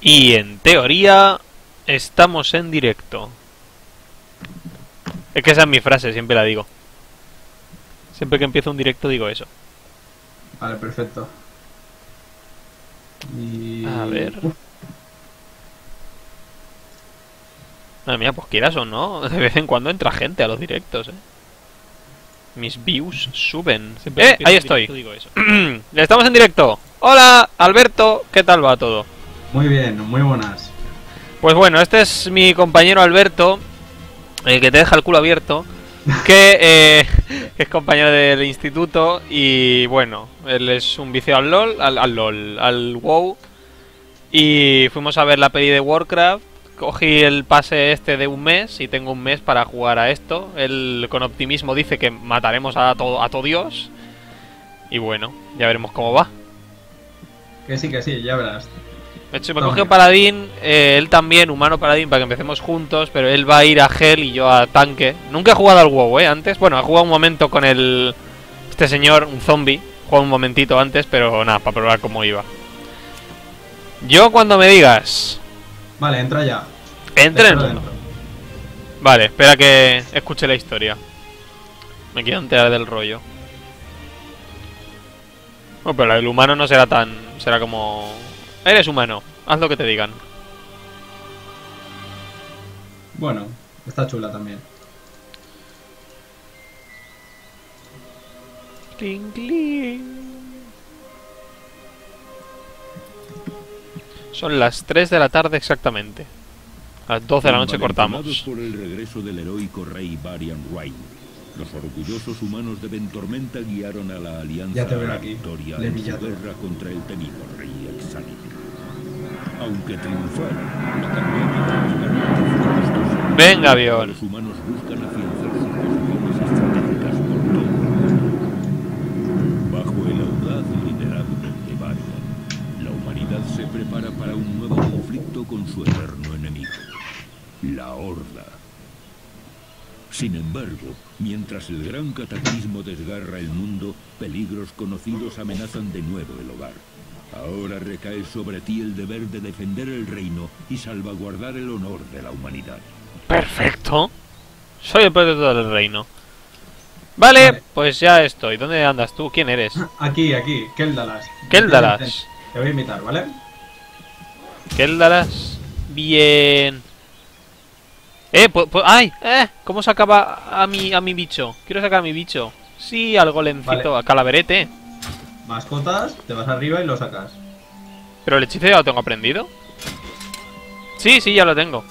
Y en teoría estamos en directo. Es que esa es mi frase, siempre la digo. Siempre que empiezo un directo digo eso. Vale, perfecto. Y... A ver. Uf, Madre mía, pues quieras o no, de vez en cuando entra gente a los directos, eh. Mis views suben. ¡Eh! Ahí estoy. Estamos en directo. Hola, Alberto. ¿Qué tal va todo? Muy bien, muy buenas. Pues bueno, este es mi compañero Alberto, el que te deja el culo abierto, que eh, es compañero del instituto y bueno, él es un vicio al LOL, al, al LOL, al WoW. Y fuimos a ver la peli de Warcraft. Cogí el pase este de un mes y tengo un mes para jugar a esto. Él con optimismo dice que mataremos a todo, a todo Dios. Y bueno, ya veremos cómo va. Que sí, que sí, ya verás. Me Toma. cogió Paladín, eh, él también, humano Paladín, para que empecemos juntos, pero él va a ir a Hell y yo a tanque. Nunca he jugado al WoW, ¿eh? Antes, bueno, he jugado un momento con el... Este señor, un zombie. Jugado un momentito antes, pero nada, para probar cómo iba. Yo cuando me digas... Vale, entra ya. Entre en el. Vale, espera que escuche la historia. Me quiero enterar del rollo. Bueno, pero el humano no será tan... Será como... Eres humano, haz lo que te digan. Bueno, está chula también. Cling, cling. Son las 3 de la tarde exactamente. A las 12 de la noche cortamos. por el regreso del heroico rey Varian Rain, los orgullosos humanos de Ventormenta guiaron a la alianza Ya te a veo la aquí, victoria le en su guerra contra el temido rey Exánime. Aunque triunfaron, también llegaron costos. Venga, avión. Los humanos buscan afianzar sus posiciones estratégicas por todo el mundo. Bajo el audaz liderazgo de Varian, la humanidad se prepara para un nuevo conflicto con su eterno enemigo, la Horda. Sin embargo, mientras el gran cataclismo desgarra el mundo, peligros conocidos amenazan de nuevo el hogar. Ahora recae sobre ti el deber de defender el reino y salvaguardar el honor de la humanidad. Perfecto. Soy el protector del reino. Vale, Vale. pues ya estoy. ¿Dónde andas tú? ¿Quién eres? Aquí, aquí, Keldalas. Keldalas. Te voy a invitar, ¿vale? Keldaras. Bien. Eh, pu- pu- ¡Ay! ¡Eh! ¿Cómo sacaba a mi, a mi bicho? Quiero sacar a mi bicho. Sí, al golencito, Vale. a calaverete. Mascotas, te vas arriba y lo sacas. Pero el hechizo ya lo tengo aprendido. Sí, sí, ya lo tengo.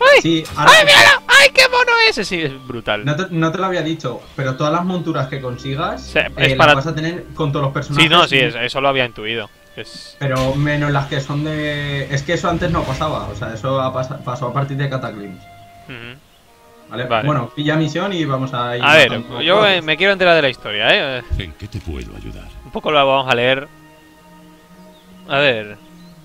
¡Ay! Sí, ahora... ¡Ay, míralo! ¡Ay, qué mono ese! Sí, es brutal. No te, no te lo había dicho, pero todas las monturas que consigas Sí, eh, es las para- vas a tener con todos los personajes. Sí, no, sí, y- es- eso lo había intuido. Es... Pero menos las que son de... Es que eso antes no pasaba, o sea, eso ha pas- pasó a partir de Cataclysm. ¿Vale? Vale. Bueno, pilla misión y vamos a ir... A ver, yo eh, me quiero enterar de la historia, ¿eh? ¿En qué te puedo ayudar? Un poco lo vamos a leer. A ver.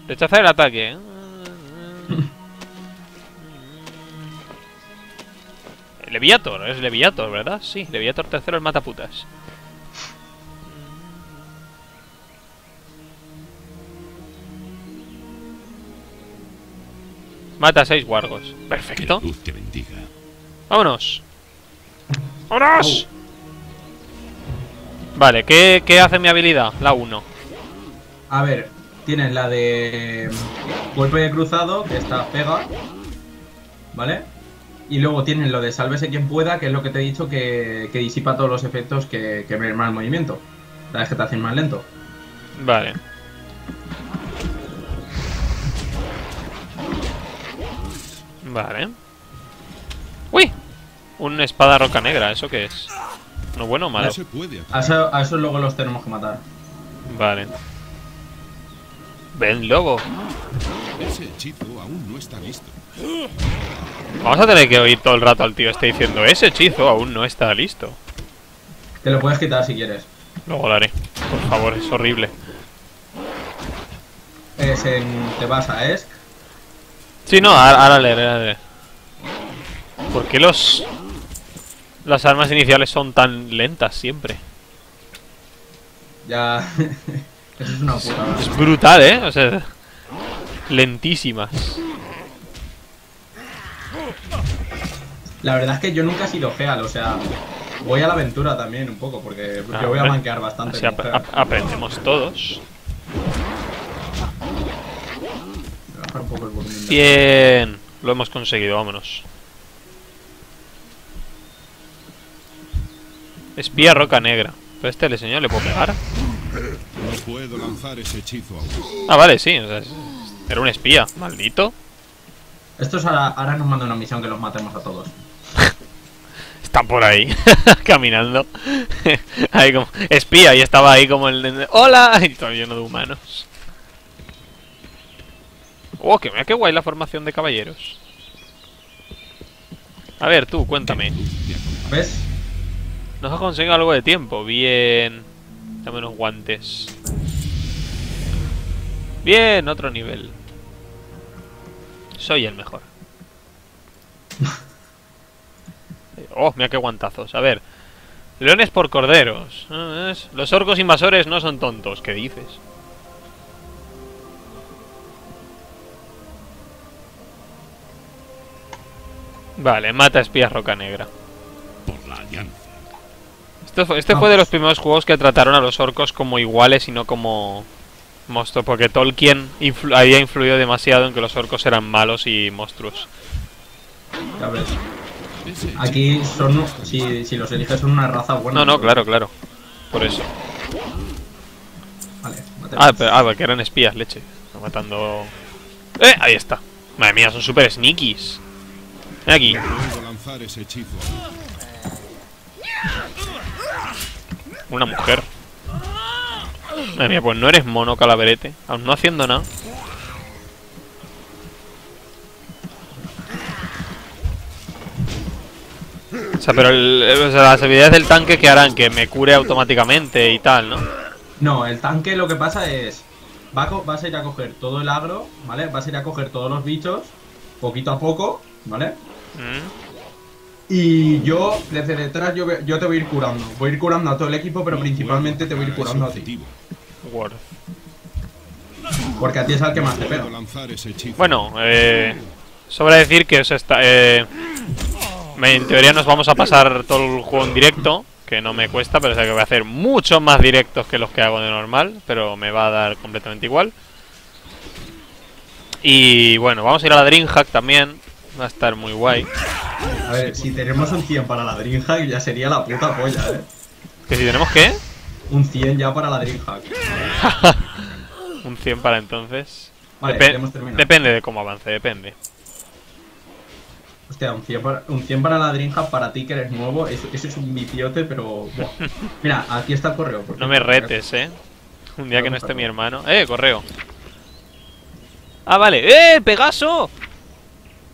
Rechazar el ataque. Leviator, es Leviator, ¿verdad? Sí, Leviator tercero el mataputas. Mata a seis. Que la Perfecto. luz te bendiga. Vámonos. ¡Vámonos! Vale, ¿qué, qué hace mi habilidad? La 1. A ver, tienes la de golpe de cruzado, que está pega, ¿vale? Y luego tienes lo de sálvese quien pueda, que es lo que te he dicho que, que disipa todos los efectos que, que merman el movimiento. Sabes que te hacen más lento. Vale. Vale. ¡Uy! Una espada roca negra, ¿eso qué es? ¿No bueno o malo? No se puede A eso, a eso luego los tenemos que matar. Vale. Ven, lobo. Ese hechizo aún no está listo. Vamos a tener que oír todo el rato al tío este diciendo Ese hechizo aún no está listo. Te lo puedes quitar si quieres. Luego lo haré. Por favor, es horrible. Es en, te vas a ESC. Sí, no, ahora, ahora leeré, ahora leeré. ¿Por qué los... Las armas iniciales son tan lentas siempre? Ya. eso es una puta. Es brutal, ¿eh? O sea... lentísimas. La verdad es que yo nunca he sido Feal, o sea, voy a la aventura también un poco, porque Ah, yo voy a manquear bastante. Así con ap- Feal. ap- aprendemos todos. Bien, lo hemos conseguido, vámonos. Espía roca negra. Pero este le señor le puedo pegar. No puedo lanzar ese hechizo aún. Ah, vale, sí. o sea, es- era un espía, maldito. Estos ahora, ahora nos mandan una misión que los matemos a todos. Está por ahí, caminando. ahí como espía y estaba ahí como el de- hola y todo lleno de humanos. Oh, que mira qué guay la formación de caballeros. A ver, tú, cuéntame. ¿Ves? Nos ha conseguido algo de tiempo. Bien. Dame unos guantes. Bien, otro nivel. Soy el mejor. Oh, mira qué guantazos. A ver. Leones por corderos. Ah. Los orcos invasores no son tontos. ¿Qué dices? Vale, mata espías roca negra. Por la alianza. Esto fue- este fue de los primeros juegos que trataron a los orcos como iguales y no como monstruos, porque Tolkien influ- había influido demasiado en que los orcos eran malos y monstruos. Ya ves. Ese Aquí son, si, si los eliges son una raza buena. No, no, claro, claro. Por eso. Vale. Ah, pero, ah, porque eran espías, leche. Matando... ¡Eh! Ahí está. Madre mía, son super sneakies. Ven aquí. No puedo lanzar ese hechizo aún. Una mujer. Madre mía, pues no eres mono calaverete. Aún no haciendo nada. O sea, pero el- o sea, las habilidades del tanque que harán que me cure automáticamente y tal, ¿no? No, el tanque lo que pasa es. Vas a ir a coger todo el agro, ¿vale? Vas a ir a coger todos los bichos, poquito a poco, ¿vale? Mm. Y yo, desde detrás, yo, yo te voy a ir curando. Voy a ir curando a todo el equipo, pero principalmente te voy a ir curando a ti. Porque a ti es al que más te pega. Bueno, eh, sobra decir que eso está. Eh, en teoría nos vamos a pasar todo el juego en directo, que no me cuesta, pero sé que voy a hacer muchos más directos que los que hago de normal, pero me va a dar completamente igual. Y bueno, vamos a ir a la Dreamhack también, va a estar muy guay. A ver, si tenemos un 100 para la Dreamhack, ya sería la puta polla, ¿eh? Que si tenemos que, Un 100 ya para la Dreamhack. un 100 para entonces. Vale, Depe- hemos terminado. depende de cómo avance, depende. Hostia, un 100, para, un 100 para la Dreamhack para ti que eres nuevo, eso, eso es un viciote, pero... buah. Mira, aquí está el correo. No me retes, eh. Un día que no esté mi hermano. Eh, correo. Ah, vale. ¡Eh, Pegaso!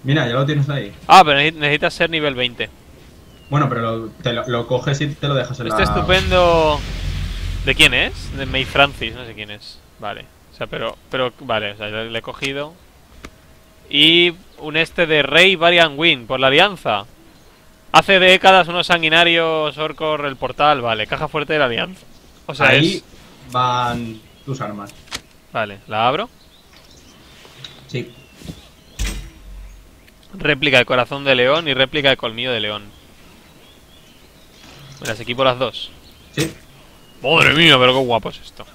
Mira, ya lo tienes ahí. Ah, pero neces- necesitas ser nivel 20. Bueno, pero lo, te lo, lo coges y te lo dejas en Este la... estupendo. ¿De quién es? De May Francis, no sé quién es. Vale. O sea, pero. Pero, vale, o sea, le le he cogido. Y un este de Rey Varian Win, por la alianza. Hace décadas unos sanguinarios orcos el portal, vale. Caja fuerte de la alianza. O sea, Ahí es. van tus armas. Vale, la abro. Sí. Réplica de corazón de león y réplica de colmillo de león. Me las equipo las dos. Sí. Madre mía, pero qué guapo es esto.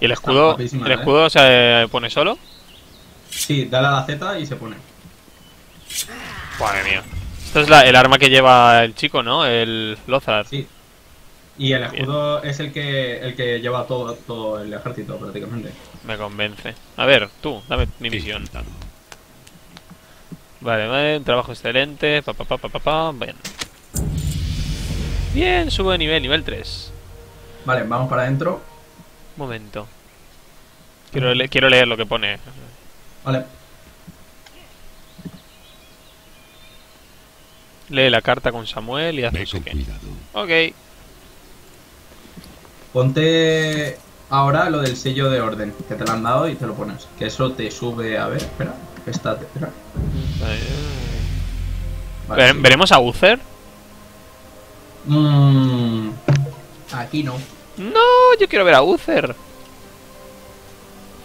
¿Y el escudo? ¿El ¿eh? escudo se pone solo? Sí, dale a la Z y se pone. Madre mía. Esto es la- el arma que lleva el chico, ¿no? El Lothar. Sí. Y el escudo es el que el que lleva todo, todo el ejército prácticamente. Me convence. A ver, tú, dame mi misión. Vale, vale, un trabajo excelente. Pa, pa, pa, pa, pa, pa. Bien. Bien, subo de nivel, nivel 3. Vale, vamos para adentro. Un momento. Quiero, le- quiero leer lo que pone. Vale. Lee la carta con Samuel y haz no sé qué. Ok. Ponte ahora lo del sello de orden, que te lo han dado y te lo pones. Que eso te sube, a ver, espera, Vale, Vere- sí. ¿Veremos a Uther? Mm, aquí no. No, yo quiero ver a Uther.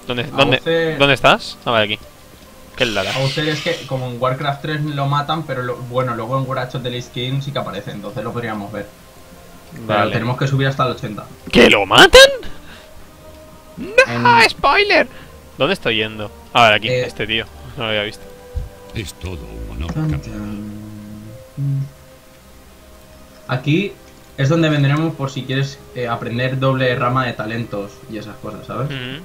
¿Dónde, A dónde, Uther- ¿Dónde estás? Ah, vale, aquí. ¿Qué es la Auster es que como en Warcraft 3 lo matan, pero lo- bueno, luego en War of the King sí que aparece, entonces lo podríamos ver. Pero Vale. tenemos que subir hasta el 80. ¿Que lo matan? En- ¡Ah, spoiler! ¿Dónde estoy yendo? A ver, aquí, Eh. este tío. No lo había visto. Es todo un honor. Aquí es donde vendremos por si quieres eh, aprender doble rama de talentos y esas cosas, ¿sabes? Mm.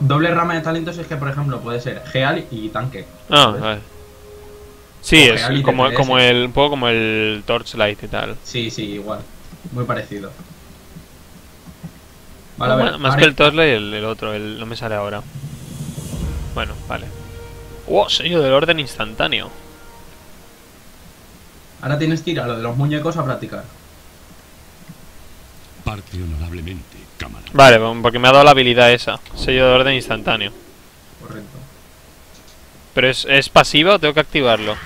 Doble rama de talentos es que, por ejemplo, puede ser Geal y tanque. Ah, ¿sabes? vale. Sí, O es como, el, un poco como el Torchlight y tal. Sí, sí, igual. Muy parecido. Vale, a ver, bueno, más ahora- que el Torchlight, el, el otro, el, no me sale ahora. Bueno, vale. ¡Oh, sello del orden instantáneo! ahora tienes que ir a lo de los muñecos a practicar. Parte honorablemente, cámara. Vale, porque me ha dado la habilidad esa. Sello de orden instantáneo. Correcto. ¿Pero es, es pasiva o tengo que activarlo?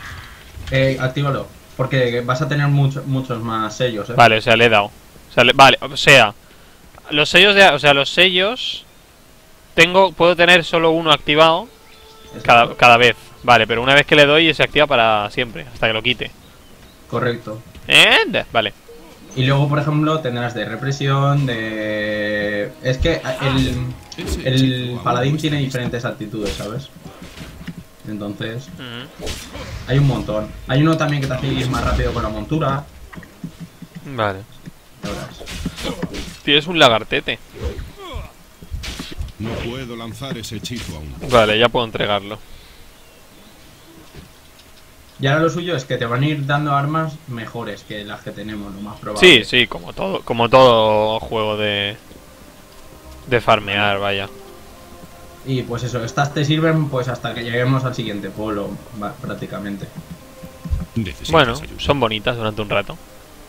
Eh, actívalo. Porque vas a tener mucho- muchos más sellos, ¿eh? Vale, o sea, le he dado. O sea, le- vale, o sea, los sellos de, o sea, los sellos tengo puedo tener solo uno activado cada, cada vez. Vale, pero una vez que le doy se activa para siempre, hasta que lo quite. Correcto. And, vale. Y luego, por ejemplo, tendrás de represión, de... Es que el, Ese el paladín tiene diferentes actitudes, ¿sabes? Entonces, Mm, hay un montón. Hay uno también que te hace ir más rápido con la montura. Vale. Tienes un lagartete. No puedo lanzar ese hechizo aún. Vale, ya puedo entregarlo. Y ahora lo suyo es que te van a ir dando armas mejores que las que tenemos, lo más probable. Sí, sí, como todo, como todo juego de de farmear, vaya. Y pues eso, estas te sirven pues hasta que lleguemos al siguiente pueblo, va, prácticamente. Necesitas Bueno, ayuda. son bonitas durante un rato.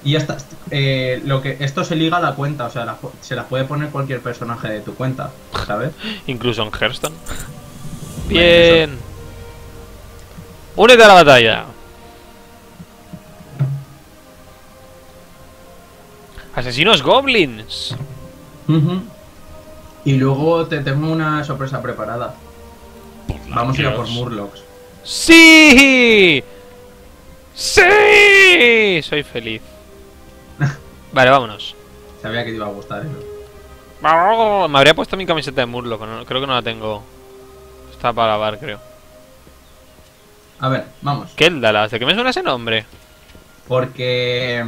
Y ya está. Eh, lo que esto se liga a la cuenta, o sea, pu- se las puede poner cualquier personaje de tu cuenta, ¿sabes? Incluso en Hearthstone. Bien. Únete a la batalla. Asesinos goblins. Y luego te tengo una sorpresa preparada. La Vamos a ir a por. Murlocs. ¡Sí! ¡Sí! Soy feliz. Vale, vámonos. Sabía que te iba a gustar eso. Me habría puesto mi camiseta de Murloc, no- creo que no la tengo. Está para lavar, creo. A ver, vamos. Keldalas, ¿de qué me suena ese nombre? Porque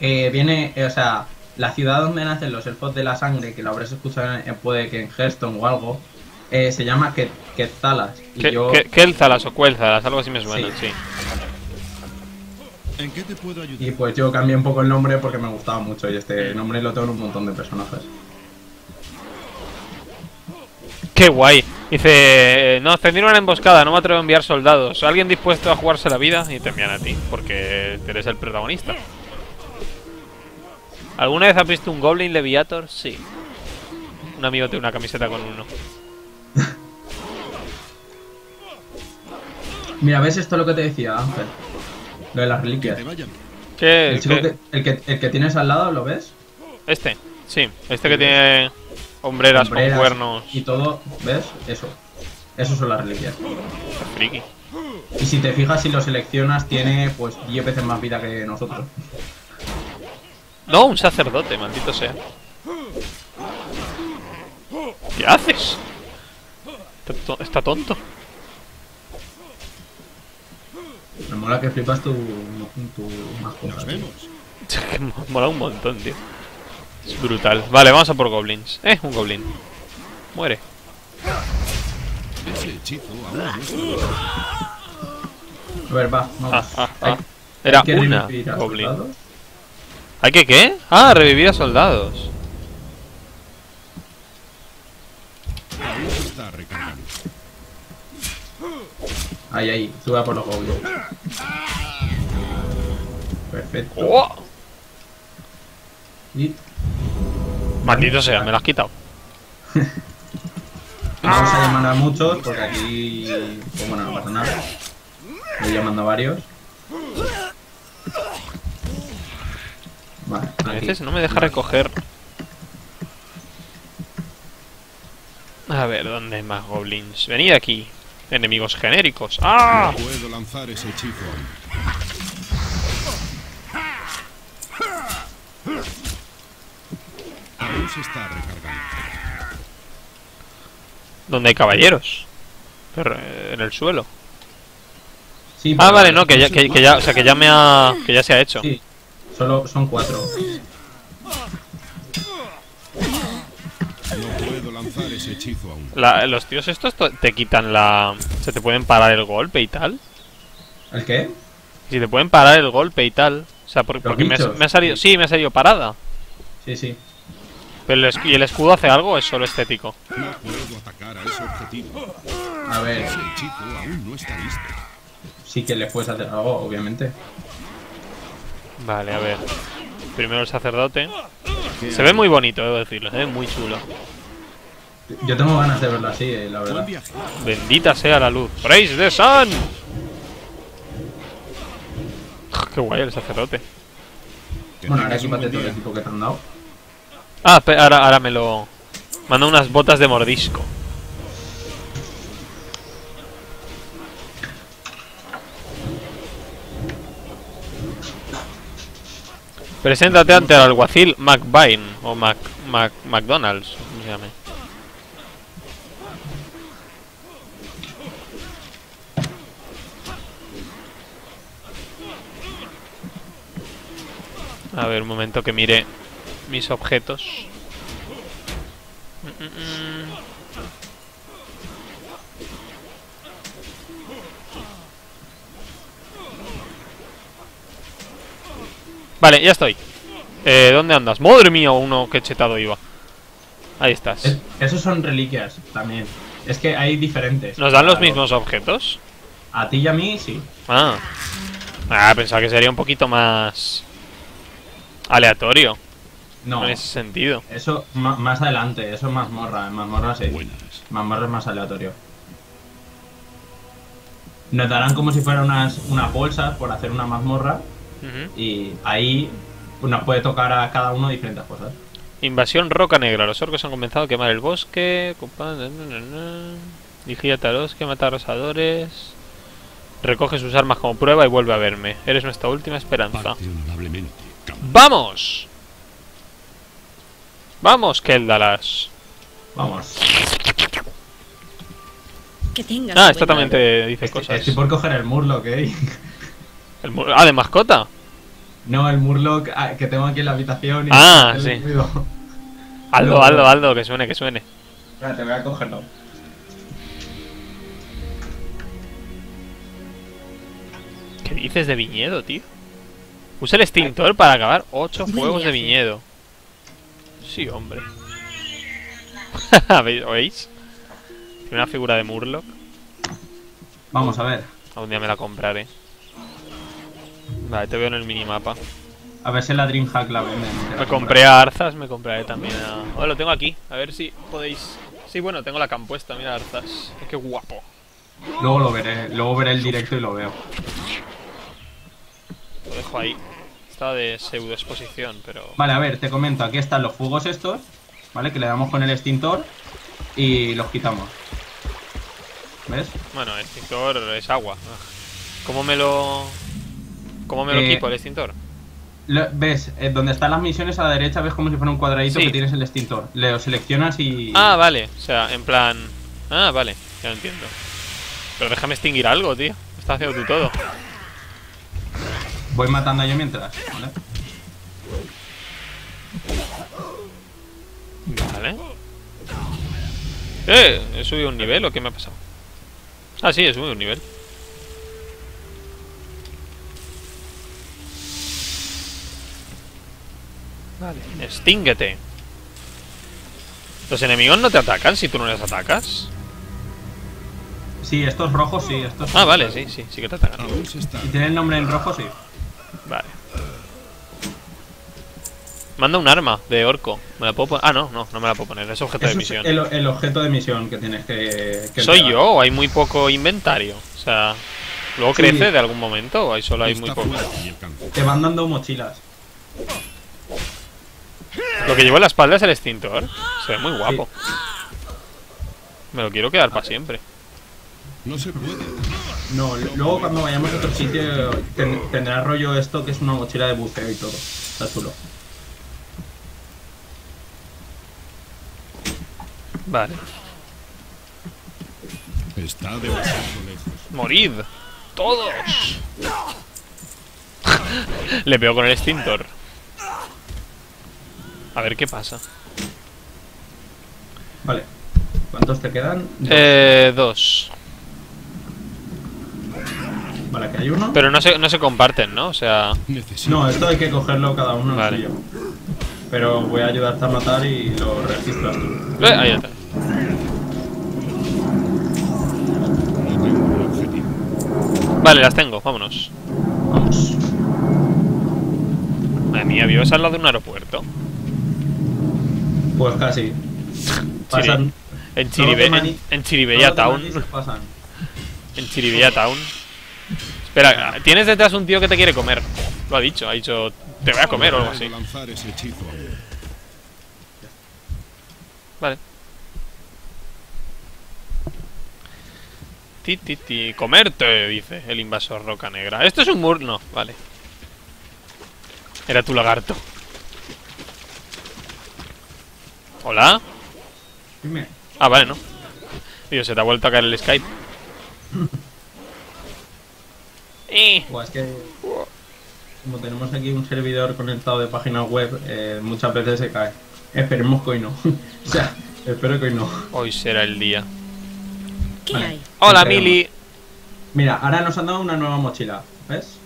eh, viene, eh, o sea, la ciudad donde nacen los elfos de la sangre, que lo habrás escuchado en, puede que en Hearthstone o algo, eh, se llama. Y Ke- yo, Ke- Kelzalas o Cuelzalas, algo así me suena, sí. Sí. ¿En qué te puedo ayudar? y pues yo cambié un poco el nombre porque me gustaba mucho y este nombre lo tengo en un montón de personajes. ¡Qué guay! Dice, no, encendieron una emboscada, no me atrevo a enviar soldados. ¿Alguien dispuesto a jugarse la vida? Y te envían a ti, porque eres el protagonista. ¿Alguna vez has visto un Goblin Leviator? Sí. Un amigo tiene una camiseta con uno. Mira, ¿ves esto lo que te decía, Ángel? Lo de las reliquias. ¿Qué? El, chico qué- que, el, que, el que tienes al lado, ¿lo ves? Este, sí. Este que tiene hombreras, Hombreras con cuernos. Y todo, ¿ves? Eso. Eso son las reliquias. Friki. Y si te fijas, si lo seleccionas, tiene pues 10 veces más vida que nosotros. No, un sacerdote, maldito sea. ¿Qué haces? Está tonto. Me mola que flipas tu, tu mascota. Nos vemos. Que Mola un montón, tío. Es brutal. Vale, vamos a por goblins. Eh, un goblin. Muere. Listo. A ver, va, vamos. Ah, ah, ah. Era hay que una revivir a goblin. soldados. ¿Hay que qué? Ah, revivir a soldados. Aún está recargando. Ahí, ahí, sube a por los goblins. Perfecto. ¡Oh! Y Maldito sea, me lo has quitado. vamos a llamar a muchos, porque aquí, pues bueno, no pasa nada. Voy llamando a varios. Vale, A veces no me deja recoger. A ver, ¿dónde hay más goblins? Venid aquí. Enemigos genéricos. ¡Ah! No puedo lanzar ese hechizo aún. Aún se está recargando. Donde hay caballeros. Pero, eh, en el suelo. Sí, Ah, vale, no, que ya, que, que ya, o sea, que ya me ha, que ya se ha hecho. Sí, solo son cuatro. La- los tíos estos to- te quitan la, se te pueden parar el golpe y tal. ¿El qué? Si te pueden parar el golpe y tal. O sea, por- porque me, ha- bichos. me ha salido, sí, me ha salido parada. Sí, sí. Pero el, ¿Y el escudo hace algo o es solo estético? No puedo atacar a ese objetivo. A ver, Ese hechizo aún no está listo. sí que le puedes hacer algo, obviamente. Vale, a ver. Primero el sacerdote. Se ve muy bonito, debo decirlo. Se ve muy chulo. Yo tengo ganas de verlo así, eh, la verdad. Bendita sea la luz. Praise the sun. Qué guay el sacerdote. Bueno, ahora equipate todo el equipo que te han dado. Ah, ahora, ahora me lo... Manda unas botas de mordisco. Preséntate ante el alguacil McBain o Mac, Mac, McDonald's, como se llame. A ver, un momento que mire mis objetos. Mm, mm, mm. Vale, ya estoy. Eh, ¿Dónde andas? ¡Madre mía! Uno que chetado iba. Ahí estás. Es- esos son reliquias también. Es que hay diferentes. ¿Nos dan los mismos objetos? A ti y a mí, sí. Ah. Ah, pensaba que sería un poquito más... Aleatorio, No, en ese sentido. eso ma- más adelante, eso es mazmorra. En mazmorra sí. Buenas. Mazmorra es más aleatorio. Nos darán como si fueran unas, unas bolsas por hacer una mazmorra. Y ahí pues, nos puede tocar a cada uno diferentes cosas. Invasión Roca Negra. Los orcos han comenzado a quemar el bosque. Vigílate al bosque, mata a rosadores. Recoge sus armas como prueba y vuelve a verme. Eres nuestra última esperanza. Parte honorablemente, camarada. ¡Vamos! ¡Vamos, Keldalas! Vamos. Que tengas Ah, esta también te dice Estoy, cosas. estoy por coger el Murloc, eh. El mu- ah, de mascota. No, el Murloc ah, que tengo aquí en la habitación. y Ah, sí. ruido. Aldo. Aldo, Aldo, que suene, que suene. Espérate, voy a cogerlo. ¿Qué dices de viñedo, tío? Usa el extintor para acabar 8 Buen fuegos de viñedo. Sí, hombre. ¿Veis? Tiene una figura de Murloc. Vamos a ver. Algún día me la compraré. Vale, te veo en el minimapa. A ver si la Dreamhack la venden. La Me compré a Arzas, me compraré también a... Oh, lo tengo aquí. A ver si podéis... Sí, bueno, tengo la campuesta, mira Arzas. Qué guapo. Luego lo veré. Luego veré el directo y lo veo. Lo dejo ahí. Está de pseudo exposición, pero... Vale, a ver, te comento. Aquí están los fuegos estos. ¿Vale? Que le damos con el extintor. Y los quitamos. ¿Ves? Bueno, el extintor es agua. ¿Cómo me lo... ¿Cómo me lo Eh, equipo el extintor? Lo- ¿Ves? Eh, donde están las misiones a la derecha, ves como si fuera un cuadradito Sí. que tienes el extintor. Le lo seleccionas y. Ah, vale. O sea, en plan... Ah, vale. Ya lo entiendo. Pero déjame extinguir algo, tío. Estás haciendo tú todo. Voy matando yo mientras. ¿Vale? Vale. Eh, ¿he subido un nivel o qué me ha pasado? Ah, sí, he subido un nivel. Vale. Extínguete. Los enemigos no te atacan si tú no les atacas. Sí, estos rojos sí. Estos Ah, vale, sí, sí, sí que te atacan. Si tienen el nombre en rojo, sí. Vale. Manda un arma de orco. ¿Me la puedo poner? Ah, no, no, no me la puedo poner. Es objeto de Eso es misión. el, el objeto de misión que tienes que. que ¿Soy yo o hay muy poco inventario? O sea, ¿luego Sí. crece de algún momento o ahí solo hay muy poco? Te van dando mochilas. Lo que llevo en la espalda es el extintor. Se ve muy guapo. Me lo quiero quedar para siempre. No se puede. No, luego cuando vayamos a otro sitio ten- tendrá rollo esto que es una mochila de buceo y todo. Está chulo. Vale. Está demasiado lejos. Morid. Todos. Le pego con el extintor. A ver qué pasa. Vale. ¿Cuántos te quedan? Dos. Eh, dos. Vale, que hay uno. Pero no se, no se comparten, ¿no? O sea... No, esto hay que cogerlo cada uno. Vale. Vale. Pero voy a ayudarte a matar y lo registras tú. Eh, ahí está. Vale, las tengo, vámonos. Vamos. Madre mía, vives al lado de un aeropuerto. Pues casi. Pasan. En, Chiribe, Chiribella Town. pasan. En Chiribella Town. Espera, tienes detrás un tío que te quiere comer. Lo ha dicho, ha dicho, te voy a comer o algo así. Vale. Ti, ti, ti. Comerte, dice el invasor roca negra. Esto es un mur... No, vale. Era tu lagarto. ¿Hola? Dime. Ah, vale, no. Dios, se te ha vuelto a caer el Skype. Eh, Buah, es que. Como tenemos aquí un servidor conectado de página web, eh, muchas veces se cae. Esperemos que hoy no. o sea, espero que hoy no. Hoy será el día. ¿Qué Vale. hay? Hola, Esperemos. Mili. Mira, ahora nos han dado una nueva mochila. ¿Ves?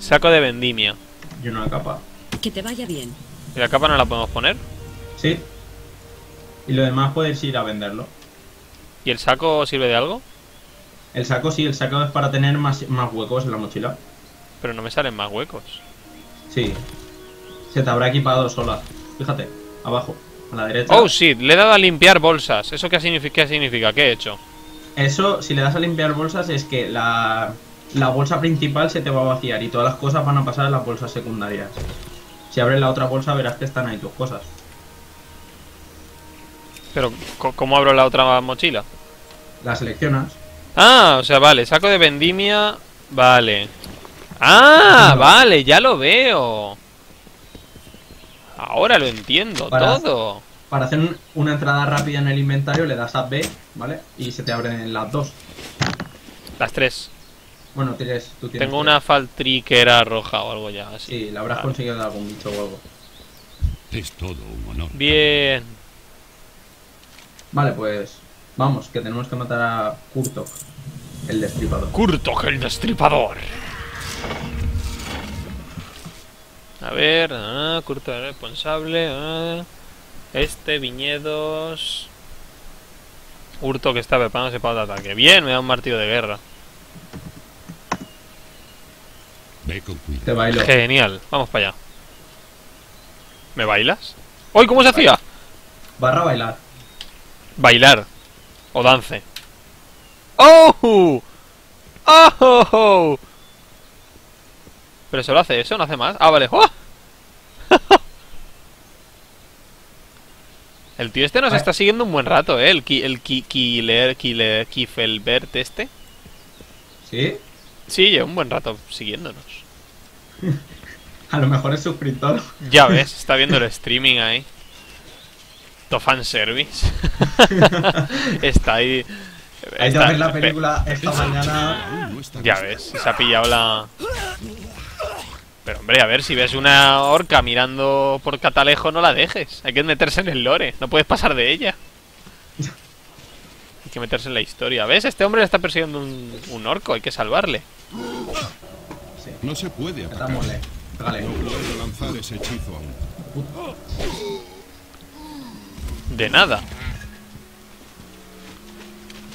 Saco de vendimia. Y una capa. Que te vaya bien. ¿Y la capa no la podemos poner? ¿Sí? Y lo demás puedes ir a venderlo. ¿Y el saco sirve de algo? El saco sí, el saco es para tener más, más huecos en la mochila. Pero no me salen más huecos. Sí. Se te habrá equipado sola. Fíjate, abajo, a la derecha. Oh, sí, le he dado a limpiar bolsas. ¿Eso qué significa? ¿Qué, significa? ¿Qué he hecho? Eso, si le das a limpiar bolsas, es que la, la bolsa principal se te va a vaciar y todas las cosas van a pasar a las bolsas secundarias. Si abres la otra bolsa, verás que están ahí tus cosas. Pero, ¿cómo abro la otra mochila? Las seleccionas. Ah, o sea, vale, saco de vendimia. Vale. Ah, vale, ya lo veo. Ahora lo entiendo Para- todo. Para hacer un- una entrada rápida en el inventario, le das a B, ¿vale? Y se te abren las dos. Las tres. Bueno, tienes, tú tienes. Tengo tres. una faltriquera roja o algo ya así. Sí, la habrás Vale. conseguido de algún bicho o algo. Es todo un honor. Bien. Vale, pues. Vamos, que tenemos que matar a Kurtok, el destripador. Kurtok el destripador. A ver, ah, Kurtok el responsable. ah. Este, viñedos. Hurto que está preparándose para otro ataque. Bien, me da un martillo de guerra. Ve con cuidado. Te bailo. Genial, vamos para allá. ¿Me bailas? ¡Uy! ¿Cómo se hacía? Barra bailar. Bailar. O dance. ¡Oh! ¡Oh! ¿Pero solo hace eso? ¿No hace más? Ah, vale. ¡Oh! El tío este nos está siguiendo un buen rato, ¿eh? El, ki, el ki, Killer, Killer, Kifelbert este. ¿Sí? Sí, lleva un buen rato siguiéndonos. A lo mejor es suscriptor. Ya ves, está viendo el streaming ahí. To fanservice. está ahí. Hay que ver la pe- película esta mañana. Ya ves, se ha pillado la. Pero hombre, a ver, si ves una orca mirando por catalejo, no la dejes. Hay que meterse en el lore, no puedes pasar de ella. Hay que meterse en la historia. ¿Ves? Este hombre le está persiguiendo un, un orco, hay que salvarle. Sí. No se puede atacar. Metámosle. Pégale. No puedo lanzar ese hechizo aún. De nada.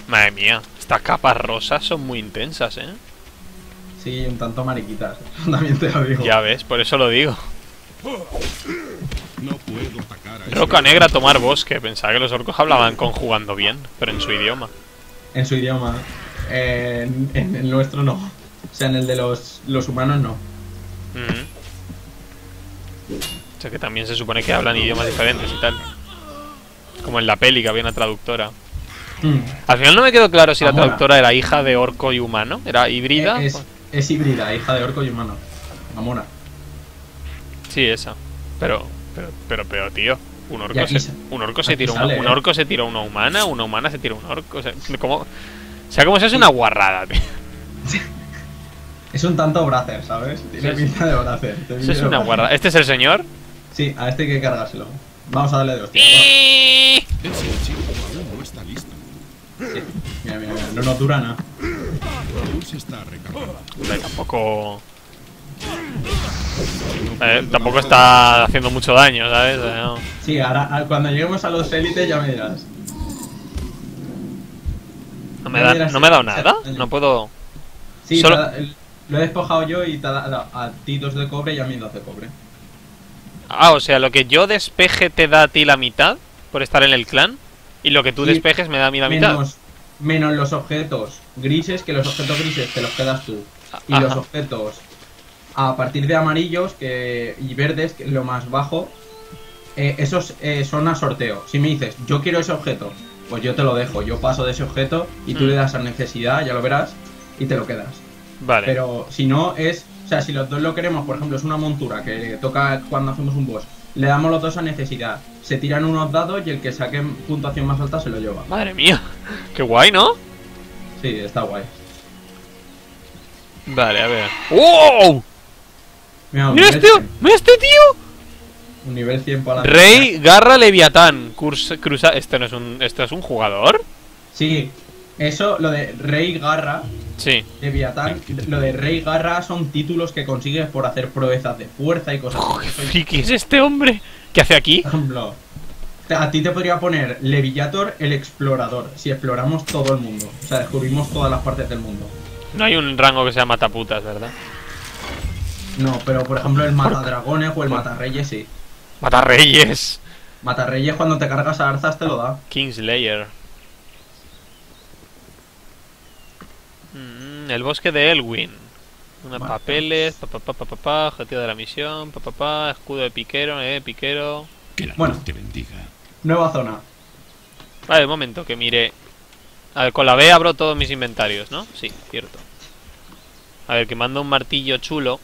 Madre mía, estas capas rosas son muy intensas, ¿eh? Sí, un tanto mariquitas. También te lo digo. Ya ves, por eso lo digo. No puedo atacar a Roca negra tomar bosque. Pensaba que los orcos hablaban conjugando bien, pero en su idioma. En su idioma. Eh, en, en el nuestro no. O sea, en el de los, los humanos no. Ujú. O sea que también se supone que hablan idiomas diferentes y tal. Como en la peli que había una traductora. Mm. Al final no me quedó claro si la Amora. traductora era hija de orco y humano. ¿Era híbrida? Es, es híbrida, hija de orco y humano. Amora. Sí, esa. Pero, pero, pero, pero, tío. Un orco, se, un orco se tira una, un ¿eh? orco se tira una humana, una humana se tira un orco. O sea, como, o sea, como una guarrada, tío. Es un tanto bracer, ¿sabes? Tiene Sí, pinta de bracer. es una guarrada. ¿Este es el señor? Sí, a este hay que cargárselo. Vamos a darle de hostia. Ese hechizo aún no está listo. Mira, mira, mira. No nos dura nada. Aún se está recargando. Tampoco. Eh, tampoco está haciendo mucho daño, ¿sabes? No. Sí, ahora cuando lleguemos a los élites ya me dirás. No me, da, no me ha dado nada. No puedo. Sí, Solo- lo he despojado yo y te ha dado a ti dos de cobre y a mí dos de cobre. Ah, o sea, lo que yo despeje te da a ti la mitad por estar en el clan. Y lo que tú despejes me da a mí la mitad. Menos, menos los objetos grises, que los objetos grises te los quedas tú. Y Ajá. los objetos a partir de amarillos que, y verdes, que es lo más bajo, eh, esos eh, son a sorteo. Si me dices, yo quiero ese objeto, pues yo te lo dejo. Yo paso de ese objeto y tú Mm. le das a necesidad, ya lo verás, y te lo quedas. Vale. Pero si no es, o sea, si los dos lo queremos, por ejemplo, es una montura que toca cuando hacemos un boss, le damos los dos a necesidad, se tiran unos dados y el que saque puntuación más alta se lo lleva. Madre mía. Qué guay, ¿no? Sí, está guay. Vale, a ver. ¡Wow! Mira, ¡Mira este! 100, ¡Mira este tío! un nivel 100 para la Rey Garra Leviatán. Cursa, cruza. ¿Este no es un. ¿Este es un jugador? Sí, eso, lo de Rey Garra, Sí. Leviatán, lo de Rey Garra son títulos que consigues por hacer proezas de fuerza y cosas Oh, así. ¡Qué es este hombre! ¿Qué hace aquí? Por ejemplo, a ti te podría poner Levillator el explorador, si exploramos todo el mundo, o sea, descubrimos todas las partes del mundo. No hay un rango que sea mataputas, ¿verdad? No, pero por ejemplo el matadragones o el matarreyes sí. ¡Mata reyes! Matarreyes cuando te cargas a Arzas te lo da. Kingslayer. Mm, el bosque de Elwin. Una Vale. papeles, pa pa pa pa pa pa, objetivo de la misión, pa pa pa, escudo de piquero, eh, piquero. Que la Bueno. te bendiga. Nueva zona. Vale, un momento, que mire. A ver, con la B abro todos mis inventarios, ¿no? Sí, cierto. A ver, que mando un martillo chulo.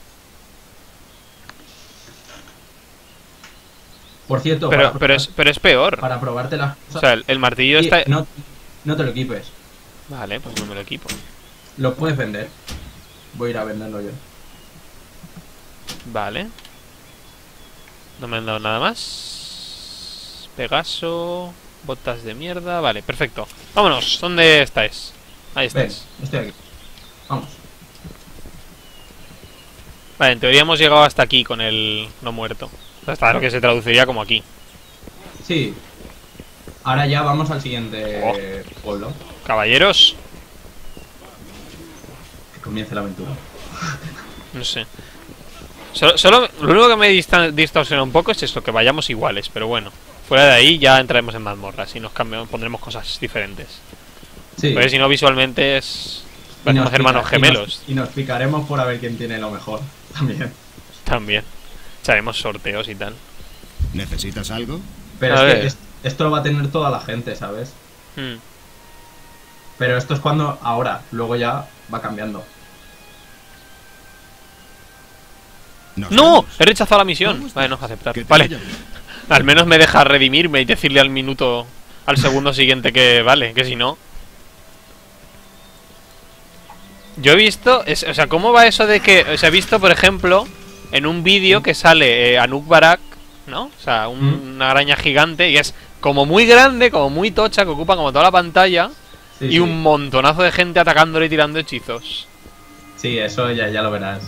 Por cierto, Pero, es, pero es peor. para probarte las O sea, el, el martillo Sí, está. no, no te lo equipes. Vale, pues no me lo equipo. Lo puedes vender. Voy a ir a venderlo yo. Vale. No me han dado nada más. Pegaso. Botas de mierda. Vale, perfecto. Vámonos. ¿Dónde estáis? Ahí Ven, estáis. estoy aquí. Vamos. Vale, en teoría hemos llegado hasta aquí con el no muerto. Hasta lo que se traduciría como aquí. Sí. Ahora ya vamos al siguiente Oh. pueblo. Caballeros. Comience la aventura. No sé. Solo, solo- lo único que me distorsiona un poco es eso, que vayamos iguales, pero bueno. Fuera de ahí ya entraremos en mazmorras y nos cambiamos, pondremos cosas diferentes. Sí. Porque si no, visualmente es. Parecemos nos hermanos pica- y nos- gemelos. Y nos, picaremos por a ver quién tiene lo mejor. También. También. Echaremos sorteos y tal. ¿Necesitas algo? Pero A es ver. que es- esto lo va a tener toda la gente, ¿sabes? Hmm. Pero esto es cuando ahora, luego ya va cambiando. Nos ¡No! vemos. He rechazado la misión. Vale, no aceptar. Vale. Al menos me deja redimirme y decirle al minuto, al segundo siguiente que vale, que si no. Yo he visto, es- o sea, ¿cómo va eso de que, o sea, he visto, por ejemplo, en un vídeo que sale eh, Anuk Barak, ¿no? O sea, un- Mm. una araña gigante y es como muy grande, como muy tocha, que ocupa como toda la pantalla Sí, y sí. un montonazo de gente atacándole y tirando hechizos. Sí, eso ya, ya lo verás.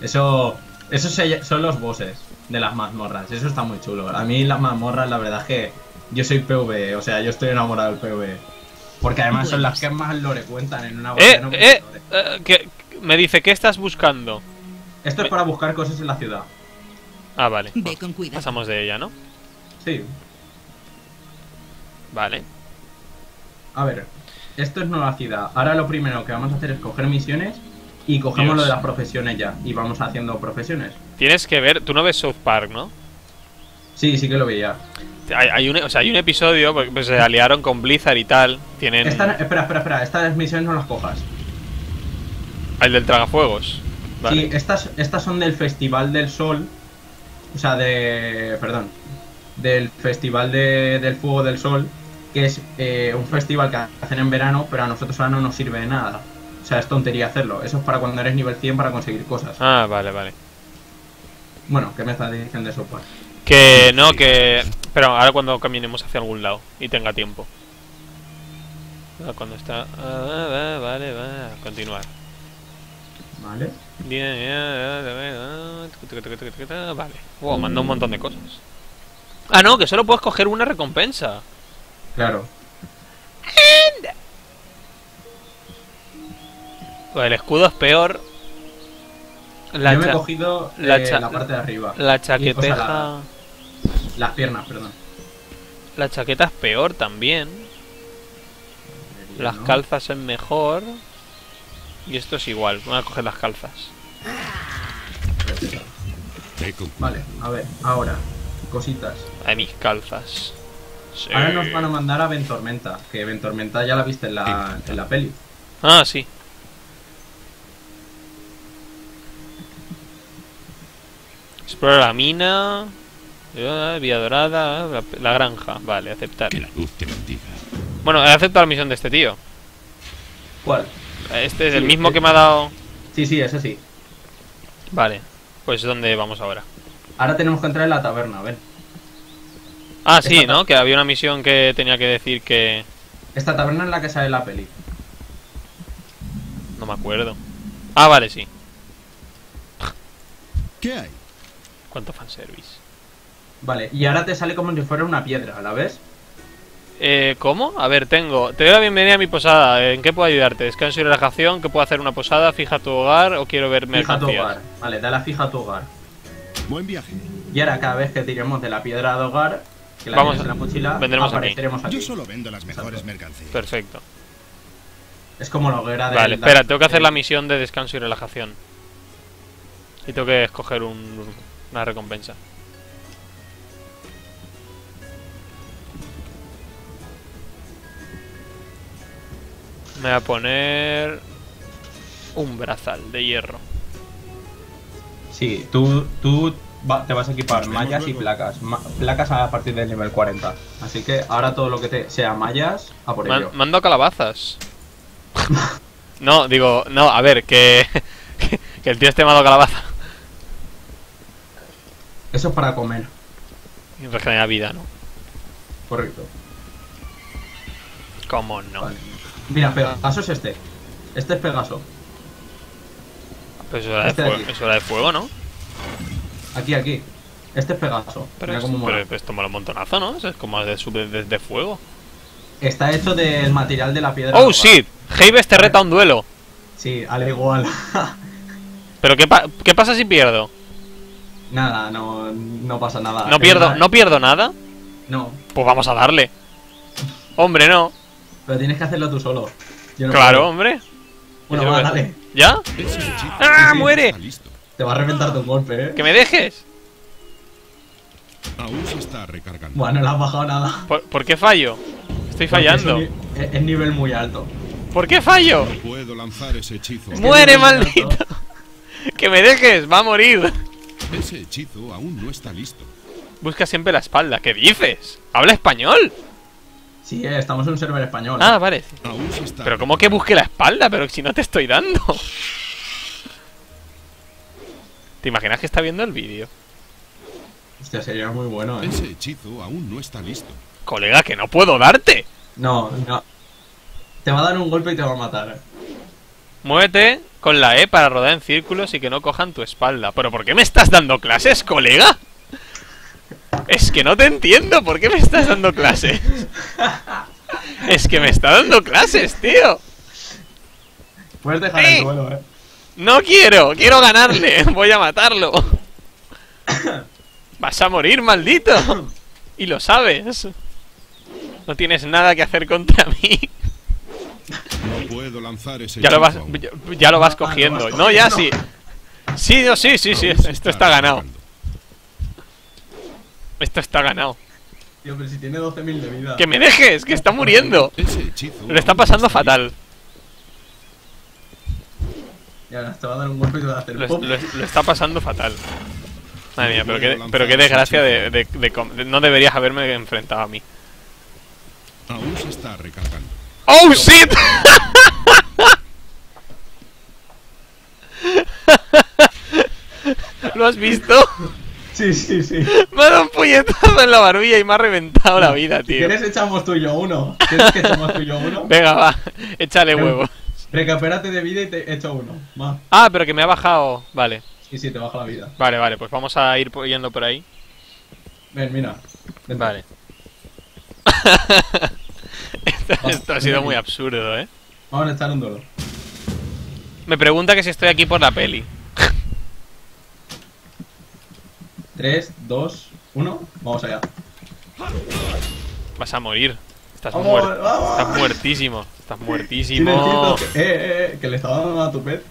Eso, eso se- son los bosses de las mazmorras. Eso está muy chulo. A mí las mazmorras, la verdad es que yo soy PV, o sea, yo estoy enamorado del PV. Porque además son las que más lore cuentan en una Eh, no eh, lore. eh, que, me dice, ¿qué estás buscando? Esto es para buscar cosas en la ciudad. Ah, vale. Ve con cuidado. Pasamos de ella, ¿no? Sí. Vale. A ver, esto es nueva ciudad. Ahora lo primero que vamos a hacer es coger misiones y cogemos Dios. lo de las profesiones ya. Y vamos haciendo profesiones. Tienes que ver, tú no ves South Park, ¿no? Sí, sí que lo veía. Hay, hay un, o sea, hay un episodio, porque pues, se aliaron con Blizzard y tal. Tienen. Esta- espera, espera, espera. Estas misiones no las cojas. El del tragafuegos. Vale. Sí, estas, estas son del Festival del Sol. O sea, de. Perdón. Del Festival de- del Fuego del Sol. Que es eh, un festival que hacen en verano, pero a nosotros ahora no nos sirve de nada. O sea, es tontería hacerlo. Eso es para cuando eres nivel 100 para conseguir cosas. Ah, vale, vale. Bueno, ¿qué me estás diciendo eso? Pues? Que no, que. Pero ahora cuando caminemos hacia algún lado y tenga tiempo. Ah, Cuando está. ah, ah, vale, va. Continuar. Vale. Vale. Wow, manda un montón de cosas. Ah, no, que solo puedes coger una recompensa. Claro. Pues el escudo es peor. La, Yo me he cogido la eh, la parte de arriba. la Y, o sea, chaqueteja. la- las piernas, perdón. La chaqueta es peor también. Las calzas es mejor. Y esto es igual. Voy a coger las calzas. Vale, a ver, ahora. Cositas. A mis calzas. Sí. Ahora nos van a mandar a Ventormenta, que Ventormenta ya la viste en la, en la peli. Ah, sí. Explora la mina. eh, Vía dorada. La, la granja. Vale, aceptar. Que la luz te bendiga. Bueno, he aceptado la misión de este tío. ¿Cuál? Este es Sí, el mismo eh. que me ha dado. Sí, sí, ese sí. Vale. Pues ¿dónde vamos ahora? Ahora tenemos que entrar en la taberna, ven. Ah, sí, Esta ¿no? Que había una misión que tenía que decir que. Esta taberna es la que sale la peli. No me acuerdo. Ah, vale, sí. ¿Qué hay? ¿Cuánto fanservice? Vale, y ahora te sale como si fuera una piedra, ¿la ves? Eh, ¿cómo? A ver, tengo. Te doy la bienvenida a mi posada. ¿En qué puedo ayudarte? Descanso y relajación. ¿Qué puedo hacer una posada? ¿Fija tu hogar o quiero ver Fija tu hogar. Vale, dale a fija tu hogar. Buen viaje. Y ahora cada vez que tiremos de la piedra de hogar, que la Vamos en la mochila, vendremos aquí. apareceremos aquí. Yo solo vendo las mejores Exacto. mercancías. Perfecto. Es como la hoguera de Vale, espera, tengo que hacer la misión de descanso y relajación. Y tengo que escoger un- una recompensa. Me voy a poner un brazal de hierro. Sí, tú, tú va- te vas a equipar vemos mallas y placas. Ma- placas a partir del nivel 40. Así que ahora todo lo que te sea mallas, a por Man- ello. mando calabazas. no, digo, no, a ver, que, que el tío esté mando calabaza. Eso es para comer, Y regenera vida, ¿no? correcto. ¿Cómo no? Vale. Mira, Pegaso es este. Este es Pegaso. Pues eso era, de Este de fuego, eso era de fuego, ¿no? Aquí, aquí. Este es Pegaso. Pero, Mira es, cómo mola. pero esto mola un montonazo, ¿no? Eso es como de, de, de fuego. Está hecho del material de la piedra. ¡Oh, shit! Haves te reta un duelo. Sí, al igual. ¿Pero qué, pa- qué pasa si pierdo? Nada, no, no pasa nada. ¿No pierdo, da- ¿No pierdo nada? No, Pues vamos a darle. Hombre, no. pero tienes que hacerlo tú solo. Yo no claro, puedo. hombre. Bueno, va, dale. ¿Ya? ¡Ah, sí, muere! Te va a reventar de un golpe, eh. ¡Que me dejes! Aún se está recargando. Bueno, no le has bajado nada. ¿Por, por qué fallo? Estoy fallando. Es, nivel muy alto. ¿Por qué fallo? No puedo lanzar ese hechizo. ¡Muere, maldito! ¡Que me dejes! ¡Va a morir! Ese hechizo aún no está listo. Busca siempre la espalda. ¿Qué dices? ¿Habla español? Sí, eh, estamos en un server español. Ah, vale. Aún se está. Pero ¿cómo que busque la espalda? Pero si no te estoy dando. ¿Te imaginas que está viendo el vídeo? Hostia, sería muy bueno, eh. Ese hechizo aún no está listo. Colega, que no puedo darte. No, no. Te va a dar un golpe y te va a matar. Muévete con la E para rodar en círculos y que no cojan tu espalda. ¿Pero por qué me estás dando clases, colega? Es que no te entiendo. ¿Por qué me estás dando clases? Es que me está dando clases, tío. Puedes dejar ¡Eh! el duelo, eh. No quiero, quiero ganarle. Voy a matarlo. Vas a morir, maldito. Y lo sabes. No tienes nada que hacer contra mí. No puedo lanzar ese Ya lo vas, ya, ya lo vas Ah, lo cogiendo. vas No, ya sí. Sí, no, sí, sí, sí. Esto está ganado. Esto está ganado. Tío, pero si tiene 12.000 de vida. ¡Que me dejes! ¡Que está muriendo! Lo está pasando fatal. Y ahora te va a dar un golpe y te va a hacer Lo, pop. lo- lo está pasando fatal. Madre mía, pero qué, pero qué desgracia de, de- de de- No deberías haberme enfrentado a mí. Aún se está recargando. ¡Oh, shit! ¿Lo has visto? Sí, sí, sí. Me ha dado un puñetazo en la barbilla y me ha reventado la vida, Si tío. quieres echamos tú y yo uno. ¿Quieres que echamos tú y yo uno? Venga, va, échale huevo. Recupérate de vida y te echo uno. Va. Ah, pero que me ha bajado. Vale, Sí, sí, te baja la vida. vale, vale, pues vamos a ir yendo por ahí. Ven, mira. Vente. Vale. esto, ha sido muy absurdo, ¿eh? Vamos a echar un duelo. Me pregunta que si estoy aquí por la peli. 3, 2, 1. Vamos allá. Vas a morir. Estás, Vamos, muer- vamos. estás muertísimo. Estás muertísimo. que, eh, eh, eh, que le estaba dando a tu pez.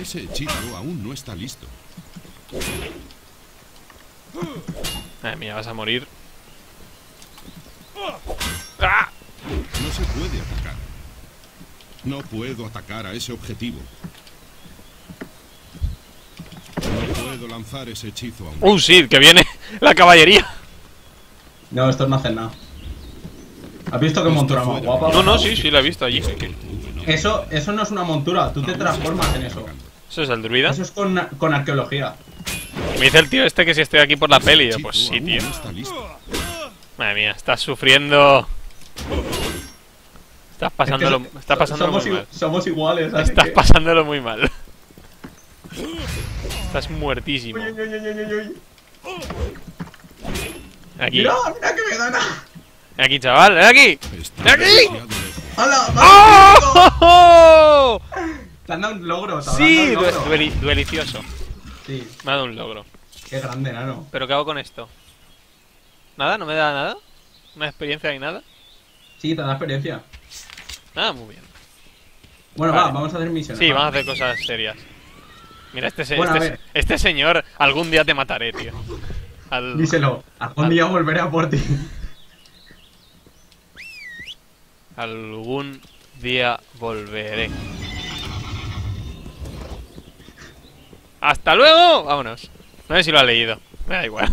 Ese hechizo aún no está listo. Madre mía, vas a morir. ¡Ah! No se puede atacar. No puedo atacar a ese objetivo. No puedo lanzar ese hechizo aún. ¡Uh, sí! ¡Que viene la caballería! No, estos no hacen nada. ¿Has visto qué montura más guapa? No, no, sí, sí, la he visto allí. Eso, eso no es una montura, tú te transformas en eso. ¿Eso es el druida? Eso es con, con arqueología. Me dice el tío este que si estoy aquí por la peli. Pues sí, tío. No. Madre mía, estás sufriendo. Estás pasándolo, Es que estás pasándolo somos, muy mal. somos iguales, Estás que... pasándolo muy mal. Estás muertísimo. Uy, uy, uy, uy, uy, uy. Aquí, Mira, mira que me gana. aquí, chaval, ven aquí. Está ¡De aquí! ¡Hala! ¡Oh! Te han dado un logro, te Sí, un logro. duelicioso. Sí, Me ha dado un logro. qué grande, nano. ¿Pero qué hago con esto? ¿Nada? ¿No me da nada? ¿Una experiencia ni nada? Sí, te da experiencia. Ah, muy bien. Bueno, Vale. va, vamos a hacer misiones. Sí, va. vamos a hacer cosas serias. Mira, este, se- Bueno, a este, este señor, algún día te mataré, tío. Al- Díselo, algún día volveré a por ti. Algún día volveré. ¡Hasta luego! Vámonos. No sé si lo ha leído. Me da igual.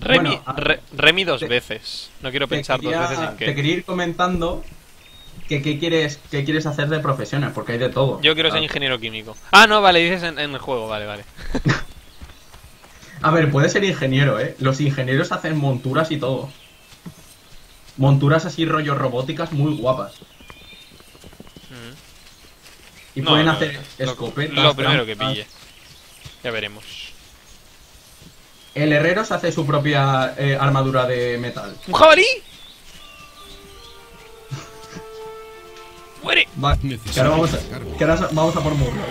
Remi, Bueno, re- Remi dos te- veces. No quiero Te pensar quería- dos veces en Te qué. quería ir comentando que qué quieres, qué quieres hacer de profesiones, porque hay de todo. Yo quiero ser Ah. ingeniero químico. Ah, no, vale, dices en, en el juego, vale, vale. A ver, puede ser ingeniero, ¿eh? Los ingenieros hacen monturas y todo. Monturas así rollo robóticas muy guapas. Mm. Y No, pueden hacer escopetas. Lo primero que pille. Ya veremos. El herrero se hace su propia eh, armadura de metal. ¡Un jabalí! ¡Muere! Va, que ahora vamos a, que ahora vamos a por Murloc.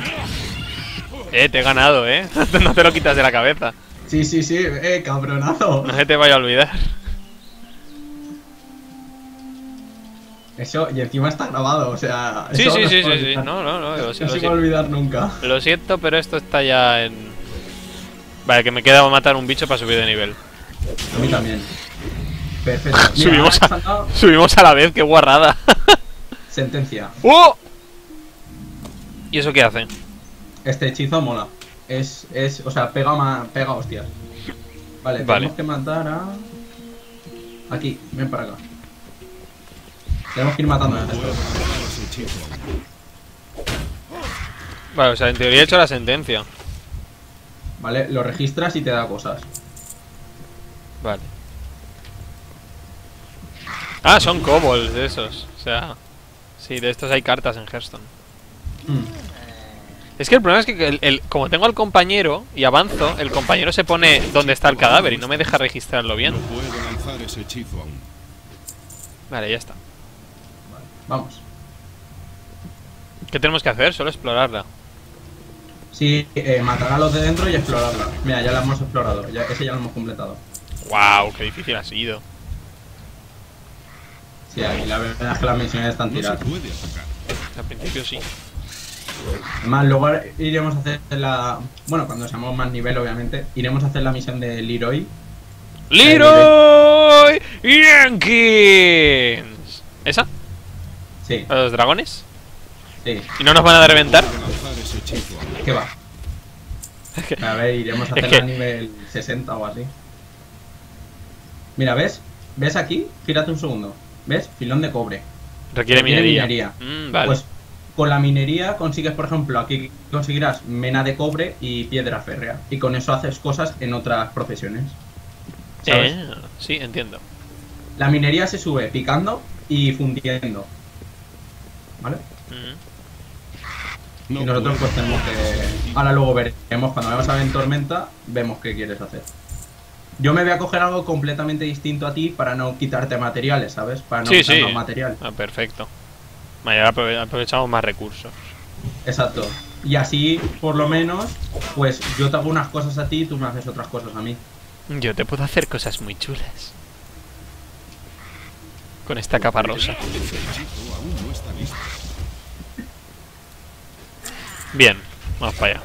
Eh, te he ganado, eh. no te lo quitas de la cabeza. Sí, sí, sí, eh, cabronazo. No se te vaya a olvidar. Eso, y encima está grabado, o sea. Sí, eso sí, no sí, sí, sí. No, no, no. Lo, No lo se va a olvidar nunca. lo siento, pero esto está ya en. Vale, que me queda matar un bicho para subir de nivel. A mí también. Perfecto. Mira, subimos, a, subimos a la vez, qué guarrada. sentencia. ¡Oh! ¿Y eso qué hace? Este hechizo mola. Es, es, o sea, pega, ma- pega hostias. Vale, Vale. tenemos que matar a... Aquí, ven para acá. Tenemos que ir matando a estos. Vale, o sea, en teoría he hecho la sentencia. Vale, lo registras y te da cosas. Vale. Ah, son kobolds de esos. O sea. Sí, de estos hay cartas en Hearthstone. Hmm. Es que el problema es que el, el- como tengo al compañero y avanzo, el compañero se pone donde está el cadáver y no me deja registrarlo bien. No puedo lanzar ese hechizo aún. Vale, ya está. Vamos. ¿Qué tenemos que hacer? Solo explorarla. Sí, eh, matar a los de dentro y explorarla. Mira, ya la hemos explorado. Ya, ese ya lo hemos completado. ¡Wow! ¡Qué difícil ha sido! Sí, aquí la verdad es que las misiones están No se tiradas. puede atacar. Al principio sí. Además, luego iremos a hacer la. Bueno, cuando seamos más nivel, obviamente, iremos a hacer la misión de Leroy. ¡Leroy Jenkins! ¿Esa? Sí, ¿A los dragones? sí. ¿Y no nos van a reventar? Lanzar ese hechizo a ¿Qué va? A ver, iremos a que- a nivel 60 o así. Mira, ¿ves? ¿Ves aquí? Fíjate un segundo. ¿Ves? Filón de cobre. Requiere Requiere minería. minería. Mm, vale. Pues con la minería consigues, por ejemplo, aquí conseguirás mena de cobre y piedra férrea. Y con eso haces cosas en otras profesiones. ¿Sabes? Eh, sí, entiendo. La minería se sube picando y fundiendo. ¿Vale? Mm. Y nosotros pues tenemos que... Ahora luego veremos, cuando vayamos a ver en Tormenta, vemos qué quieres hacer. Yo me voy a coger algo completamente distinto a ti para no quitarte materiales, ¿sabes? Para no Sí, quitar sí. más material. Ah, perfecto. Aprove- aprovechamos más recursos. Exacto. Y así, por lo menos, pues yo te hago unas cosas a ti y tú me haces otras cosas a mí. Yo te puedo hacer cosas muy chulas. Con esta capa rosa. Ese hechizo aún no está listo. Bien, vamos para allá.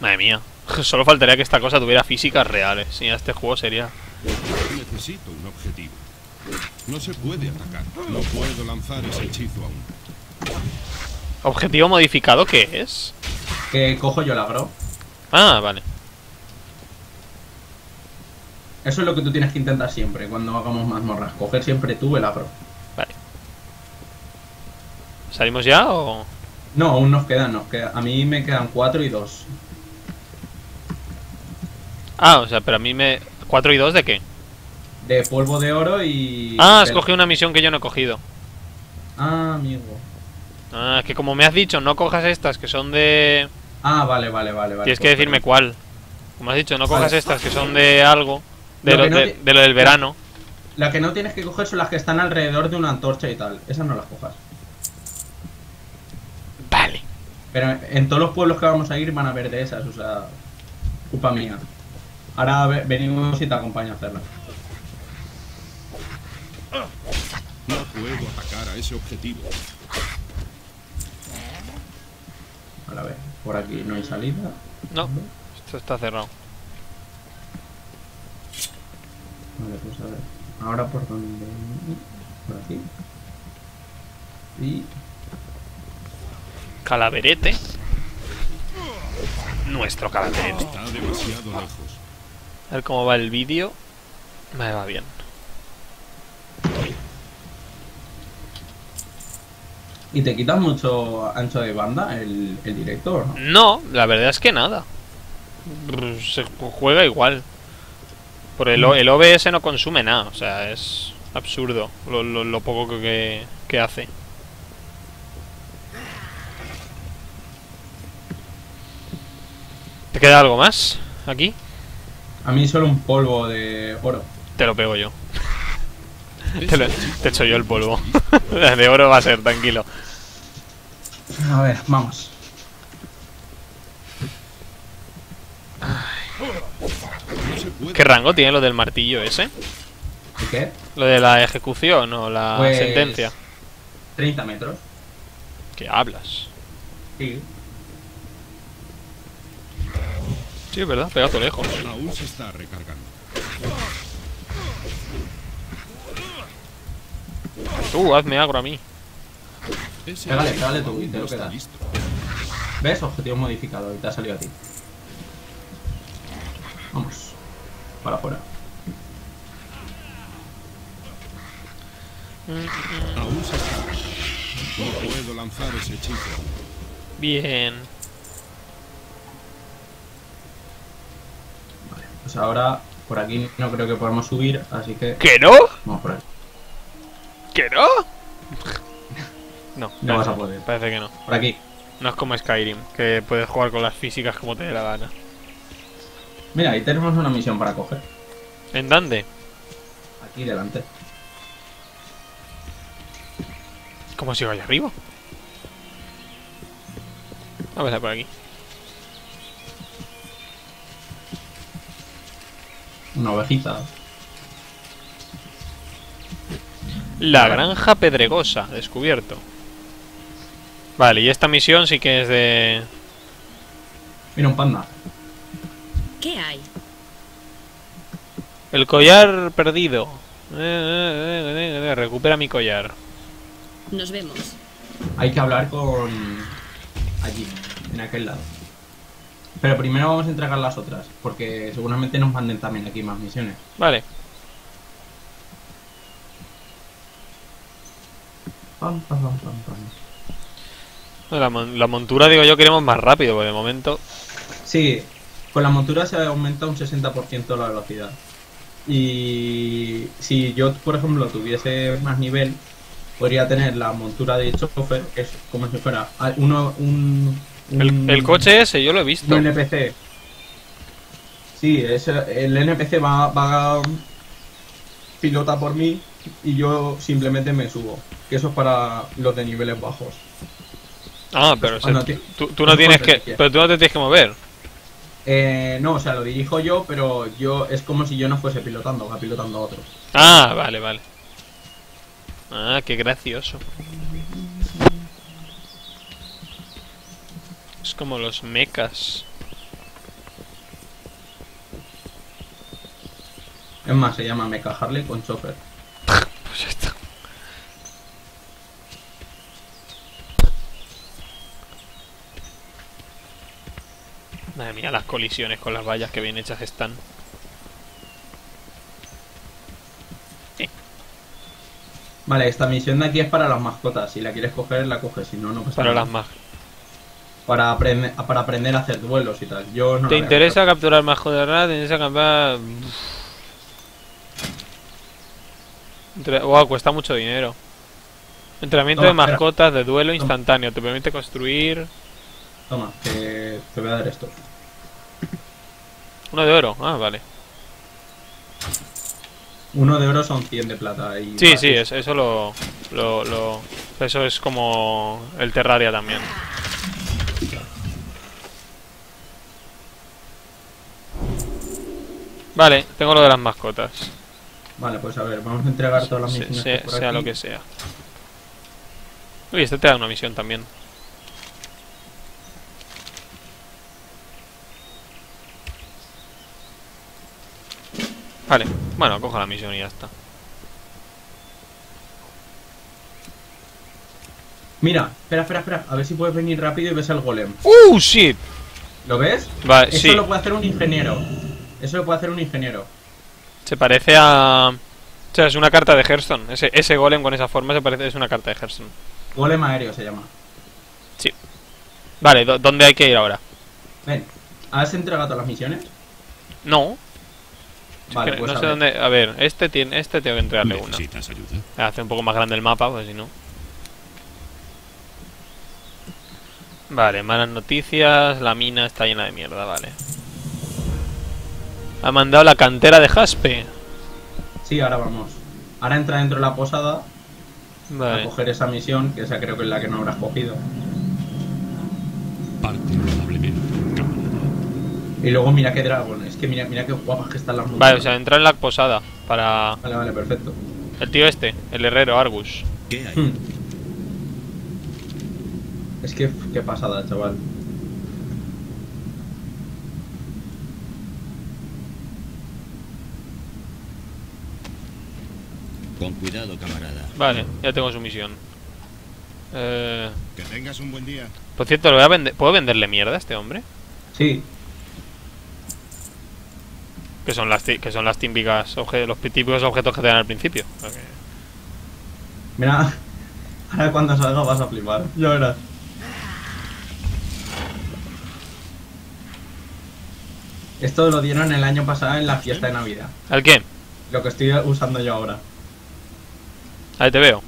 Madre mía. Solo faltaría que esta cosa tuviera físicas reales. Si ya este juego sería. Necesito un objetivo. No se puede atacar. No puedo lanzar ese hechizo aún. ¿Objetivo modificado qué es? Que cojo yo el agro. Ah, vale. Eso es lo que tú tienes que intentar siempre cuando hagamos mazmorras. Coger siempre tú el agro. ¿Salimos ya o.? No, aún nos quedan, nos queda. A mí me quedan 4 y 2. Ah, o sea, pero a mí me. ¿4 y 2 de qué? De polvo de oro y. Ah, has cogido una misión que yo no he cogido. Ah, amigo. Ah, es que como me has dicho, no cojas estas que son de. Ah, vale, vale, vale. Tienes que decirme cuál. Como has dicho, no cojas Vale. estas que son de algo. De Lo lo, que no de, de lo del verano. La que no tienes que coger son las que están alrededor de una antorcha y tal. Esas no las cojas. Vale. Pero en todos los pueblos que vamos a ir van a haber de esas, o sea. Culpa mía. Ahora ve- venimos y te acompaño a hacerlas. No puedo atacar a ese objetivo. Ahora a ver, por aquí no hay salida. No, esto está cerrado. Vale, pues a ver. Ahora por dónde. Por aquí. Y. Calaverete. Nuestro calaverete. Está demasiado lejos. A ver cómo va el vídeo. Me va bien. ¿Y te quitas mucho ancho de banda el, el directo o no? No, la verdad es que nada. Se juega igual. Por el, O- el OBS no consume nada, o sea, es absurdo lo, lo- lo poco que, que hace. ¿Te queda algo más aquí? A mí solo un polvo de oro. Te lo pego yo. Te, lo- te echo yo el polvo. De oro va a ser, tranquilo. A ver, vamos. ¿Qué rango tiene lo del martillo ese? ¿Y qué? Lo de la ejecución o la Pues- sentencia. 30 metros. ¿Qué hablas? Sí. Sí, es verdad, pega todo lejos. Aún se está recargando. Tú, hazme agro a mí. Pégale, pégale tú, y te lo listo. ¿Ves? Objetivo modificado y te ha salido a ti. Vamos. Para afuera. Aún se está. No puedo lanzar ese hechizo. Bien. Pues ahora por aquí no creo que podamos subir, así que ¿Que no? vamos por aquí. ¿Que no? No, No vas a poder. Parece que no. Por aquí. No es como Skyrim, que puedes jugar con las físicas como te dé la gana. Mira, ahí tenemos una misión para coger. ¿En dónde? Aquí delante. ¿Cómo sigo allá arriba? Vamos a ver por aquí. Una ovejita. La granja pedregosa, descubierto. Vale, y esta misión sí que es de... Mira, un panda. ¿Qué hay? El collar perdido. Eh, eh, eh, eh, recupera mi collar. Nos vemos. Hay que hablar con... Allí, en aquel lado. Pero primero vamos a entregar las otras, porque seguramente nos manden también aquí más misiones. Vale. Pam, pam, pam, pam, pam. La, mon- la montura, digo yo, queremos más rápido, porque de momento... Sí, con la montura se aumenta un 60% la velocidad. Y si yo, por ejemplo, tuviese más nivel, podría tener la montura de chofer, que es como si fuera a- uno, un, un- El, el coche ese, yo lo he visto. un NPC. Sí, es, el NPC va, va pilota por mí y yo simplemente me subo. Que eso es para los de niveles bajos. Ah, pero o sea, Cuando ti- tú, tú no tienes que... Pero tú no te tienes que mover. Eh, no, o sea, lo dirijo yo, pero yo es como si yo no fuese pilotando, va pilotando a otro. Ah, vale, vale. Ah, qué gracioso. Es como los mechas. Es más, se llama Mecha Harley con chofer. Pues esto. Madre mía, las colisiones con las vallas que bien hechas están. Vale, esta misión de aquí es para las mascotas. Si la quieres coger, la coges. Si no, no pasa Para nada. las más. Para, aprender, para aprender a hacer duelos y tal. Yo no ¿Te interesa capturar más joderra? ¿Te interesa capturar...? Entre... Wow, cuesta mucho dinero. Entrenamiento Toma, de espera. mascotas de duelo Toma. instantáneo. Te permite construir... Toma, que te voy a dar esto. Uno de oro. Ah, vale. Uno de oro son 100 de plata. Y Sí, sí, ti. es- eso lo, lo, lo- Eso es como el Terraria también. Vale, tengo lo de las mascotas. Vale, pues a ver, vamos a entregar todas las Se- misiones. se- por sea aquí. lo que sea. Uy, este te da una misión también. Vale, bueno, cojo la misión y ya está. Mira, espera, espera, espera. A ver si puedes venir rápido y ves el golem. ¡Uh, shit! ¿Lo ves? Vale, Eso sí. lo puede hacer un ingeniero. Eso lo puede hacer un ingeniero. Se parece a... O sea, es una carta de Hearthstone. Ese, ese golem con esa forma se parece... Es una carta de Hearthstone. Golem aéreo se llama. Vale, ¿dó- ¿dónde hay que ir ahora? Ven, ¿has entregado todas las misiones? No. Vale, que pues no a sé ver. dónde... A ver, este tiene... Este tengo que entregarle una. ¿Necesitas ayuda? Hace un poco más grande el mapa, pues si no. Vale, malas noticias. La mina está llena de mierda, vale. Ha mandado la cantera de Jaspe. Sí, ahora vamos. Ahora entra dentro de la posada a Vale. coger esa misión, que esa creo que es la que no habrás cogido. Y luego mira qué dragón, es que mira, mira qué guapas que están las montañas. Vale, o sea, entrar en la posada para Vale, vale, perfecto. el tío este, el herrero Argus. ¿Qué hay? Hmm. Es que qué pasada, chaval. Con cuidado, camarada. Vale, ya tengo su misión. Eh, Que tengas un buen día. por cierto, ¿lo voy a vender- ¿puedo venderle mierda a este hombre? Sí, Que son las, que son las típicas los típicos objetos que te dan al principio. Mira. Ahora cuando salga vas a flipar. Ya verás. Esto lo dieron el año pasado en la fiesta de Navidad. ¿Al qué? Lo que estoy usando yo ahora. Ahí te veo.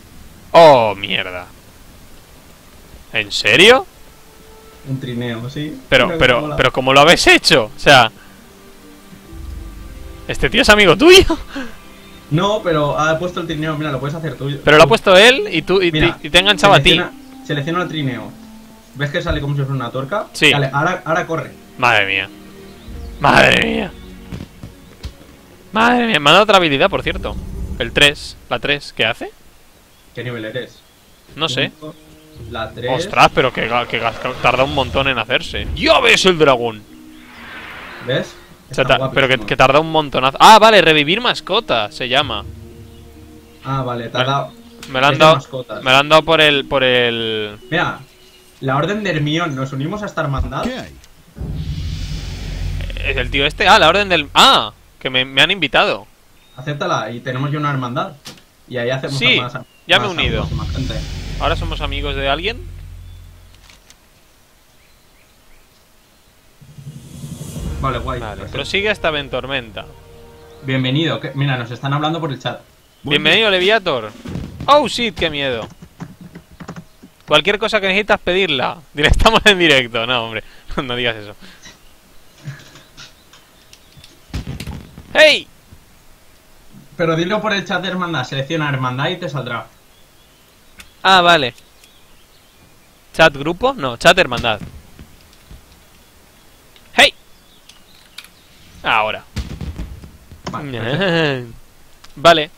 Oh, mierda. ¿En serio? Un trineo, sí. Pero, pero, pero, ¿cómo lo habéis hecho? O sea... ¿Este tío es amigo tuyo? No, pero ha puesto el trineo. Mira, lo puedes hacer tú. Pero lo ha puesto él y tú y, Mira, te- y te ha enganchado a ti. selecciona- el trineo. ¿Ves que sale como si fuera una tuerca? Sí. Dale, ahora, ahora corre. Madre mía. Madre mía. Madre mía. Me ha dado otra habilidad, por cierto. El 3. La 3. ¿Qué hace? ¿Qué nivel eres? No sé. La 3. Ostras, pero que, tarda un montón en hacerse. ¡Ya ves el dragón! ¿Ves? O sea, pero que, tarda un montonazo. Ah, vale, revivir mascota se llama. Ah, vale, Vale. dado. Me lo han dado. mascotas. Me lo han dado por el. por el. Mira, la orden de Hermión, ¿nos unimos a esta hermandad? ¿Qué hay? ¿Es el tío este? Ah, la orden del. ¡Ah! Que me, me han invitado. Acéptala y tenemos ya una hermandad. Y ahí hacemos Sí, más, ya me he unido. amigos, más gente. Ahora somos amigos de alguien. Vale, guay. Vale, perfecto. prosigue hasta Ventormenta. Bienvenido. que- Mira, nos están hablando por el chat. Bienvenido, Leviator. Oh, shit, qué miedo. Cualquier cosa que necesitas pedirla. Dile, estamos en directo. No, hombre, no digas eso. ¡Hey! Pero dilo por el chat de hermandad. Selecciona hermandad y te saldrá. Ah, vale. ¿Chat grupo? No, chat hermandad. ¡Hey! Ahora. Vale. Vale.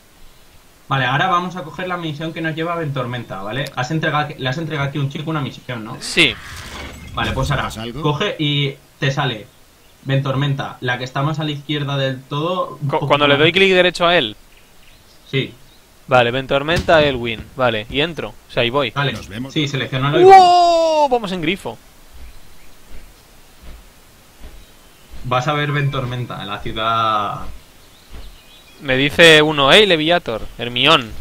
Vale, ahora vamos a coger la misión que nos lleva a Ventormenta, ¿vale? Has entregado, le has entregado aquí a un chico una misión, ¿no? Sí. Vale, pues ahora coge y te sale Ventormenta, la que está más a la izquierda del todo. Cuando le doy clic derecho a él. Sí, Vale, Ventormenta Elwin. Vale, y entro. O sea, ahí voy. vale. Nos vemos. Sí, seleccionalo y ¡Wow! Vamos en grifo. vas a ver Ventormenta, en la ciudad. Me dice uno, hey, Leviator, Hermión.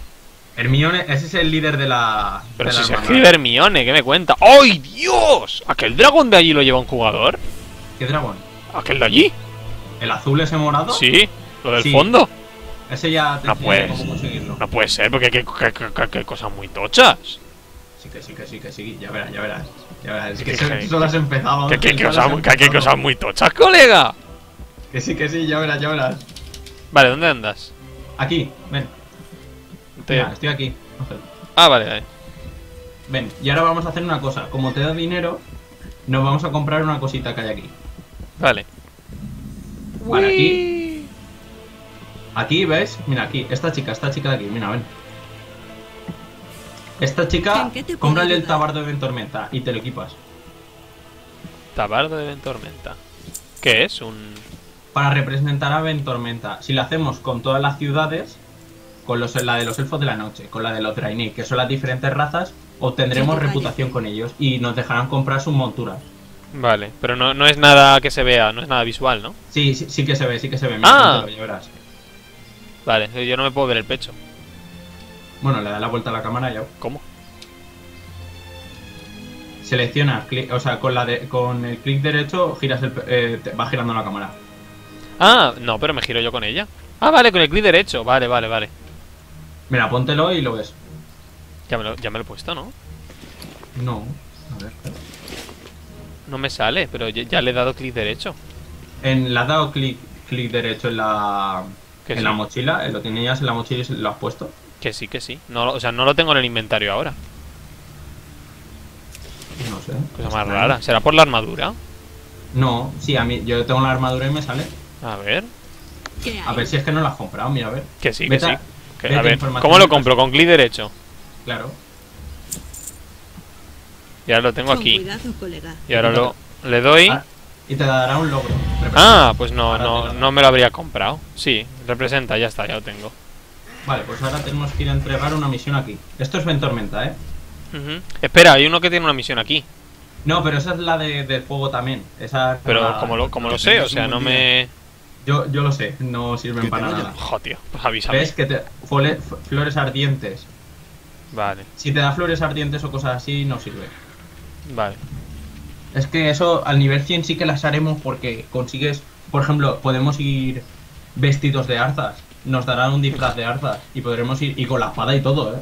Hermione, ese es el líder de la. Pero de si la se escribe Hermione, ¿qué me cuenta? ¡Ay, Dios! ¿Aquel dragón de allí lo lleva un jugador? ¿Qué dragón? ¿Aquel de allí? ¿El azul ese morado? Sí, lo del Sí. fondo. Ese ya te No cómo conseguirlo. No puede ser, porque qué cosas muy tochas. Sí, que sí, que sí, que sí. Ya verás, ya verás. Ya verás. Es Que- que que- so- solo has empezado. ¿Qué, qué solo has cosas, muy tochas, colega? Que sí, que sí, ya verás, ya verás. Vale, ¿dónde andas? Aquí, ven. Te- Mira, estoy aquí. Ah, vale, vale. Ven, y ahora vamos a hacer una cosa. Como te da dinero, nos vamos a comprar una cosita que hay aquí. Vale. Vale, aquí. Aquí, ¿ves? Mira, aquí. Esta chica, esta chica de aquí. Mira, ven. Esta chica, ¿En qué te puedo cómprale el tabardo de Ventormenta y te lo equipas. Tabardo de Ventormenta. ¿Qué es? Un... Para representar a Ventormenta. Si lo hacemos con todas las ciudades, con los, la de los elfos de la noche, con la de los Draenei, que son las diferentes razas, obtendremos reputación con ellos y nos dejarán comprar sus monturas. Vale, pero no, no es nada que se vea, no es nada visual, ¿no? Sí, sí, sí que se ve, sí que se ve. Mira, Ah. póntelo, ya verás. Vale, yo no me puedo ver el pecho. Bueno, le da la vuelta a la cámara y ya. ¿Cómo? Selecciona, cli- o sea, con, la de, con el clic derecho giras el, eh, te- va girando la cámara. Ah, no, pero me giro yo con ella. Ah, vale, con el clic derecho. Vale, vale, vale. Mira, póntelo y lo ves. Ya me lo, ya me lo he puesto, ¿no? No. A ver. No me sale, pero ya, ya le he dado clic derecho. En, le has dado clic, clic derecho en la, Que en sí. la mochila, eh, lo tenías en la mochila y se- lo has puesto. Que sí, que sí. No, lo- o sea, no lo tengo en el inventario ahora. No sé. Cosa más rara. ¿Será por la armadura? No, sí, a mí yo tengo la armadura y me sale. A ver. ¿Qué A ver si es que no la has comprado, mira, a ver. Que sí, que sí. a- Que- ver, ¿cómo lo compro? Con clic derecho. Claro. Y ahora lo tengo aquí. cuidado, colega. Y ahora lo le doy. Ah, y te dará un logro. Ah, pues no, Ahora no, no me lo habría comprado. Sí, representa, ya está, ya lo tengo. Vale, pues ahora tenemos que ir a entregar una misión aquí. Esto es Ventormenta, ¿eh? Espera, hay uno que tiene una misión aquí. No, pero esa es la de, del juego también. Esa Pero la- como lo, como lo sé, o sea, no me. Yo, yo lo sé, no sirven para nada. bien. Jo, tío, pues avísame. ¿Ves? Que te. fole- f- flores ardientes. Vale, Si te da flores ardientes o cosas así, no sirve. Vale. Es que eso al nivel 100 sí que las haremos porque consigues. Por ejemplo, podemos ir vestidos de arzas. Nos darán un disfraz de arzas. Y podremos ir. Y con la espada y todo, ¿eh?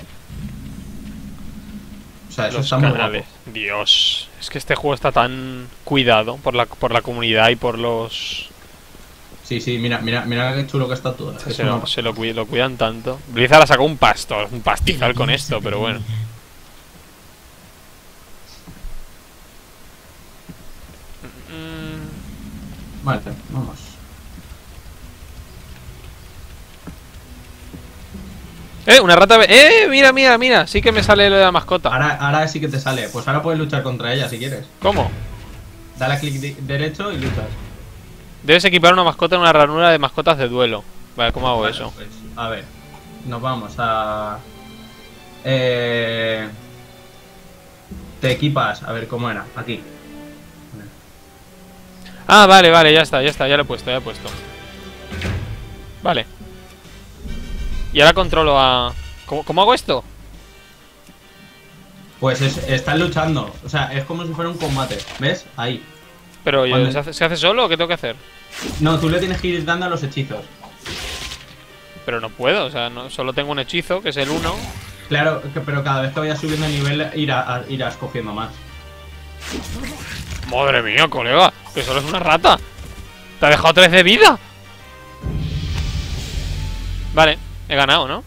O sea, eso Los está muy guapo. Dios, es que este juego está tan cuidado por la, por la comunidad y por los. Sí, sí, mira, mira, mira qué chulo que está todo. Es Se, una- lo, se lo, cui- lo cuidan tanto. Blizzard ha sacado un pastor, un pastizal con esto, pero bueno. Vale, vamos. Eh, una rata. Eh, mira, mira, mira. Sí que me sale lo de la mascota. Ahora, ahora sí que te sale. Pues ahora puedes luchar contra ella si quieres. ¿Cómo? Dale a clic de- derecho y luchas. Debes equipar una mascota en una ranura de mascotas de duelo. Vale, ¿cómo hago Vale, eso? pues, a ver, nos vamos a. Eh, te equipas, a ver cómo era, aquí. Ah, vale, vale, ya está, ya está, ya lo he puesto, ya lo he puesto. Vale. Y ahora controlo a... ¿Cómo, cómo hago esto? Pues es, están luchando, o sea, es como si fuera un combate, ¿ves? Ahí. Pero ¿se, hace, se hace solo o qué tengo que hacer? No, tú le tienes que ir dando a los hechizos. Pero no puedo, o sea, no, solo tengo un hechizo, que es el 1. Claro, pero cada vez que vayas subiendo de nivel irás cogiendo más. Madre mía, colega, que solo es una rata. Te ha dejado 3 de vida. Vale, he ganado, ¿no?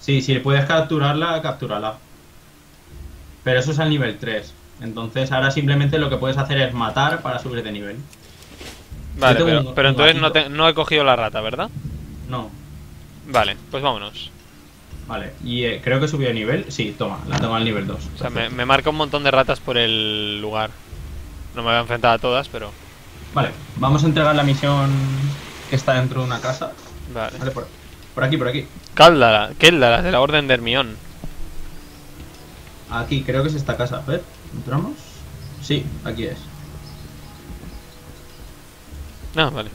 Sí, si puedes capturarla, captúrala. Pero eso es al nivel 3. Entonces ahora simplemente lo que puedes hacer es matar para subir de nivel. Vale, pero, un- pero un entonces no, gatito. te- no he cogido la rata, ¿verdad? No, Vale, pues vámonos. Vale. Y eh, creo que subió de nivel. Sí, toma, la tengo al nivel 2. O sea, me, me marca un montón de ratas por el lugar. No me voy a enfrentar a todas, pero... Vale, vamos a entregar la misión que está dentro de una casa. Vale. Vale, por, por aquí, por aquí. Cáldala, Kéldala, de la Orden de Hermión. Aquí, creo que es esta casa. A ver, ¿entramos? Sí, aquí es. No, vale.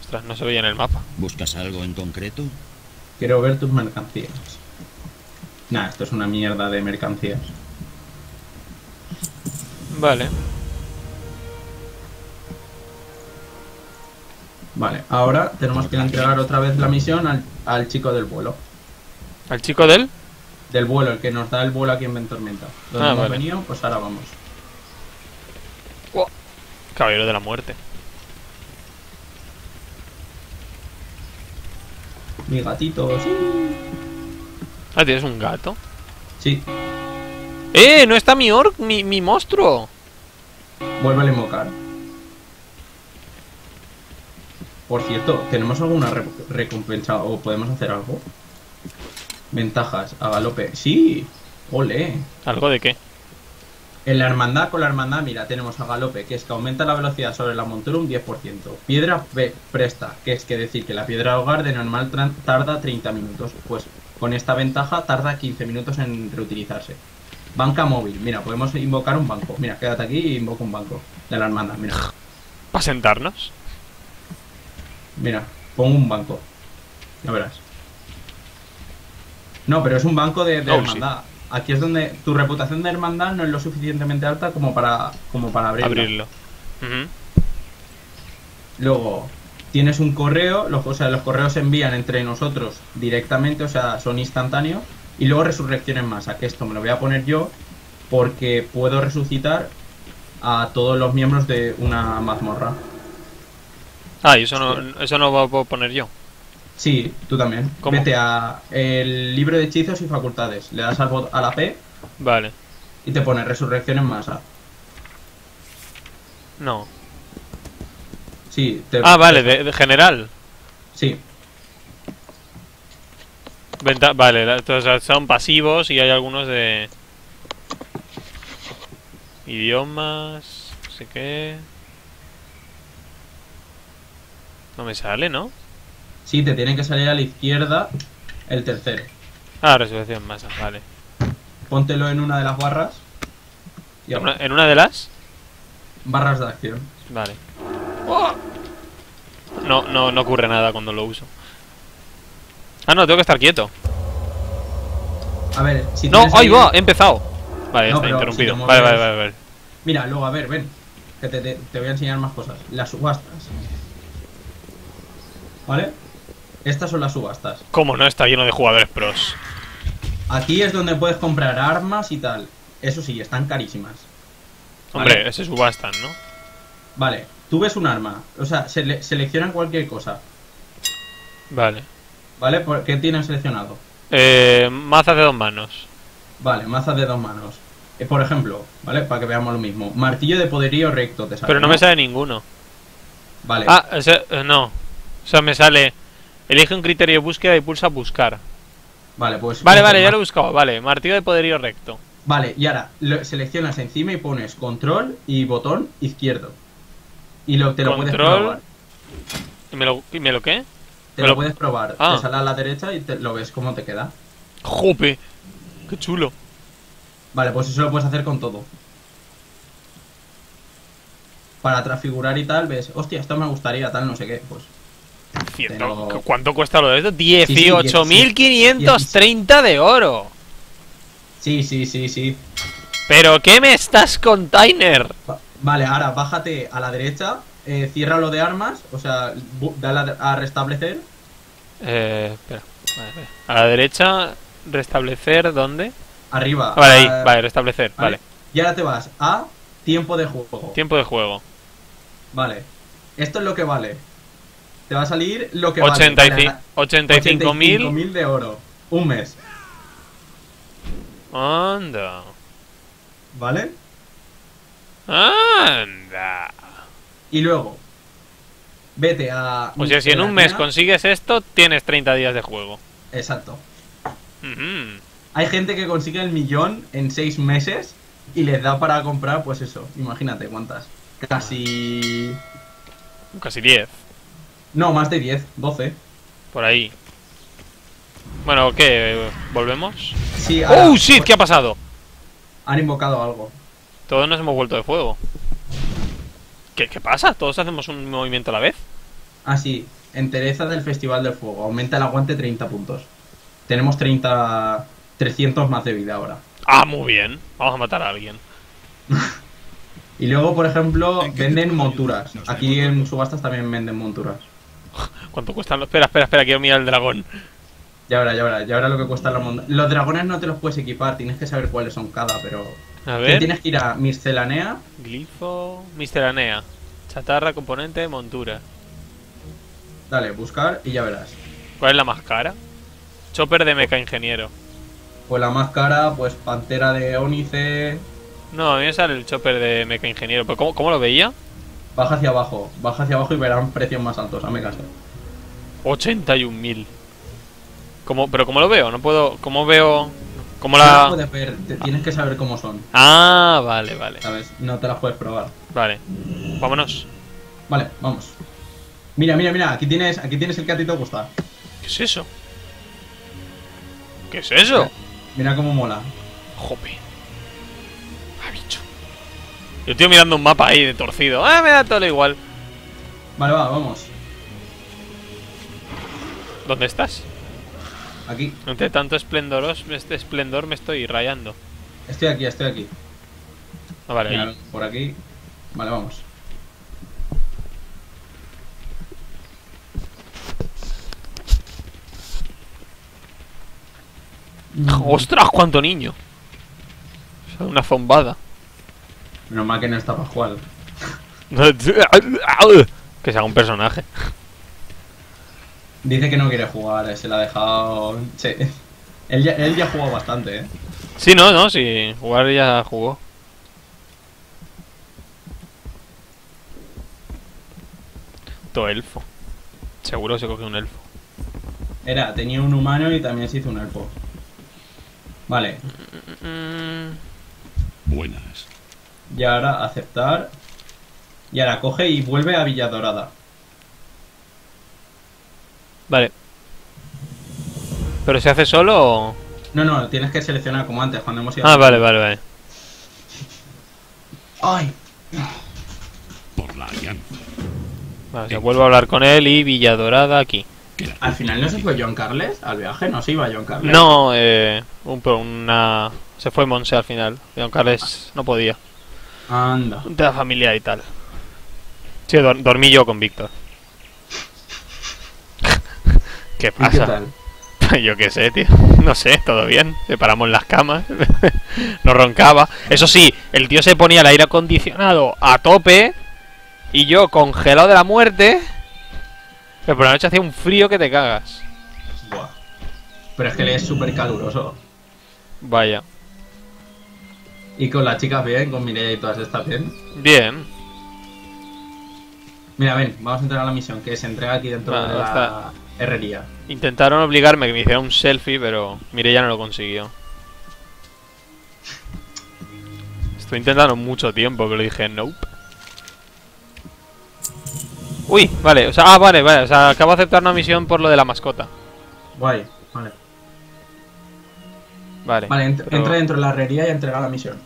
Ostras, no se veía en el mapa. ¿Buscas algo en concreto? Quiero ver tus mercancías. Nah, esto es una mierda de mercancías. Vale. Vale, ahora tenemos que entregar otra vez la misión al, al chico del vuelo. ¿Al chico de él? Del vuelo, el que nos da el vuelo aquí en Ventormenta. Donde Ah, hemos vale. venido, pues ahora vamos. Caballero de la muerte. Mi gatito, sí. Ah, tienes un gato. Sí, ¡Eh! ¡No está mi orc, mi, mi monstruo! vuelve a invocar. Por cierto, ¿tenemos alguna re- recompensa o podemos hacer algo? Ventajas, a galope. Sí, ole. ¿Algo de qué? En la hermandad, con la hermandad, mira, tenemos a galope, que es que aumenta la velocidad sobre la montura un 10%. Piedra presta, que es que decir que la piedra hogar de normal tarda 30 minutos. Pues con esta ventaja tarda 15 minutos en reutilizarse. Banca móvil, mira, podemos invocar un banco. Mira, quédate aquí y invoca un banco de la hermandad. Mira, ¿Para sentarnos? mira, pongo un banco. Ya verás. No, pero es un banco de, de Oh, sí. Aquí es donde tu reputación de hermandad no es lo suficientemente alta como para, como para abrirla. Abrirlo. Luego, tienes un correo, los, o sea, los correos se envían entre nosotros directamente, o sea, son instantáneos. Y luego resurrección en masa, que esto me lo voy a poner yo porque puedo resucitar a todos los miembros de una mazmorra. Ah, y eso no, eso no lo puedo poner yo. Sí, tú también. ¿Cómo? Vete a el libro de hechizos y facultades, le das al bot a la P Vale. y te pone resurrección en masa. No. Sí, te- Ah, vale, de, de general. Sí, Venta- vale, entonces son pasivos y hay algunos de... Idiomas... No sé qué... No me sale, ¿no? Sí, te tiene que salir a la izquierda el tercero. Ah, resurrección masa, vale. Póntelo en una de las barras. Y ¿En una, en una de las? barras de acción. Vale. No, no, no ocurre nada cuando lo uso. Ah, no, tengo que estar quieto. A ver, si No, ahí va, he empezado. Vale, No, está interrumpido. si vale, vale, vale, vale. Mira, luego, a ver, ven. Que te, te- te voy a enseñar más cosas. Las subastas. ¿Vale? Estas son las subastas. ¿Cómo no está lleno de jugadores pros? Aquí es donde puedes comprar armas y tal. Eso sí, están carísimas. Hombre, Vale. se subastan, ¿no? Vale, tú ves un arma. O sea, sele- seleccionan cualquier cosa. Vale. ¿Vale? ¿Por ¿Qué tienen seleccionado? Eh, mazas de dos manos. Vale, mazas de dos manos. Eh, por ejemplo, ¿vale? Para que veamos lo mismo. Martillo de poderío recto te sale. Pero no me sale ninguno. Vale. Ah, ese- eh, no. O sea, me sale. Elige un criterio de búsqueda y pulsa buscar. Vale, pues. Vale, vale, ya lo he buscado. Vale, martillo de poderío recto. Vale, y ahora lo seleccionas encima y pones control y botón izquierdo. Y lo, te lo puedes probar. ¿Y me lo, y me lo qué? Te me lo lo- puedes probar. Ah. Te sale a la derecha y te, lo ves cómo te queda. ¡Jope! ¡Qué chulo! Vale, pues eso lo puedes hacer con todo. Para transfigurar y tal, ves, hostia, esto me gustaría, tal, no sé qué. Pues Pero- ¿Cuánto cuesta lo de esto? sí, 18.530 de oro. sí, sí, sí, sí. ¿Pero qué me estás container? Va- Vale, ahora bájate a la derecha, eh, cierra lo de armas, o sea, dale a, restablecer. Eh, espera. Vale, vale. A la derecha, restablecer, ¿dónde? Arriba. Vale, ahí, a- vale, restablecer, vale. Y ahora te vas a tiempo de juego. Tiempo de juego. Vale. Esto es lo que vale. Te va a salir lo que 85 vale. 85.000. 85.000 de oro. Un mes. Anda. ¿Vale? Anda. Y luego. Vete a. O sea, si en un mes consigues esto, tienes 30 días de juego. Exacto. Ujú. Hay gente que consigue el millón en seis meses y les da para comprar, pues eso. Imagínate cuántas. Casi. Casi 10. No, más de 10, 12. Por ahí. Bueno, ¿qué? ¿Volvemos? Sí, ahora, ¡Oh, shit! ¿Qué ha pasado? Han invocado algo. Todos nos hemos vuelto de fuego. ¿Qué, qué pasa? ¿Todos hacemos un movimiento a la vez? Ah, sí. Entereza del Festival del Fuego. Aumenta el aguante 30 puntos. Tenemos 30. 300 más de vida ahora. Ah, muy bien. Vamos a matar a alguien. Y luego, por ejemplo, ¿En qué venden monturas. Aquí en subastas también venden monturas. ¿Cuánto cuestan los...? Espera, espera, espera. Quiero mirar el dragón. Ya verás, ya verás, ya verás lo que cuesta la montura. Los dragones no te los puedes equipar, tienes que saber cuáles son cada, pero. A ver. Tienes que ir a Miscelanea. Glifo... Miscelanea. Chatarra, componente, montura. Dale, buscar y ya verás. ¿Cuál es la más cara? Chopper de meca ingeniero. Pues la más cara, pues Pantera de Ónice. No, a mí me sale el chopper de meca ingeniero. ¿Pero cómo, cómo lo veía? Baja hacia abajo, baja hacia abajo y verán precios más altos, hazme caso. 81.000. ¿Cómo, ¿Pero cómo lo veo? No puedo... ¿Cómo veo...? ¿Cómo No la...? puedes ver, te- tienes que saber cómo son, Ah, vale, vale. ¿sabes? No te las puedes probar. Vale. Vámonos. Vale, vamos. Mira, mira, mira, aquí tienes, aquí tienes el que a ti te gusta. ¿Qué es eso? ¿Qué es eso? Mira cómo mola. Jope. Yo estoy mirando un mapa ahí de torcido. Ah, me da todo igual. Vale, va, vamos. ¿Dónde estás? Aquí. Entre tanto esplendoros, este esplendor me estoy rayando. Estoy aquí, estoy aquí. Ah, vale, Mira, por aquí. Vale, vamos. ¡Ostras, cuánto niño! Una zombada. Menos mal que no está Pascual. Que se haga un personaje. Dice que no quiere jugar, eh, se la ha dejado. Sí. Él ya, él ya ha jugado bastante, eh. Sí, no, no, sí. Jugar ya jugó. Todo elfo. Seguro se coge un elfo. Era, tenía un humano y también se hizo un elfo. Vale, Mm, Buenas. Y ahora aceptar. Y ahora coge y vuelve a Villa Dorada. Vale. ¿Pero se hace solo o...? No, no, tienes que seleccionar como antes, cuando hemos ido. Ah, vale, vale, vale. ¡Ay! Por la alianza. Vale, o sea, vuelvo a hablar con él y Villadorada aquí. Al final no se fue John Carles al viaje, no se iba John Carles. No, eh... Un, pero una... Se fue Monse al final. Don Carles no podía. Anda. De la familia y tal. Sí, dor- dormí yo con Víctor. ¿Qué ¿Y qué pasa? tal? Yo qué sé, tío. No sé, todo bien. Separamos las camas. no roncaba. Eso sí, el tío se ponía el aire acondicionado a tope. Y yo congelado de la muerte. Pero por la noche hacía un frío que te cagas. Buah. Pero es que él es súper caluroso. Vaya. Y con las chicas bien, con Mireia y todas estas bien. Bien. Mira, ven, vamos a entrar a la misión, que se entrega aquí dentro de la... está. herrería. Intentaron obligarme a que me hiciera un selfie, pero Mireia no lo consiguió. Estoy intentando mucho tiempo, pero dije nope. Uy, vale, o sea, ah, vale, vale, o sea, acabo de aceptar una misión por lo de la mascota. Guay, vale. Vale. Vale, ent- pero- entra dentro de la herrería y entrega la misión.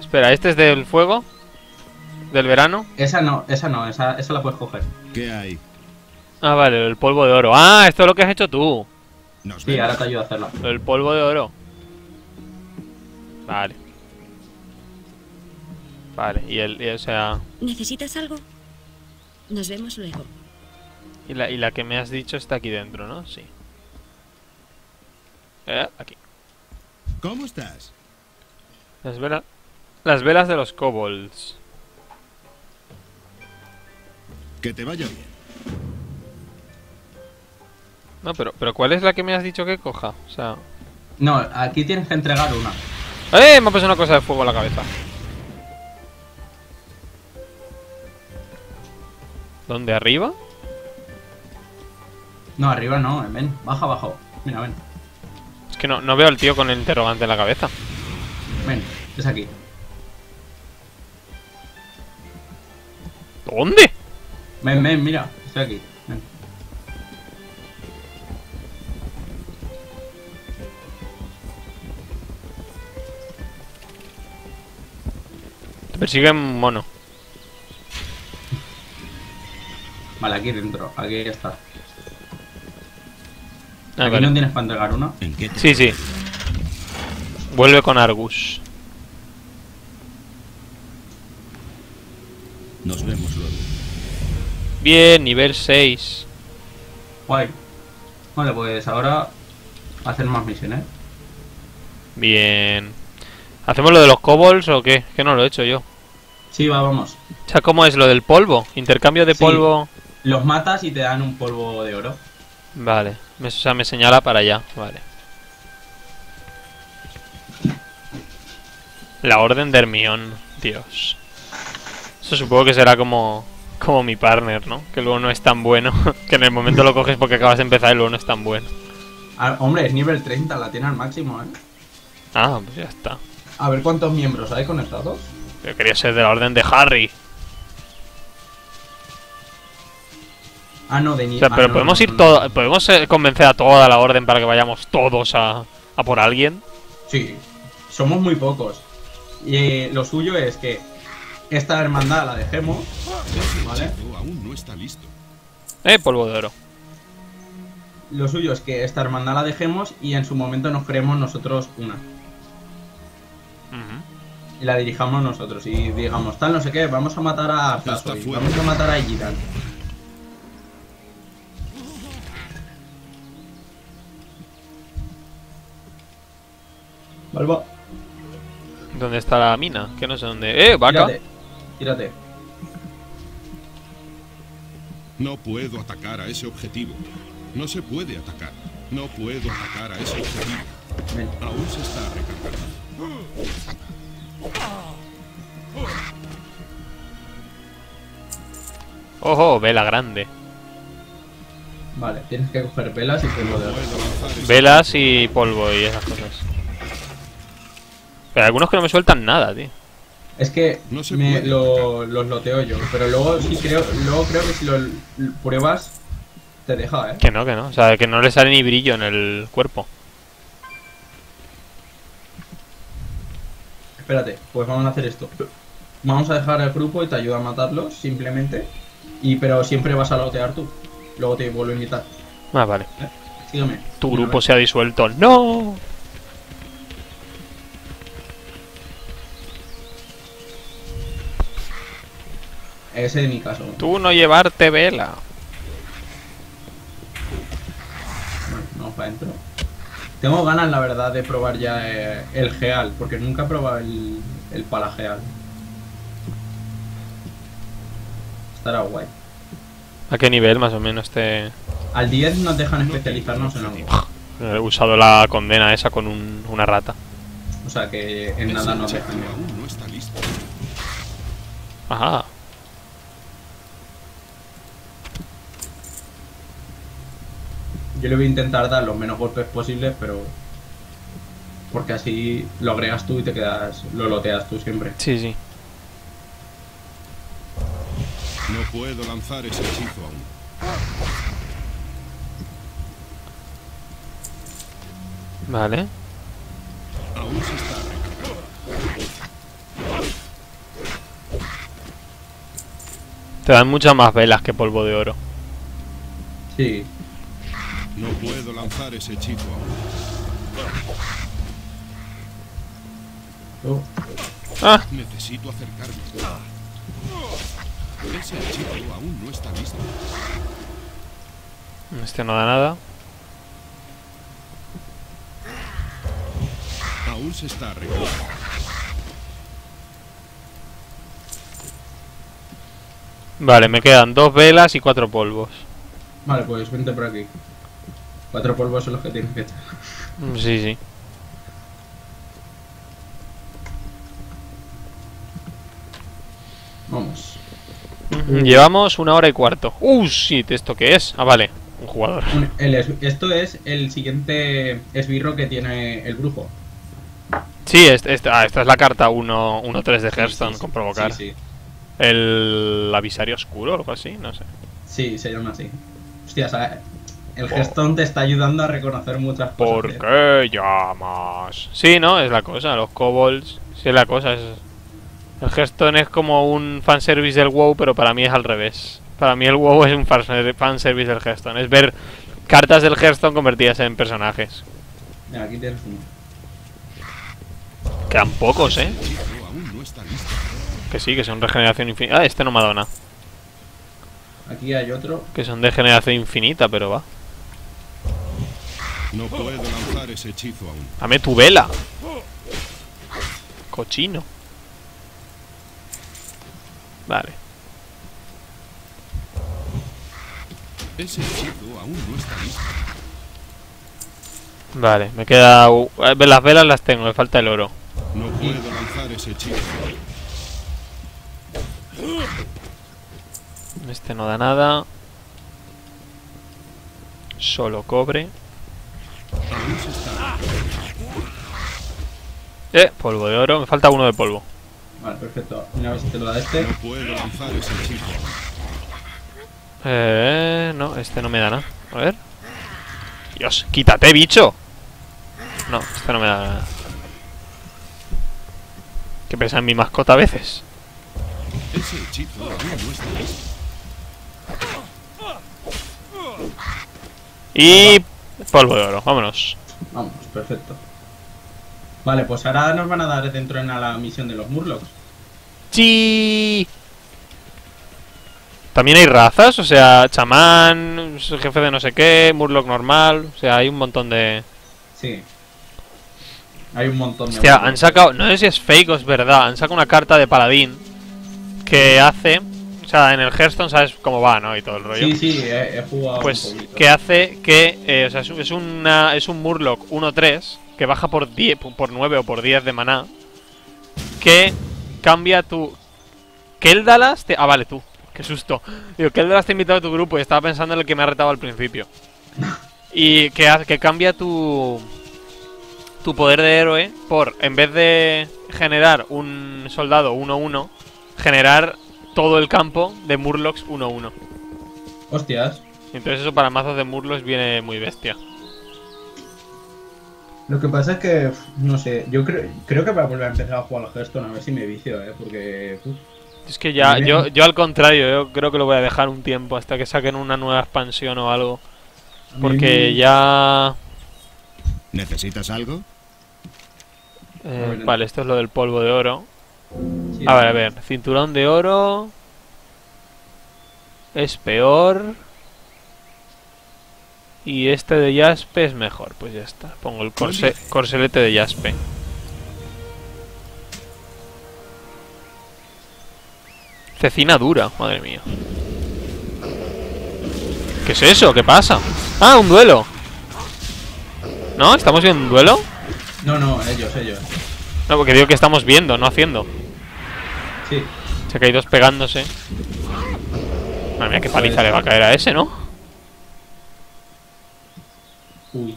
Espera, ¿este es del fuego? ¿Del verano? Esa no, esa no, esa, esa la puedes coger. ¿Qué hay? Ah, vale, el polvo de oro. Ah, esto es lo que has hecho tú. Nos Sí, vemos. ahora te ayudo a hacerla. El polvo de oro. Vale. Vale, y el, y, o sea, ¿Necesitas algo? Nos vemos luego. y la, y la que me has dicho está aquí dentro, ¿no? Sí. Eh, aquí. ¿Cómo estás? Las velas, las velas de los kobolds. Que te vaya bien. No, pero, pero ¿cuál es la que me has dicho que coja? O sea, No, aquí tienes que entregar una. ¡eh! Me ha pasado una cosa de fuego en la cabeza. ¿Dónde arriba? No, arriba no, ven, baja abajo. Mira, ven, Es que no, no veo al tío con el interrogante en la cabeza. ven, es aquí. ¿Dónde? Ven, ven, mira, estoy aquí. Ven. Te persigue un mono. Vale, aquí dentro, aquí está. Ah, aquí vale. no tienes para entregar una. ¿En qué te... Sí, sí. Vuelve con Argus. Nos vemos luego. Bien, nivel 6. Guay. Vale, pues ahora hacer más misiones. Bien. ¿Hacemos lo de los kobolds o qué? Que no lo he hecho yo. Sí, va, vamos. O sea, ¿cómo es lo del polvo? Intercambio de Sí. polvo. Los matas y te dan un polvo de oro. Vale. Me, o sea, me señala para allá. Vale. La orden de Hermión. Dios. Eso supongo que será como como mi partner, ¿no? Que luego no es tan bueno. que en el momento lo coges porque acabas de empezar y luego no es tan bueno. Ah, hombre, es nivel 30, la tiene al máximo, ¿eh? Ah, pues ya está. A ver cuántos miembros hay conectados. Yo quería ser de la orden de Harry. Ah, no, de O nivel. sea, pero podemos ir todo, podemos eh, convencer a toda la orden para que vayamos todos a, a por alguien. Sí, somos muy pocos. Y eh, lo suyo es que esta hermandad la dejemos, ¿vale? hechizo aún no está listo. Eh, polvo de oro. Lo suyo es que esta hermandad la dejemos y en su momento nos creemos nosotros una. Y la dirijamos nosotros y digamos, tal, no sé qué, vamos a matar a fuera. vamos a matar a Illidan. Valva, ¿Dónde está la mina? Que no sé dónde. Eh, vaca. Tírate. No puedo atacar a ese objetivo. No se puede atacar. No puedo atacar a ese objetivo. Ven. Aún se está recargando. Ojo, vela grande. Vale, tienes que coger velas y polvo de oro. Velas y polvo y esas cosas. Pero hay algunos que no me sueltan nada, tío. Es que No se me lo, los loteo yo, pero luego sí creo, luego creo que si lo pruebas te deja, eh. Que no, que no. O sea, que no le sale ni brillo en el cuerpo. Espérate, pues vamos a hacer esto. Vamos a dejar el grupo y te ayuda a matarlos, simplemente. Y pero siempre vas a lotear tú. Luego te vuelvo a invitar. Ah, vale. Sígueme. Tu grupo se ha disuelto. ¡No! Ese es mi caso. Tú no llevarte vela. Bueno, vamos para adentro. Tengo ganas, la verdad, de probar ya eh, el geal, porque nunca he probado el, el palageal. Estará guay. ¿A qué nivel más o menos te Al 10 nos dejan especializarnos en algo. he usado la condena esa con un- una rata? O sea que en nada dejan. no está listo. Ajá. Yo le voy a intentar dar los menos golpes posibles, pero. Porque así lo agregas tú y te quedas. Lo loteas tú siempre. Sí, sí. No puedo lanzar ese hechizo aún. Vale. Aún se está. Te dan muchas más velas que polvo de oro. Sí. No puedo lanzar ese hechizo aún. Oh, Ah, Necesito acercarme. Ese hechizo aún no está listo. este no da nada. Aún se está recargando. Vale, me quedan dos velas y cuatro polvos. Vale, pues vente por aquí. Cuatro polvos son los que tienes que echar. Mm, Sí, sí. Vamos. Llevamos una hora y cuarto. Uh, shit, ¿esto qué es? Ah, vale, un jugador. Un- el es- esto es el siguiente esbirro que tiene el brujo. Sí, este- este- ah, esta es la carta 1-3 de Hearthstone sí, con provocar. Sí, sí. El avisario oscuro o algo así, no sé. Sí, se llama así. Hostia, el Hearthstone te está ayudando a reconocer muchas cosas. ¿Por eh. qué llamas? Sí, ¿no? Es la cosa, los kobolds. Sí, es la cosa. Es... El Hearthstone es como un fanservice del WoW, pero para mí es al revés. Para mí el WoW es un fanser- fanservice del Hearthstone. Es ver cartas del Hearthstone convertidas en personajes. Mira, aquí tienes uno. Quedan pocos, ¿eh? Que sí, que son regeneración infinita. Ah, este no me ha dado nada. Aquí hay otro. Que son de generación infinita, pero va. No puedo lanzar ese hechizo aún. Dame tu vela. Cochino. Vale. Ese hechizo aún no está listo. Vale, me queda... eh, Las velas las tengo, me falta el oro. No puedo lanzar ese hechizo. Este no da nada. Solo cobre. Eh, polvo de oro. Me falta uno de polvo. Vale, perfecto. Mira a ver si te lo da este. No puedo lanzar ese hechizo. Eh, no, este no me da nada. A ver. Dios, quítate, bicho. No, este no me da nada. Que pesa en mi mascota a veces. Ese hechizo no. Y polvo de oro, vámonos. Vamos, perfecto. Vale, pues ahora nos van a dar dentro en la misión de los Murlocs. Sí. También hay razas, o sea, chamán, jefe de no sé qué, murloc normal, o sea, hay un montón de... Sí. Hay un montón de. Hostia, han sacado, no sé si es fake o es verdad, han sacado una carta de paladín que hace, o sea, en el Hearthstone sabes cómo va, ¿no? Y todo el rollo. Sí, sí, he, he jugado. Pues un que hace que, eh, o sea, es, un- es una, es un Murloc 1-3 que baja por 10, por 9 o por 10 de maná, que cambia tu... Keldalas te... Ah, vale, tú. Qué susto. Digo, Keldalas te ha invitado a tu grupo y estaba pensando en el que me ha retado al principio. Y que, que cambia tu... Tu poder de héroe por, en vez de generar un soldado 1-1, generar todo el campo de Murlocs 1-1. Hostias. Entonces eso para mazos de Murlocs viene muy bestia. Lo que pasa es que, no sé, yo creo, creo que voy a volver a empezar a jugar al Hearthstone a ver si me vicio, eh, porque. uf, Es que ya, yo, yo al contrario, yo creo que lo voy a dejar un tiempo hasta que saquen una nueva expansión o algo. Porque me- ya... ¿Necesitas algo? eh, vale, esto es lo del polvo de oro. Sí, A ver, a ver, cinturón de oro... Es peor... Y este de Jaspe es mejor, pues ya está. Pongo el corse- corselete de Jaspe. Cecina dura, madre mía. ¿Qué es eso? ¿Qué pasa? Ah, un duelo. ¿No? ¿Estamos viendo un duelo? No, no, ellos, ellos. No, porque digo que estamos viendo, no haciendo. Sí. O sea que hay dos pegándose. Madre mía, qué paliza le va a caer a ese, ¿no? Uy.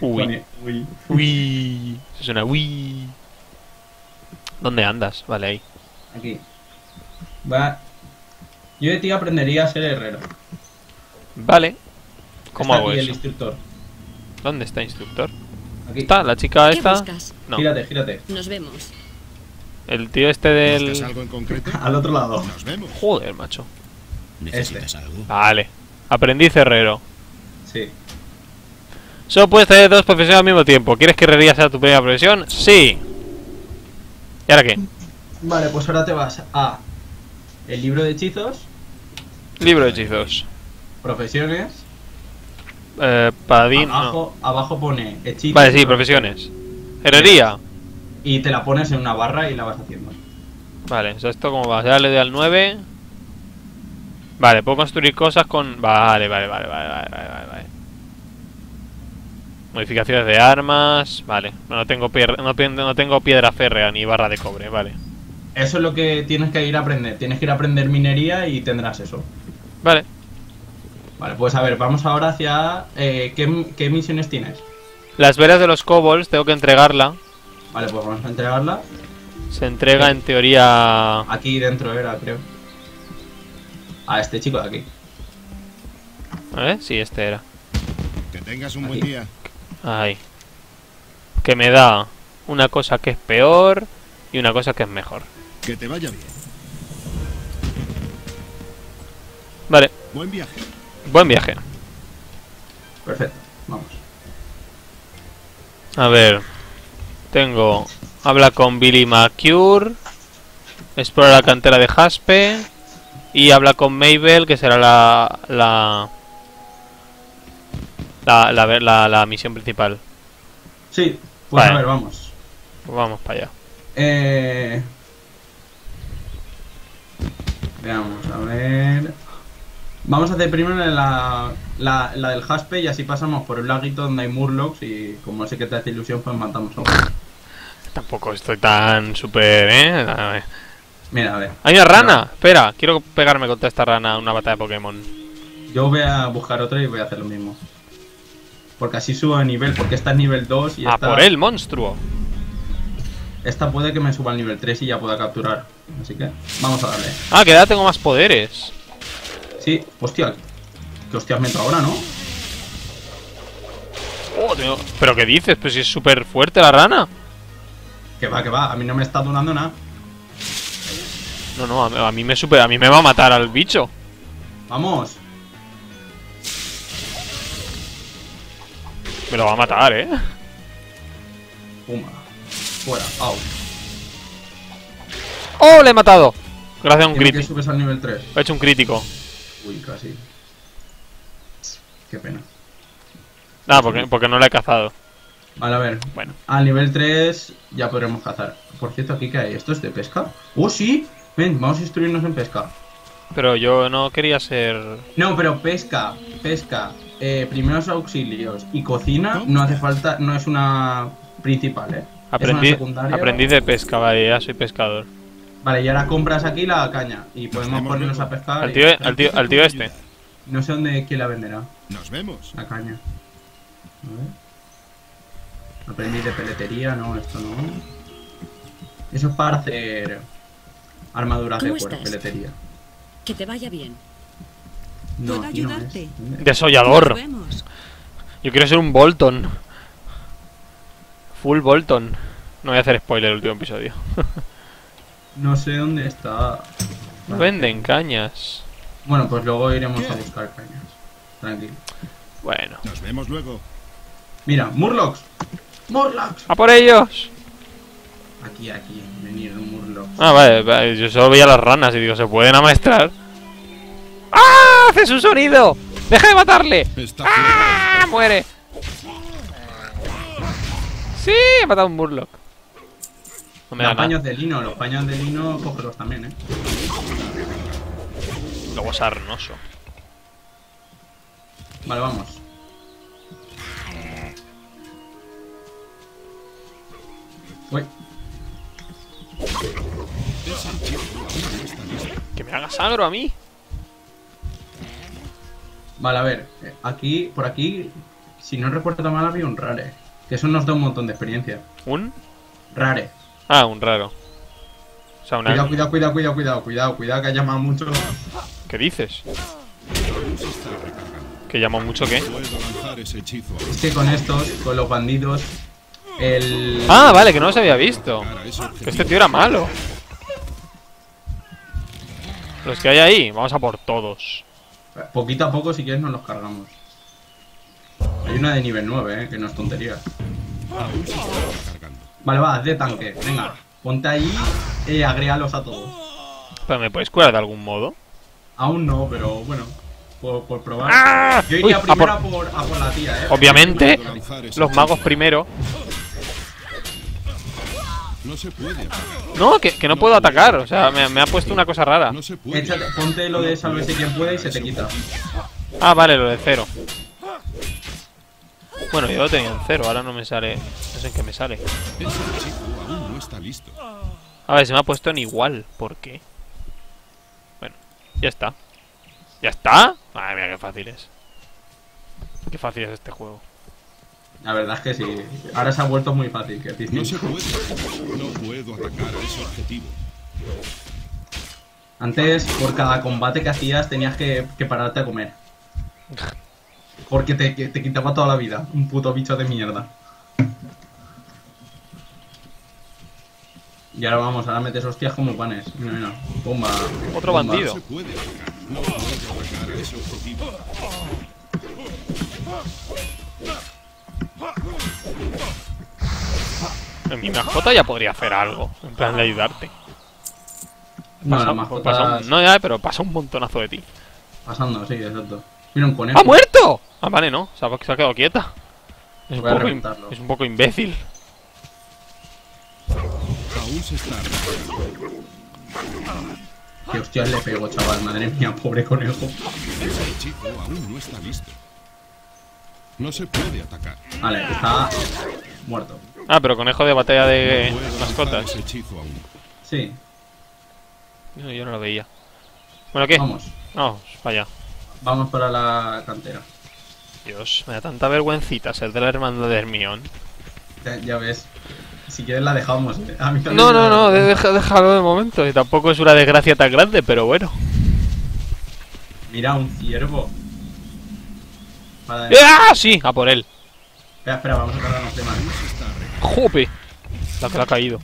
Uy. Uy. Uy. Eso suena uy. ¿Dónde andas? Vale, ahí. Aquí. Va. Yo de ti aprendería a ser herrero. Vale. ¿Cómo Está hago aquí el eso? instructor. ¿Dónde está instructor? Aquí. ¿Está la chica ¿Qué esta? buscas? No. Gírate, gírate. Nos vemos. El tío este ¿Buscas del... algo en concreto? Al otro lado. Nos vemos. Joder, macho. ¿Necesitas Este. algo? Vale. Aprendiz herrero. Sí. Solo puedes tener dos profesiones al mismo tiempo. ¿Quieres que herrería sea tu primera profesión? Sí. ¿Y ahora qué? Vale, pues ahora te vas a el libro de hechizos, Libro de hechizos. profesiones. Eh, paladín. no. abajo, abajo pone hechizos. Vale, sí, profesiones. Herrería. Y te la pones en una barra y la vas haciendo. Vale, o sea, esto como va. Ya le doy al 9. Vale, puedo construir cosas con. Vale, vale, vale, vale, vale, vale, vale, vale. Modificaciones de armas. Vale, no tengo, pier- no, no tengo piedra férrea ni barra de cobre, vale. Eso es lo que tienes que ir a aprender. Tienes que ir a aprender minería y tendrás eso. Vale, Vale, pues a ver, vamos ahora hacia... eh, ¿qué, qué misiones tienes? las velas de los kobolds tengo que entregarla. Vale, pues vamos a entregarla. Se entrega en teoría. Aquí dentro era, creo. A este chico de aquí. ¿Eh? Sí, este era. Que tengas un buen día. Ahí. Que me da una cosa que es peor y una cosa que es mejor. Que te vaya bien. Vale, Buen viaje. Buen viaje. Perfecto, vamos. A ver. Tengo. Habla con Billy McCure. Explora la cantera de Jaspe. Y habla con Mabel, que será la. La. La, la, la- la misión principal. Sí, pues Vale. a ver, vamos. Pues vamos para allá. Eh... Veamos, a ver... Vamos a hacer primero la, la, la del Jaspe y así pasamos por un laguito donde hay Murlocs y como sé que te hace ilusión, pues matamos a uno. Tampoco estoy tan súper, ¿eh? A ver. Mira, a ver. Hay una rana. Espera, quiero pegarme contra esta rana una batalla de Pokémon. Yo voy a buscar otra y voy a hacer lo mismo. Porque así subo de nivel, porque esta es nivel 2 y A esta, por el monstruo. esta puede que me suba al nivel 3 y ya pueda capturar. Así que vamos a darle. Ah, que ahora tengo más poderes. Sí, hostia. ¿Qué hostias meto ahora, no? Oh, tengo- ¿Pero qué dices? Pues si es súper fuerte la rana. Que va, que va. A mí no me está donando nada. No, no, a, a mí me super, a mí me va a matar al bicho. Vamos. Me lo va a matar, ¿eh? Puma. Fuera. Au. ¡Oh, le he matado! Gracias a un que crítico. subes al nivel 3. He hecho un crítico. Uy, casi. Qué pena. Ah, porque, porque no la he cazado. Vale, a ver. Bueno. Al nivel 3 ya podremos cazar. Por cierto, ¿aquí qué hay? ¿Esto es de pesca? ¡Oh, sí! Ven, vamos a instruirnos en pesca. Pero yo no quería ser... No, pero pesca, pesca, eh, primeros auxilios y cocina no hace falta, no es una principal, ¿eh? Es una Aprendiz, secundaria. aprendiz de pesca, vale, ya soy pescador. Vale, y ahora compras aquí la caña y podemos ponernos a pescar. Al y- tío, al tío, al tío este. No sé dónde quién la venderá, Nos vemos. la caña. A ver. Aprendiz de peletería, no, esto no. Eso es para hacer armaduras de peletería. Que te vaya bien. No, ¿Puedo aquí no. Desollador. Yo quiero ser un Bolton. Full Bolton. No voy a hacer spoiler el último episodio. No sé dónde está. No venden cañas. Bueno, pues luego iremos ¿Qué? a buscar cañas. Tranquilo. Bueno. Nos vemos luego. Mira, Murlocs. Murlocs. ¡A por ellos! Aquí, aquí, venir un Murloc. Ah, vale, vale, yo solo veía las ranas y digo, ¿se pueden amaestrar? ¡Ah! ¡Hace su sonido! ¡Deja de matarle! Está ¡Ah! ¡Muere! ¡Sí! He matado a un Murloc. No me da Los nada. paños de lino, los paños de lino, cógelos también, eh. Lobo sarnoso. Vale, vamos. Uy, Que me haga sagro a mí. vale, a ver. Aquí, por aquí, si no recuerdo mal, había un rare. Que eso nos da un montón de experiencia. ¿Un? Rare. Ah, un raro. O sea, una... Cuidado, cuidado, cuidado, cuidado, cuidado, cuidado, cuidado, que ha llamado mucho. ¿Qué dices? ¿Que llama mucho qué? Es que con estos, con los bandidos, el. Ah, vale, que no los había visto. Que este tío era malo. Los que hay ahí, vamos a por todos. Poquito a poco, si quieres, nos los cargamos. Hay una de nivel 9, eh, que no es tontería. Vale, va, de tanque. Venga, ponte ahí y agrégalos a todos. Pero me puedes curar de algún modo. Aún no, pero bueno, por, por probar. ¡Ah! Yo iría Uy, a primero por- a por, a por la tía, eh. Obviamente, los magos primero. No se puede atacar. No, que, que no puedo atacar. O sea, me, me ha puesto una cosa rara. No se puede. Échate, ponte lo de sálvese quien pueda y se te quita. Ah, vale, lo de cero. Bueno, yo lo tenía en cero, ahora no me sale. No sé en qué me sale. Ese hechizo aún no está listo. A ver, se me ha puesto en igual. ¿Por qué? Bueno, ya está. ¿Ya está? Madre mía, qué fácil es. Qué fácil es este juego. La verdad es que sí. Ahora se ha vuelto muy fácil, que No se puede. No puedo atacar a ese objetivo. Antes, por cada combate que hacías, tenías que, que pararte a comer. Porque te, te quitaba toda la vida. Un puto bicho de mierda. Y ahora vamos, ahora metes hostias como panes. Mira, mira. Bomba. Otro bomba. bandido. Mi mascota ya podría hacer algo. En plan de ayudarte. No, la pasa mascota. un- no, ya, pero pasa un montonazo de ti. Pasando, sí, exacto. Mira un conejo. ¡Ha muerto! Ah, vale, no. Se ha, se ha quedado quieta. Es un, Voy poco, im- reventarlo. es un poco imbécil. Aún se está. Que hostias le pego, chaval. Madre mía, pobre conejo. Ese hechizo aún no está listo. No se puede atacar. Vale, está muerto. Ah, pero conejo de batalla de mascotas. ese hechizo aún. Sí, No, yo no lo veía. Bueno, ¿qué? vamos. Vamos, vaya. Vamos para la cantera. Dios, me da tanta vergüencita ser de la hermandad de Hermión. Ya, ya ves. Si quieres la dejamos. eh. A mí No, no, no, deja, déjalo de momento. Y tampoco es una desgracia tan grande, pero bueno. Mira, un ciervo. Vale. ¡Ah! Sí, a por él. Espera, espera, vamos a cargarnos de más. ¡Jope! La que le ha caído.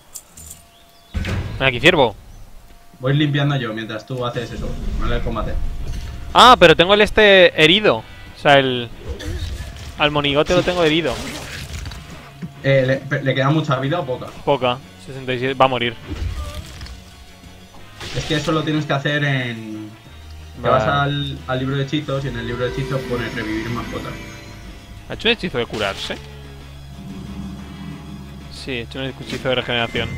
Ven aquí, ciervo. Voy limpiando yo mientras tú haces eso. Vale, el combate. Ah, pero tengo el este herido. O sea, el. Al monigote lo tengo herido. Eh, le, pe- ¿Le queda mucha vida o poca? Poca. 67. Va a morir. Es que eso lo tienes que hacer en. Te Vale. vas al, al libro de hechizos y en el libro de hechizos pone revivir mascotas. ¿Ha hecho un hechizo de curarse? Sí, he hecho un hechizo de regeneración.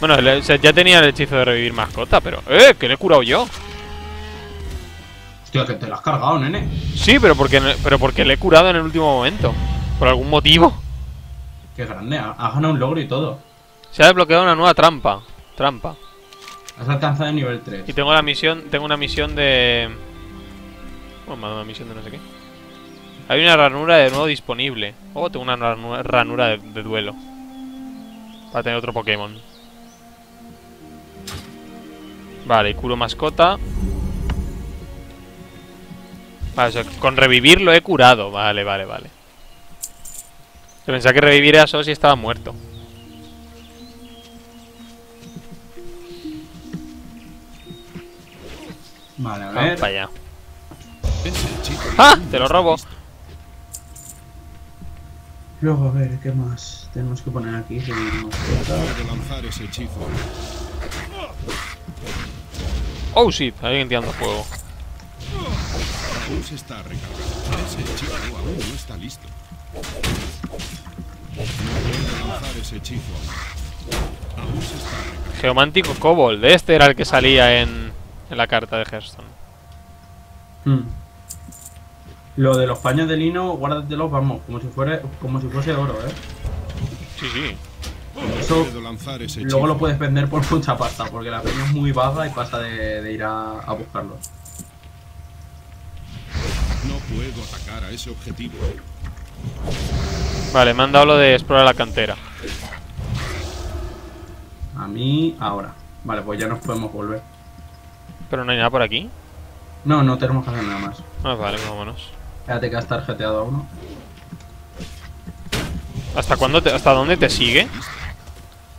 Bueno, el- o sea, ya tenía el hechizo de revivir mascota, pero... ¡Eh! Que le he curado yo. Hostia, que te lo has cargado, nene. Sí, pero porque, pero porque le he curado en el último momento. Por algún motivo. Qué grande, ha- has ganado un logro y todo. Se ha desbloqueado una nueva trampa. Trampa. Has alcanzado el nivel 3. Y tengo la misión, tengo una misión de... Bueno, me ha dado una misión de no sé qué. Hay una ranura de nuevo disponible. Oh, tengo una ranu- ranura de, de duelo. Para tener otro Pokémon. Vale, y curo mascota. Vale, o sea, con revivir lo he curado. Vale, vale, vale. Yo pensaba que revivir a Sos y estaba muerto. Vale, a Vamos ver. para allá. ¡Ah! Te lo robo. Luego, a ver, ¿qué más tenemos que poner aquí? Oh, shit. Alguien tirando fuego. Se está recargando. Ese hechizo aún no está listo. No puedo lanzar ese hechizo aún. Aún se está recargando. Geomántico Kobold. Este era el que salía en, en la carta de Hearthstone. Hmm. Lo de los paños de lino, guárdatelos, vamos, como si fuera, como si fuese oro, eh. Sí, sí. Eso Puedo lanzar ese luego lo puedes vender por mucha pasta, porque la peña es muy vaga y pasa de, de ir a, a buscarlo. No puedo atacar a ese objetivo. Vale, me han dado lo de explorar la cantera. A mí, ahora. Vale, pues ya nos podemos volver. Pero no hay nada por aquí. No, no tenemos que hacer nada más. Ah, vale, vámonos. Espérate que has tarjeteado a uno. ¿Hasta cuándo te- hasta dónde te sigue?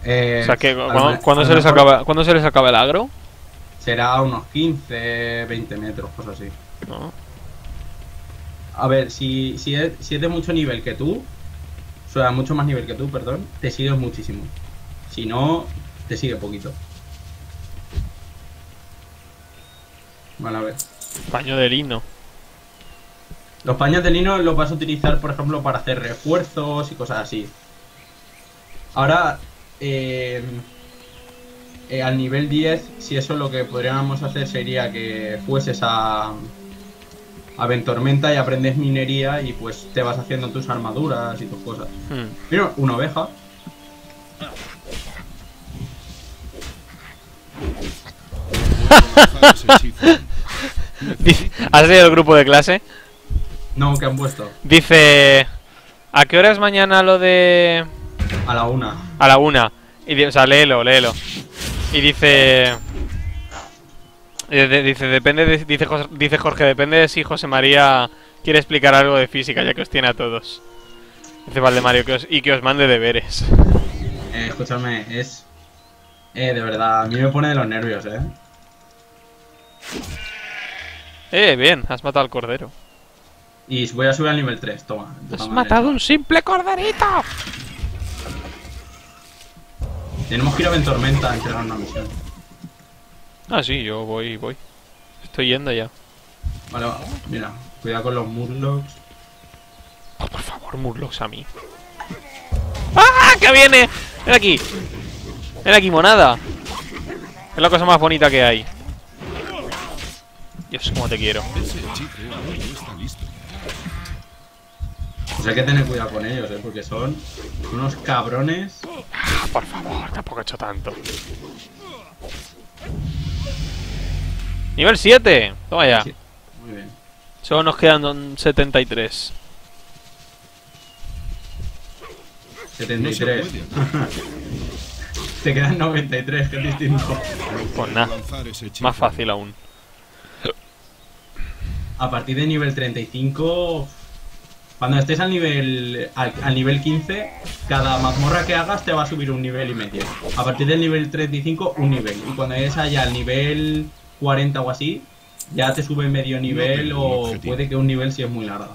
Eh, O sea, que ¿cuándo, se les mejor acaba ¿cuándo se les acaba el agro? Será unos 15, 20 metros, cosas así. No. A ver, si, si, es, si es de mucho nivel que tú, o sea, mucho más nivel que tú, perdón, te sigue muchísimo. Si no, te sigue poquito. Vale, a ver. Paño de lino. Los paños de lino los vas a utilizar, por ejemplo, para hacer refuerzos y cosas así. Ahora, eh, eh, al nivel 10, si eso lo que podríamos hacer sería que fueses a, a Ventormenta y aprendes minería y pues te vas haciendo tus armaduras y tus cosas. Hmm. Mira, una oveja. ¿Has leído el grupo de clase? No, que han puesto. Dice... ¿A qué hora es mañana lo de...? A la una. A la una. Y o sea, léelo, léelo. Y dice... de- Dice, depende de- dice, dice Jorge, depende de si José María quiere explicar algo de física, ya que os tiene a todos. Dice Valdemario que os, y que os mande deberes. Eh, escúchame, es... Eh, de verdad, a mí me pone de los nervios, eh. Eh, bien, has matado al cordero. Y voy a subir al nivel 3, toma. Has matado un simple corderito. Tenemos que ir a Ventormenta a entregar una misión. Ah, sí, yo voy, voy. Estoy yendo ya. Vale, va, mira, cuidado con los Murlocs. Oh, por favor, Murlocs a mí. ¡Ah! ¡Que viene! Ven aquí. Ven aquí, monada. Es la cosa más bonita que hay. Dios, cómo te quiero. Pues hay que tener cuidado con ellos, eh, porque son unos cabrones. Ah, por favor, tampoco he hecho tanto. Nivel 7. Toma ya. Sí. Muy bien. Solo nos quedan 73. 73. No se puede atacar. Te quedan 93, que es distinto. Pues nada. Más fácil aún. A partir de nivel 35. Cuando estés al nivel al, al nivel 15, cada mazmorra que hagas te va a subir un nivel y medio. A partir del nivel 35, un nivel. Y cuando llegues allá al nivel 40 o así, ya te sube medio nivel o objetivo. puede que un nivel si es muy larga.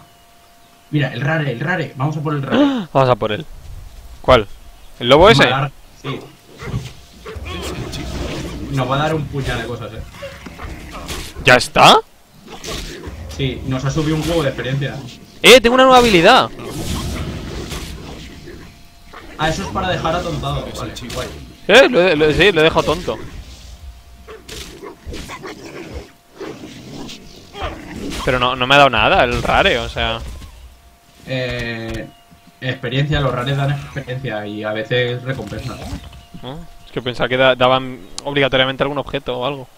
Mira, el rare, el rare. Vamos a por el rare. Vamos a por él. ¿Cuál? ¿El lobo ese? Malar- Sí. Nos va a dar un puñal de cosas, eh. ¿Ya está? Sí, nos ha subido un huevo de experiencia. ¡Eh! Tengo una nueva habilidad. Ah, eso es para dejar atontado. Vale, guay. Eh, lo, he- lo- sí, lo he dejado tonto. Pero no, no me ha dado nada el rare, o sea. Eh, experiencia, los rares dan experiencia y a veces recompensas. ¿no? Es que pensaba que da- daban obligatoriamente algún objeto o algo.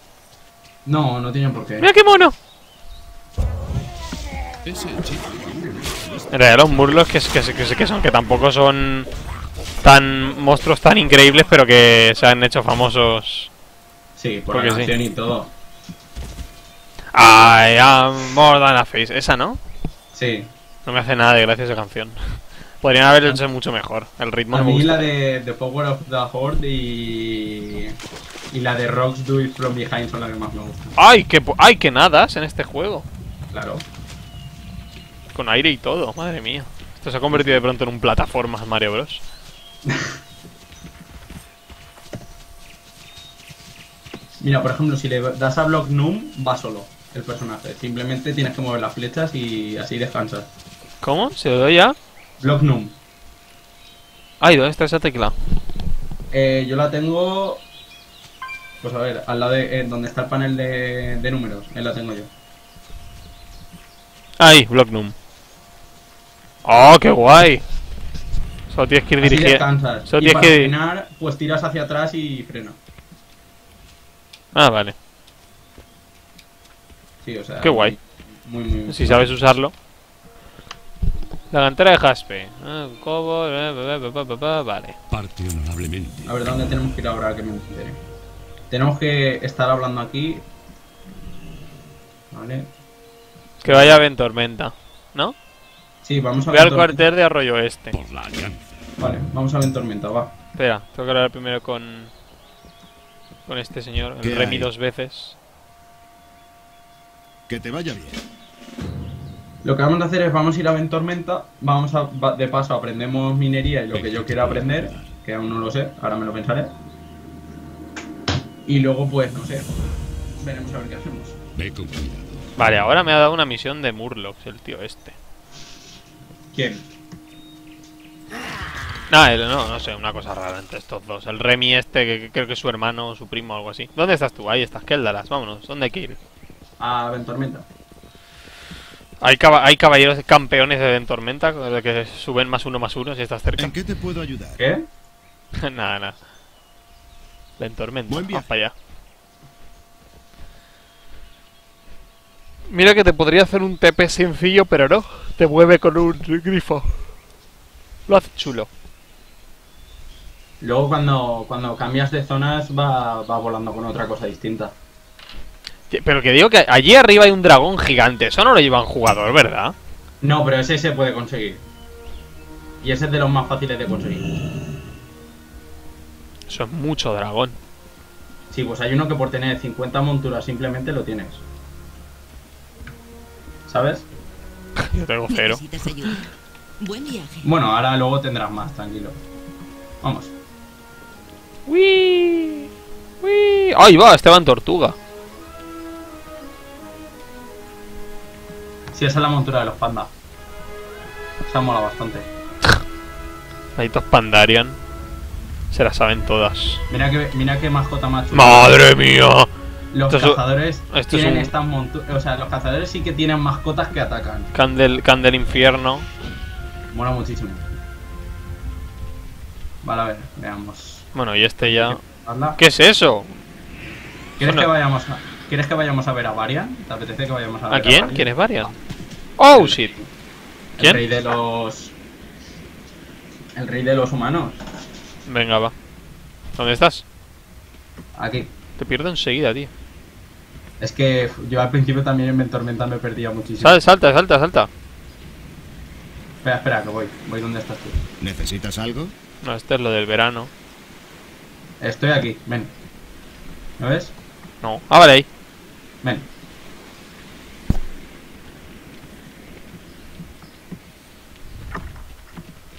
No, no tienen por qué. ¡Mira qué mono! En realidad los murlocs que, que, que, que son, que tampoco son tan monstruos tan increíbles, pero que se han hecho famosos. Sí, por Porque la sí. canción y todo. I am more than a face. Esa, ¿no? Sí. No me hace nada de gracia esa canción. Podrían haber hecho mucho mejor. El ritmo A mí gusta. la de The Power of the Horde y. Y la de Rocks Do It From Behind son las que más me gustan. ¡Ay, po- ¡Ay, qué nadas en este juego! Claro. Con aire y todo, madre mía. Esto se ha convertido de pronto en un plataformas Mario Bros. Mira, por ejemplo, si le das a Block Noom, va solo el personaje. Simplemente tienes que mover las flechas y así descansas. ¿Cómo? ¿Se lo doy ya? Block Noom. Ay, ¿dónde está esa tecla? Eh, yo la tengo. Pues a ver, al lado de eh, donde está el panel de, de números, ahí la tengo yo. Ahí, Blocknum. ¡Oh, qué guay! Solo tienes que ir dirigiendo. Solo y tienes para que- frenar, pues tiras hacia atrás y frena. Ah, vale. Sí, o sea. Qué guay. Muy, muy. Si sabes usarlo. La cantera de Jaspe. Ah, Cobo, eh, ba, ba, vale. Parte honorablemente. A ver, ¿dónde tenemos que ir ahora que me entere? Tenemos que estar hablando aquí. Vale. Que vaya a Ventormenta, ¿no? Sí, vamos a Ve al cuartel de Arroyo Este. Por la. Vale, vamos a Ventormenta, va. Espera, tengo que hablar primero con. Con este señor, ¿Qué el Remy hay? dos veces. Que te vaya bien. Lo que vamos a hacer es vamos a ir a Ventormenta, vamos a va- de paso aprendemos minería y lo que yo quiera aprender, que aún no lo sé, ahora me lo pensaré. Y luego pues no sé, veremos a ver qué hacemos. Ve con cuidado. Vale, ahora me ha dado una misión de Murlocs, el tío este. ¿Quién? Nah, el- no, no sé, una cosa rara entre estos dos. El Remy este, que, que creo que es su hermano o su primo o algo así. ¿Dónde estás tú? Ahí estás, Keldaras, vámonos. ¿Dónde hay que ir? A Ventormenta. Hay, caba- hay caballeros campeones de Ventormenta de que suben más uno más uno si estás cerca. ¿En qué te puedo ayudar? ¿Qué? nada, nada. Ventormenta, Buen vamos para allá. Mira que te podría hacer un TP sencillo, pero no. Te mueve con un grifo. Lo hace chulo. Luego cuando, cuando cambias de zonas va, va volando con otra cosa distinta. Pero que digo que allí arriba hay un dragón gigante. Eso no lo lleva un jugador, ¿verdad? No, pero ese se puede conseguir. Y ese es de los más fáciles de conseguir. Eso es mucho dragón. Sí, pues hay uno que por tener 50 monturas simplemente lo tienes. ¿Sabes? Yo tengo cero. Bueno, ahora luego tendrás más, tranquilo. Vamos. ¡Uy! ¡Uy! ¡Ahí va! Esteban Tortuga. Sí, esa es la montura de los pandas. Esa mola bastante. Ahí dos Pandarian. Se la saben todas. Mira que, mira qué mascota chula. ¡Madre mía! Los Esto es- cazadores es tienen un- estas monturas. O sea, los cazadores sí que tienen mascotas que atacan. Candel, Candel Infierno. Mola muchísimo. Vale, a ver, veamos. Bueno, y este ya. ¿Qué es eso? ¿Quieres Bueno. que vayamos a, ¿Quieres que vayamos a ver a Varian? ¿Te apetece que vayamos a ver ¿A quién? Varian? ¿Quién es Varian? ¡Oh, shit! El rey ¿Quién? de los. El rey de los humanos. Venga, va. ¿Dónde estás? Aquí. Te pierdo enseguida, tío. Es que yo al principio también en Tormenta me perdía muchísimo. Sal, salta, salta, salta. Espera, espera, que voy. Voy donde estás tú. ¿Necesitas algo? No, este es lo del verano. Estoy aquí, ven. ¿Lo ves? No. Ah, vale, ahí. Ven.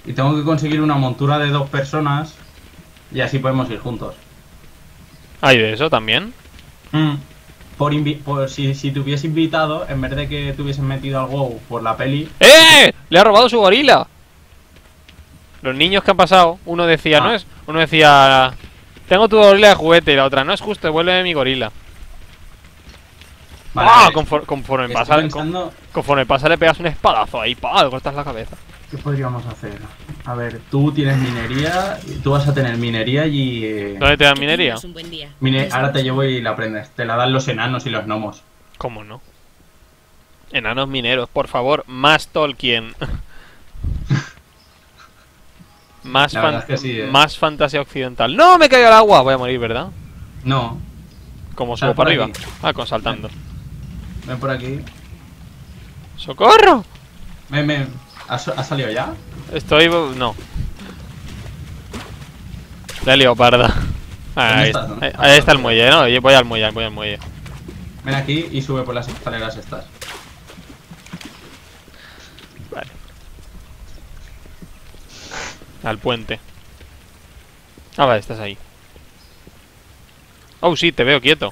Y tengo que conseguir una montura de dos personas y así podemos ir juntos. ¿Hay de eso también? Mm. Por, por si, si te hubiese invitado, en vez de que te hubiesen metido al WoW por la peli, ¡Eh! ¡Le ha robado su gorila! Los niños que han pasado, uno decía, Ah. no es. Uno decía. Tengo tu gorila de juguete y la otra, no es justo, devuélveme mi gorila. Vale, ¡Ah! Confor- conforme, pasa, con- pensando conforme pasa, le pegas un espadazo ahí, ¡pa! Le cortas la cabeza. qué podríamos hacer. A ver, tú tienes minería, tú vas a tener minería y... eh, ¿Dónde te dan minería? tengas un buen día. mine- ahora te vemos. llevo y la aprendes. Te la dan los enanos y los gnomos. ¿Cómo no? Enanos mineros, por favor, más Tolkien. más, La fan- verdad es que sí, eh. más fantasía occidental. ¡No! Me caigo al agua. Voy a morir, ¿verdad? No, Como subo para arriba. aquí. Ah, con saltando. Ven por aquí. ¡Socorro! Ven, ven. ¿Has, has salido ya? Estoy. No. La leoparda. Ahí, estás, está. Ahí- está el muelle, ¿no? Yo Voy al muelle, voy al muelle. Ven aquí y sube por las escaleras estas. Vale. Al puente. Ah, vale, estás ahí. Oh, sí, te veo quieto.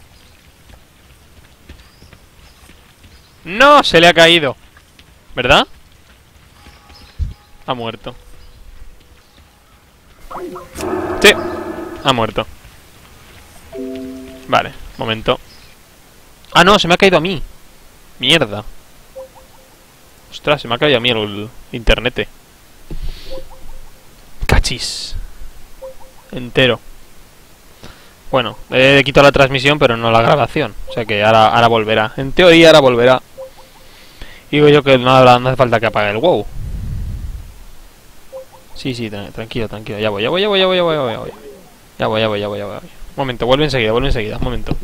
¡No! Se le ha caído. ¿Verdad? Ha muerto. Sí, ha muerto. Vale, momento. Ah, no, se me ha caído a mí. Mierda. Ostras, se me ha caído a mí el internet. Cachis. Entero. Bueno, he quitado la transmisión, pero no la grabación. O sea que ahora, volverá. En teoría, ahora volverá. Digo yo que no, no hace falta que apague el WoW. Sí, sí, tra- tranquilo, tranquilo. Ya voy, ya voy, ya voy, ya voy, ya voy, ya voy. Ya voy, ya voy, ya voy, ya voy. momento, vuelve enseguida, vuelve enseguida. Momento.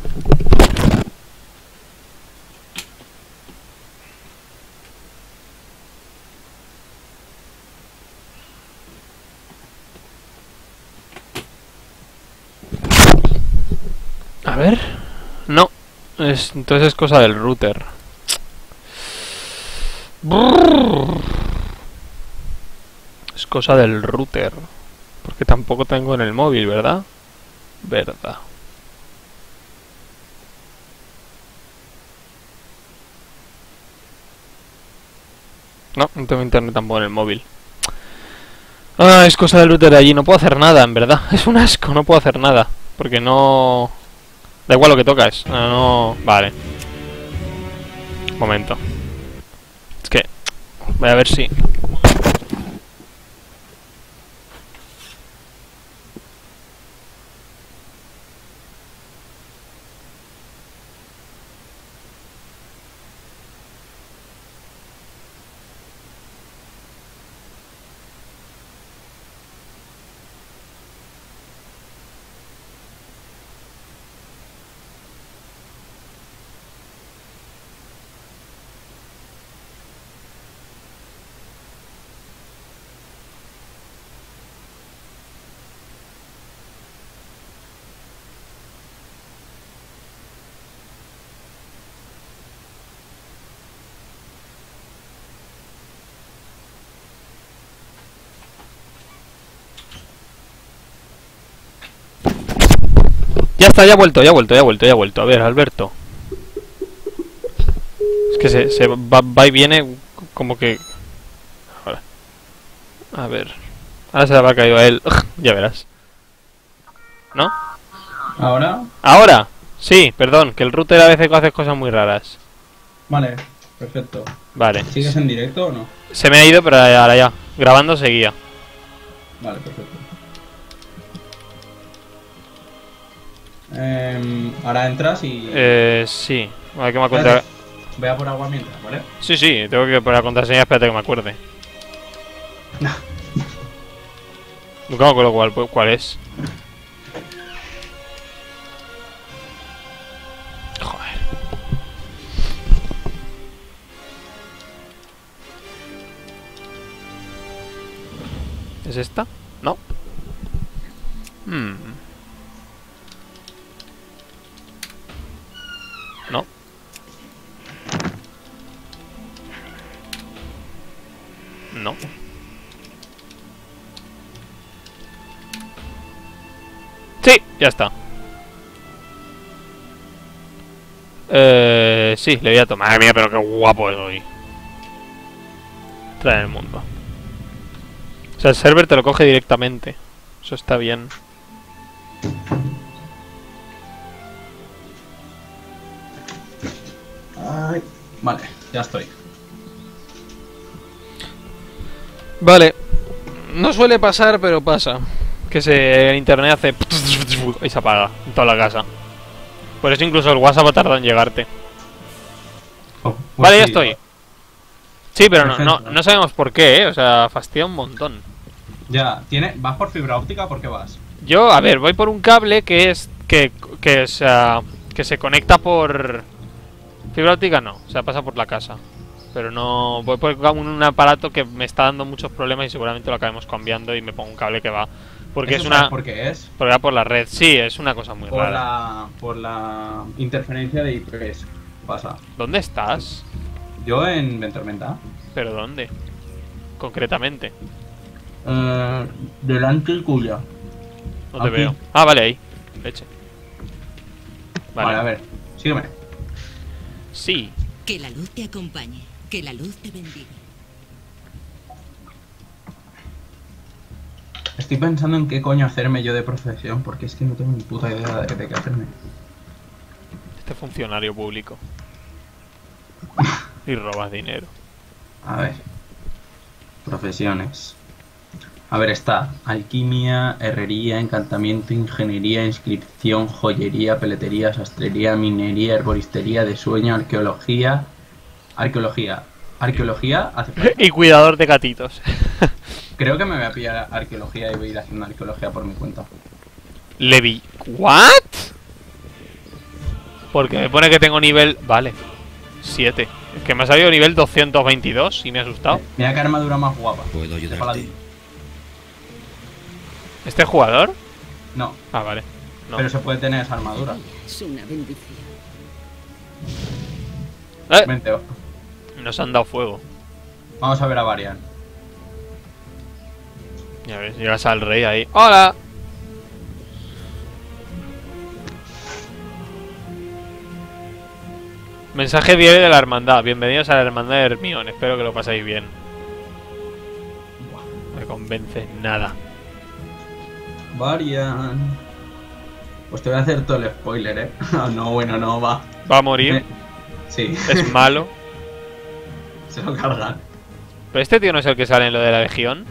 A ver. No. Es, entonces es cosa del router. Es cosa del router. Porque tampoco tengo en el móvil, ¿verdad? Verdad. No, no tengo internet tampoco en el móvil. Ah, es cosa del router de allí. No puedo hacer nada, en verdad. Es un asco, no puedo hacer nada. Porque no... Da igual lo que tocas. Ah, no... Vale. Momento. Voy a ver si... está, ya ha vuelto, ya ha vuelto, ya ha vuelto, ya ha vuelto. A ver, Alberto. Es que se, se va, va y viene como que... Ahora. A ver. Ahora se le habrá caído a él. ya verás. ¿No? Ahora, Ahora. Sí, perdón, que el router a veces hace cosas muy raras. vale, perfecto. Vale. ¿Sigues en directo o no? Se me ha ido, pero ahora ya. Grabando seguía. Vale, perfecto. Em, ahora entras y... Eh, sí. Ver que me. Espérate, Voy a por agua mientras, ¿vale? Sí, sí, tengo que poner la contraseña, espérate que me acuerde. Nunca me acuerdo cuál, cuál es. Joder. ¿Es esta? No. Hmm. No. Sí, ya está. Eh, sí, le voy a tomar. Madre mía, pero qué guapo es hoy. Trae el mundo. O sea, el server te lo coge directamente. Eso está bien. Ay, Vale, ya estoy. Vale. No suele pasar, pero pasa. Que se el internet hace y se apaga en toda la casa. Por eso incluso el WhatsApp tarda en llegarte. Oh, pues Vale, ya sí. estoy. Sí, pero no, no, no sabemos por qué, ¿eh? O sea, fastidia un montón. Ya, ¿tiene... ¿vas por fibra óptica? ¿Por qué vas? Yo, a ver, voy por un cable que es. que, que, es, ah, que se conecta por. Fibra óptica no, o sea, pasa por la casa. Pero no. Voy por un, un aparato que me está dando muchos problemas y seguramente lo acabemos cambiando y me pongo un cable que va. Porque ¿Eso es una. por qué es? Porque va por la red. Sí, es una cosa muy Por rara. la, por la interferencia de IP3. Pasa. ¿Dónde estás? Yo en Ventormenta. ¿Pero dónde? Concretamente. Eh, delante el cuya. No te Aquí. veo. Ah, vale, ahí. Leche. Vale. Vale. a ver. Sígueme. Sí. Que la luz te acompañe. Que la luz te bendiga. Estoy pensando en qué coño hacerme yo de profesión, porque es que no tengo ni puta idea de, de qué hacerme. Este funcionario público. y robas dinero. A ver. Profesiones. A ver, está alquimia, herrería, encantamiento, ingeniería, inscripción, joyería, peletería, sastrería, minería, herboristería, de sueño, arqueología. Arqueología. Arqueología hace falta. y cuidador de gatitos. Creo que me voy a pillar arqueología y voy a ir haciendo arqueología por mi cuenta. Levi. ¿What? Porque me pone que tengo nivel. Vale. 7. Es que me ha salido nivel 222 y me ha asustado. Mira qué armadura más guapa. Puedo Este ayudarte. ¿Este jugador? No, Ah, vale. No. pero se puede tener esa armadura. Es una bendición. Eh, Vente. Nos han dado fuego. vamos a ver a Varian. Ya ves, llegas al rey ahí. ¡Hola! Mensaje diario de la hermandad. Bienvenidos a la hermandad de Hermión. Espero que lo paséis bien. No me convence nada. Varian. Pues te voy a hacer todo el spoiler, eh. no, bueno, no, va. Va a morir. Sí, Es malo. se lo cargan. Pero este tío no es el que sale en lo de la legión.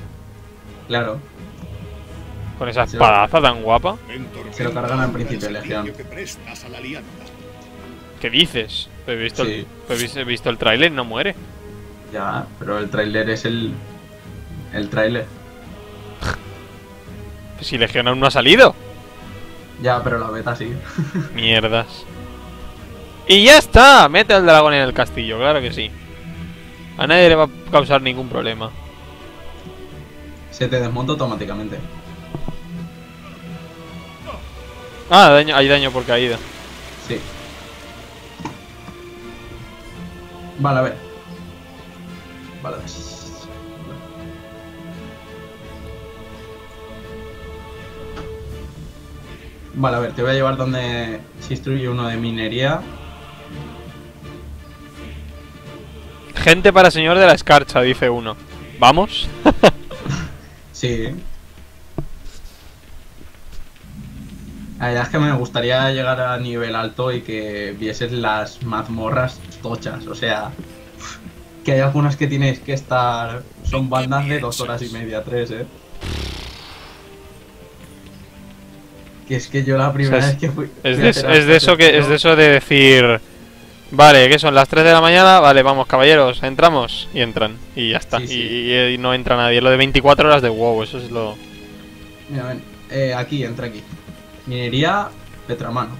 Claro, Con esa espadaza tan guapa. Se lo cargan al principio, Legión. ¿Qué dices? He visto, Sí. el, he vis- he visto el tráiler y no muere. ya, pero el tráiler es el. El tráiler. Pues si legión aún no ha salido. Ya, pero la beta sí. Mierdas. Y ya está, mete al dragón en el castillo, claro que sí. A nadie le va a causar ningún problema. Se te desmonta automáticamente. Ah, daño, hay daño por caída. Sí. Vale, a ver. Vale, ves. Vale, a ver, te voy a llevar donde se instruye uno de minería. Gente para señor de la escarcha, dice uno. ¿Vamos? Sí. La verdad es que me gustaría llegar a nivel alto y que vieses las mazmorras tochas. O sea, que hay algunas que tienes que estar. Son bandas de dos horas y media, tres, eh. Que es que yo la primera O sea, vez que fui. Es de, es de eso que es de eso de decir Vale, que son las 3 de la mañana, vale, vamos caballeros, entramos y entran y ya está. Sí, sí. Y, y- y no entra nadie. Lo de 24 horas de WoW, eso es lo Mira, ven. Eh, aquí, entra aquí. Minería Petramano.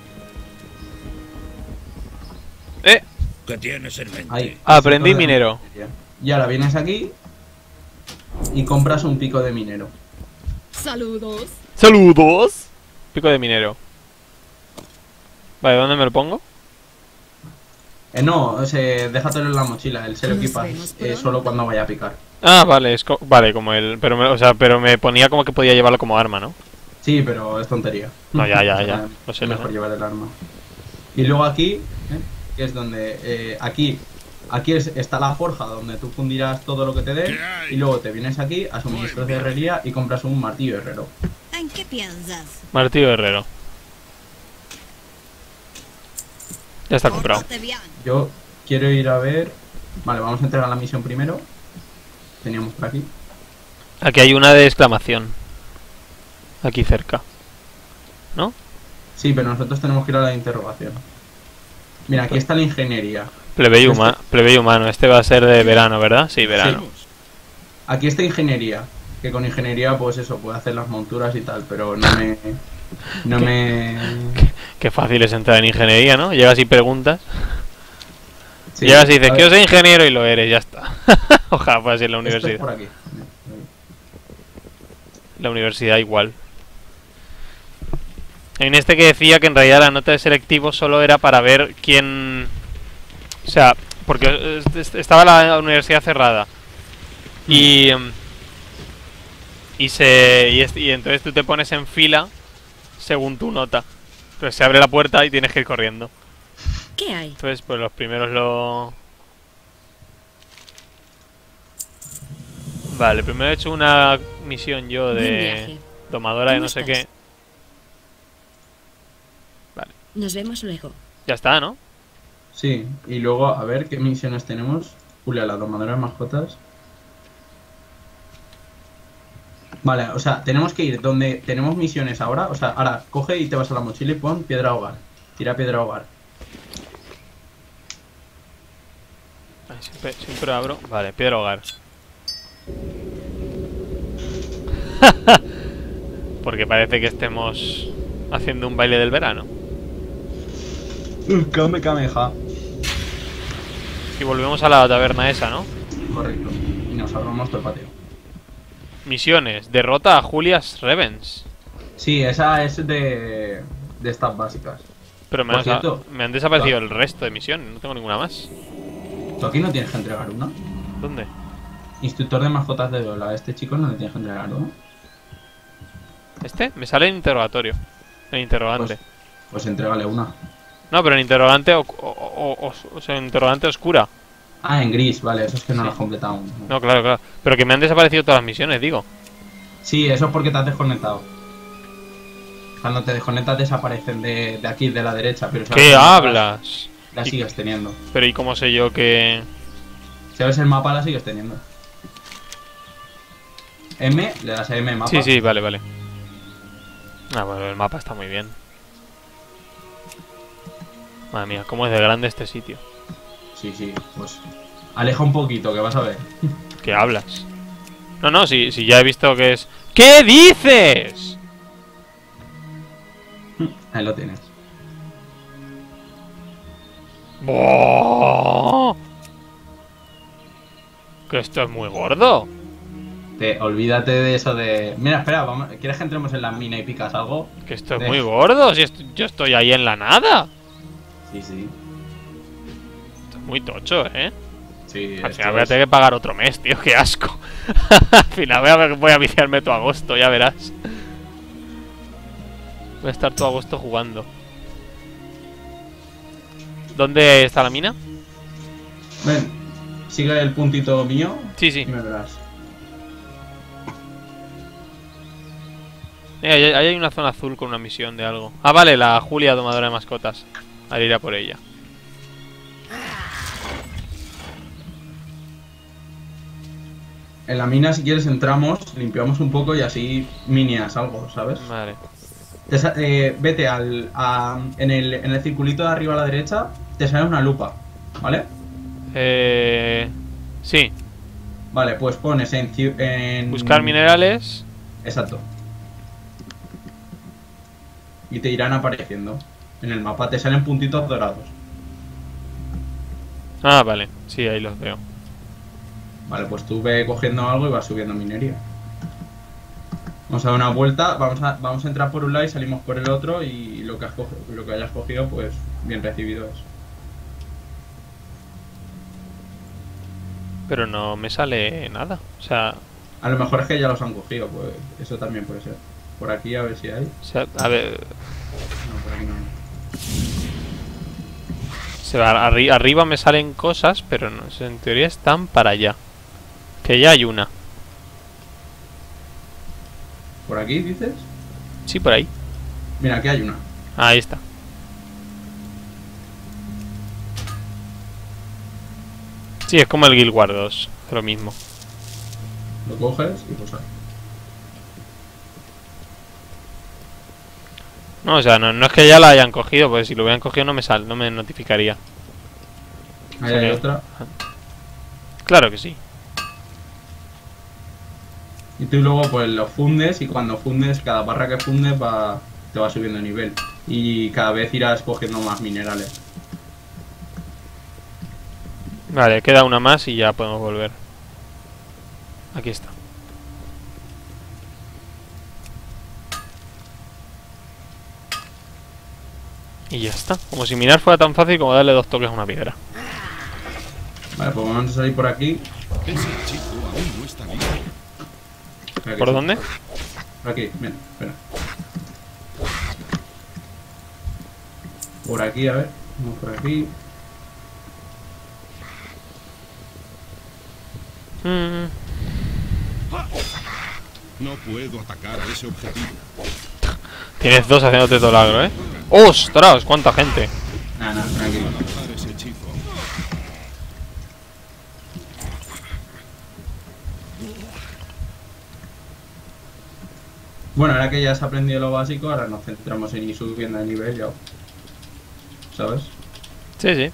Eh, ¿Qué tienes en mente? Ahí. Aprendí Pico de minero. Y ahora vienes aquí y compras un pico de minero. Saludos. saludos. Pico de minero. Vale, ¿dónde me lo pongo? Eh, no, o sea, déjatelo en la mochila, él se lo eh, solo cuando vaya a picar. Ah, vale, es co- vale, como el pero me, o sea, pero me ponía como que podía llevarlo como arma, ¿no? Sí, pero es tontería. No, ya, ya, O sea, ya. Lo sé, mejor llevar el arma. Y luego aquí, ¿eh? que es donde eh, aquí aquí es- está la forja donde tú fundirás todo lo que te dé y luego te vienes aquí a suministros de herrería y compras un martillo herrero. ¿En qué piensas? Martillo Herrero. Ya está comprado. Yo quiero ir a ver. Vale, vamos a entregar la misión primero. Teníamos por aquí. Aquí hay una de exclamación. Aquí cerca. ¿No? Sí, pero nosotros tenemos que ir a la de interrogación. Mira, aquí está la ingeniería. Plebeyo, huma- plebeyo humano. Este va a ser de verano, ¿verdad? Sí, verano. Aquí está ingeniería. Que con ingeniería, pues eso, puede hacer las monturas y tal, pero no me. No me. Qué fácil es entrar en ingeniería, ¿no? Llegas y preguntas. Sí, Llegas y dices, a que yo ver, soy ingeniero y lo eres, ya está. Ojalá fuera así en la universidad. por aquí. La universidad igual. En este que decía que en realidad la nota de selectivo solo era para ver quién... O sea, porque est- estaba la universidad cerrada. Y... em, Y se... Y entonces tú te pones en fila según tu nota. Entonces se abre la puerta y tienes que ir corriendo. ¿Qué hay? Entonces, pues los primeros lo... Vale, primero he hecho una misión yo de domadora de ¿Cómo no sé estás? qué. Nos vemos luego. Ya está, ¿no? Sí, y luego a ver qué misiones tenemos. Julia, la domadora de mascotas. Vale, o sea, tenemos que ir donde tenemos misiones ahora. O sea, ahora coge y te vas a la mochila y pon piedra hogar. Tira piedra hogar. Siempre, siempre abro. Vale, piedra hogar. Porque parece que estemos haciendo un baile del verano. Kame Kameha. Y volvemos a la taberna esa, ¿no? Correcto. Y nos ahorramos todo el patio. Misiones. Derrota a Julias Revens. Sí, esa es de. de estas básicas. Pero me, han- cierto, me han desaparecido el resto de misiones. No tengo ninguna más. ¿Tú aquí no tienes que entregar una? ¿Dónde? Instructor de mascotas de Lola. Este chico no le tienes que entregar una. ¿Este? Me sale en interrogatorio. En interrogante. Pues entrégale una. No, pero en interrogante o, o, o- sea, en interrogante oscura. Ah, en gris, vale, eso es que no Sí. lo has completado aún. No, claro, claro. Pero que me han desaparecido todas las misiones, digo. Sí, eso es porque te has desconectado. Cuando te desconectas desaparecen de, de aquí, de la derecha, pero ¿Qué hablas? La sigues teniendo. Pero ¿y cómo sé yo que...? Si abres el mapa, la sigues teniendo. M, le das a M mapa. Sí, sí, vale, vale. Ah, bueno, el mapa está muy bien. Madre mía, cómo es de grande este sitio. Sí, sí, pues. Aleja un poquito, que vas a ver. ¿Qué hablas? No, no, si, si ya he visto que es... ¿Qué dices? Ahí lo tienes. Que esto es muy gordo. Te, olvídate de eso de. Mira, espera, vamos... ¿quieres que entremos en la mina y picas algo? Que esto es De- muy gordo. Si est- yo estoy ahí en la nada. Sí, sí. Muy tocho, ¿eh? Sí, Al esto final voy a tener que pagar otro mes, tío. Qué asco. Al final voy a, voy a viciarme todo agosto, ya verás. Voy a estar todo agosto jugando. ¿Dónde está la mina? Ven, sigue el puntito mío Sí, y sí. me verás. Eh, ahí, ahí hay una zona azul con una misión de algo. Ah, vale, la Julia domadora de mascotas. Ahora iré a por ella. En la mina, si quieres, entramos, limpiamos un poco y así minias algo, ¿sabes? Vale. Te sa- eh, vete al, a- en, el, en el circulito de arriba a la derecha, te sale una lupa, ¿vale? Eh... Sí. Vale, pues pones en... en Buscar minerales. Exacto. Y te irán apareciendo. En el mapa te salen puntitos dorados. Ah, vale. Sí, ahí los veo. Vale, pues tú ve cogiendo algo y vas subiendo minería. Vamos a dar una vuelta, vamos a, vamos a entrar por un lado y salimos por el otro y lo que, has cogido, lo que hayas cogido, pues bien recibido es. Pero no me sale nada. O sea, A lo mejor es que ya los han cogido, pues eso también puede ser. Por aquí a ver si hay. o sea, a ver... No, por aquí no. Se va, arri- arriba me salen cosas, pero no, en teoría están para allá. Que ya hay una. ¿Por aquí dices? Sí, por ahí. Mira, aquí hay una. Ah, ahí está. Sí, es como el Guild Wars 2. Lo mismo. Lo coges y pues ahí. No, o sea, no, no es que ya la hayan cogido, porque si lo hubieran cogido no me sal, no me notificaría. Ahí hay otra. Claro que sí. Y tú luego pues lo fundes y cuando fundes, cada barra que fundes va, te va subiendo de nivel. Y cada vez irás cogiendo más minerales. Vale, queda una más y ya podemos volver. Aquí está. Y ya está. Como si mirar fuera tan fácil como darle dos toques a una piedra. Vale, pues vamos a salir por aquí. Ese chico aún no está vivo. Espera ¿Por sí. dónde? Por aquí, ven, espera. Por aquí, a ver. Vamos por aquí. Mm, No puedo atacar a ese objetivo. Tienes dos haciéndote todo el agro, ¿eh? ¡Ostras! ¡Cuánta gente! Nada, nada, tranquilo. Lanzar ese hechizo. Bueno, ahora que ya has aprendido lo básico, ahora nos centramos en ir subiendo de nivel ya. ¿Sabes? Sí, sí.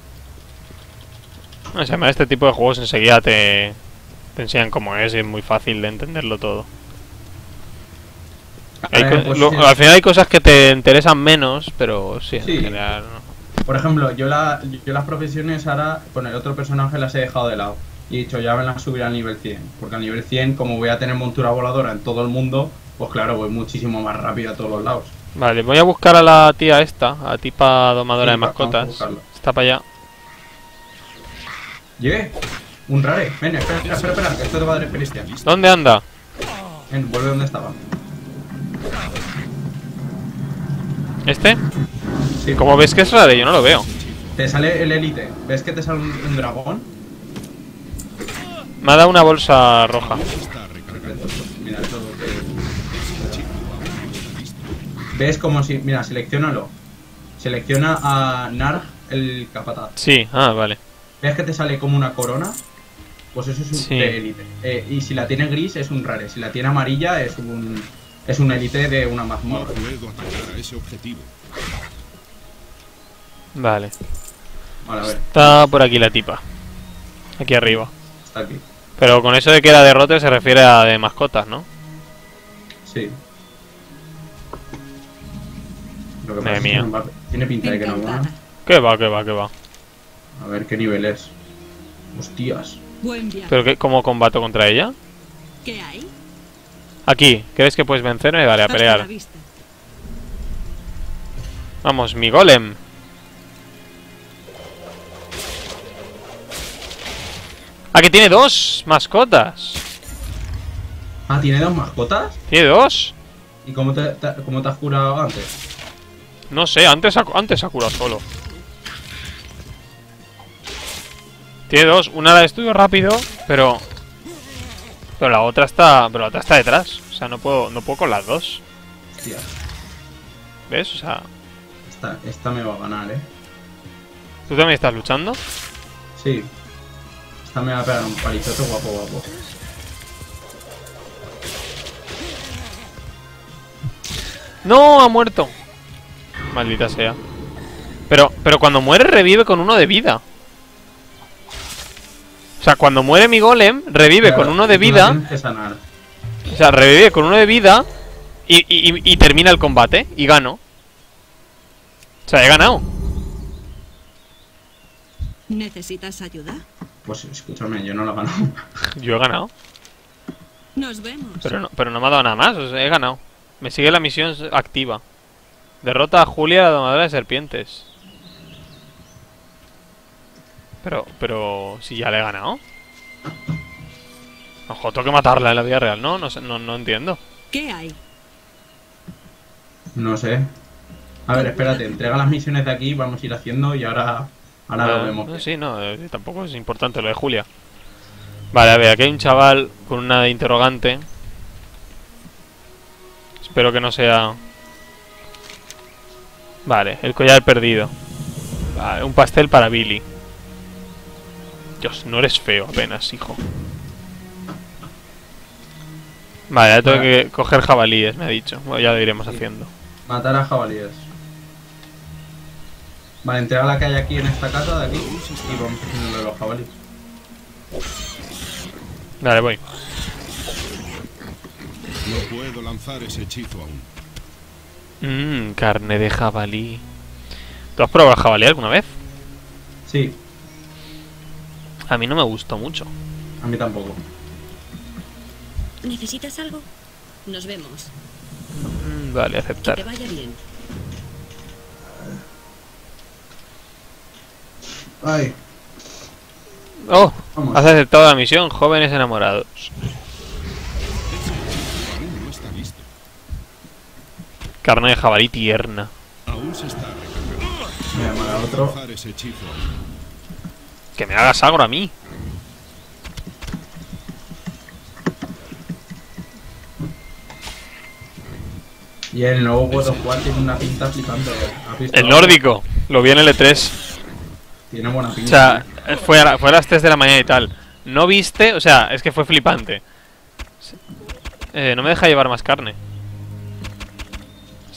Sé, además este tipo de juegos enseguida te, te enseñan cómo es y es muy fácil de entenderlo todo. Ver, pues lo- sí. al final hay cosas que te interesan menos, pero sí, en Sí. general no. Por ejemplo, yo, la, yo las profesiones ahora con el otro personaje las he dejado de lado. Y he dicho, ya me las subiré al nivel 100. Porque al nivel 100, como voy a tener montura voladora en todo el mundo, pues claro, voy muchísimo más rápido a todos los lados. Vale, voy a buscar a la tía esta, a tipa domadora Sí, de mascotas. Está para allá. Llegué. Un rare. Ven, espera, espera, espera, espera, esto te va a dar experiencia. ¿Dónde anda? Ven, vuelve donde estaba. ¿Este? Sí. Como ves que es raro, yo no lo veo. Te sale el elite. ¿Ves que te sale un, un dragón? Me ha dado una bolsa roja. Mira, eso ¿Ves como si... Mira, seleccionalo. Selecciona a Narg, el capataz. Sí, ah, vale. ¿Ves que te sale como una corona? Pues eso es un Sí. de élite. Eh, y si la tiene gris es un rare. Si la tiene amarilla es un... Es un élite de una No mazmorra. puedo atacar a ese objetivo. Vale. Vale, a ver, Está por aquí la tipa. Aquí arriba. está aquí. Pero con eso de que era derrote se refiere a de mascotas, ¿no? Sí. Lo que Madre pasa es que mía. no va- tiene pinta de que no va. Que va, que va, que va. A ver qué nivel es. Hostias. ¿Pero qué, cómo combato contra ella? ¿Qué hay? Aquí, ¿crees que puedes vencerme? Vale, a pelear. Vamos, mi golem. Ah, que tiene dos mascotas. Ah, ¿tiene dos mascotas? ¿Tiene dos? ¿Y cómo te, te- cómo te has curado antes? No sé, antes ha, antes ha curado solo. Tiene dos, una la estudio rápido, pero. Pero la otra está. Pero la otra está detrás. O sea, no puedo, no puedo con las dos. Hostia, ¿Ves? O sea, esta, esta me va a ganar, eh. ¿tú también estás luchando? Sí. Esta me va a pegar un palizote guapo, guapo. ¡No! Ha muerto. Maldita sea. Pero, pero cuando muere revive con uno de vida. O sea, cuando muere mi golem, revive con uno de vida. tienes que sanar. O sea, revive con uno de vida y, y- termina el combate y gano. O sea, he ganado. ¿Necesitas ayuda? Pues escúchame, yo no la gano. Yo he ganado. Nos vemos. Pero no, pero no me ha dado nada más. O sea, he ganado. Me sigue la misión activa. Derrota a Julia, la domadora de serpientes. Pero, pero, si ya le he ganado. Ojo, tengo que matarla en la vida real, ¿no? No, sé- no, no entiendo. ¿Qué hay? No sé. A ver, espérate, entrega las misiones de aquí, vamos a ir haciendo y ahora, ahora Ah, lo vemos. no, sí, no, eh, tampoco es importante lo de Julia. Vale, a ver, aquí hay un chaval con una interrogante. Espero que no sea... Vale, el collar perdido. Vale, un pastel para Billy. Dios, no eres feo apenas, hijo. Vale, ya tengo que coger jabalíes, me ha dicho. Bueno, ya lo iremos Sí. haciendo. Matar a jabalíes. Vale, entrega la que hay aquí en esta casa de aquí y vamos haciendo lo de los jabalíes. Vale, voy. No puedo lanzar ese hechizo aún. Mmm, carne de jabalí. ¿Tú has probado el jabalí alguna vez? Sí, A mí no me gustó mucho. a mí tampoco. ¿Necesitas algo? Nos vemos. Mm, vale, Que aceptar. te vaya bien. Ay, Oh, Vamos. has aceptado la misión, jóvenes enamorados. Carne de jabalí tierna. Aún se está recargando. otro. Que me hagas agro a mí. Y el nuevo God of War tiene una pinta flipante. ¿Has visto? El nórdico. Lo vi en el E3. Tiene buena O pinta. sea, ¿eh? eh, fue a, la- fue a las 3 de la mañana y tal. No viste, o sea, es que fue flipante. Eh, no me deja llevar más carne.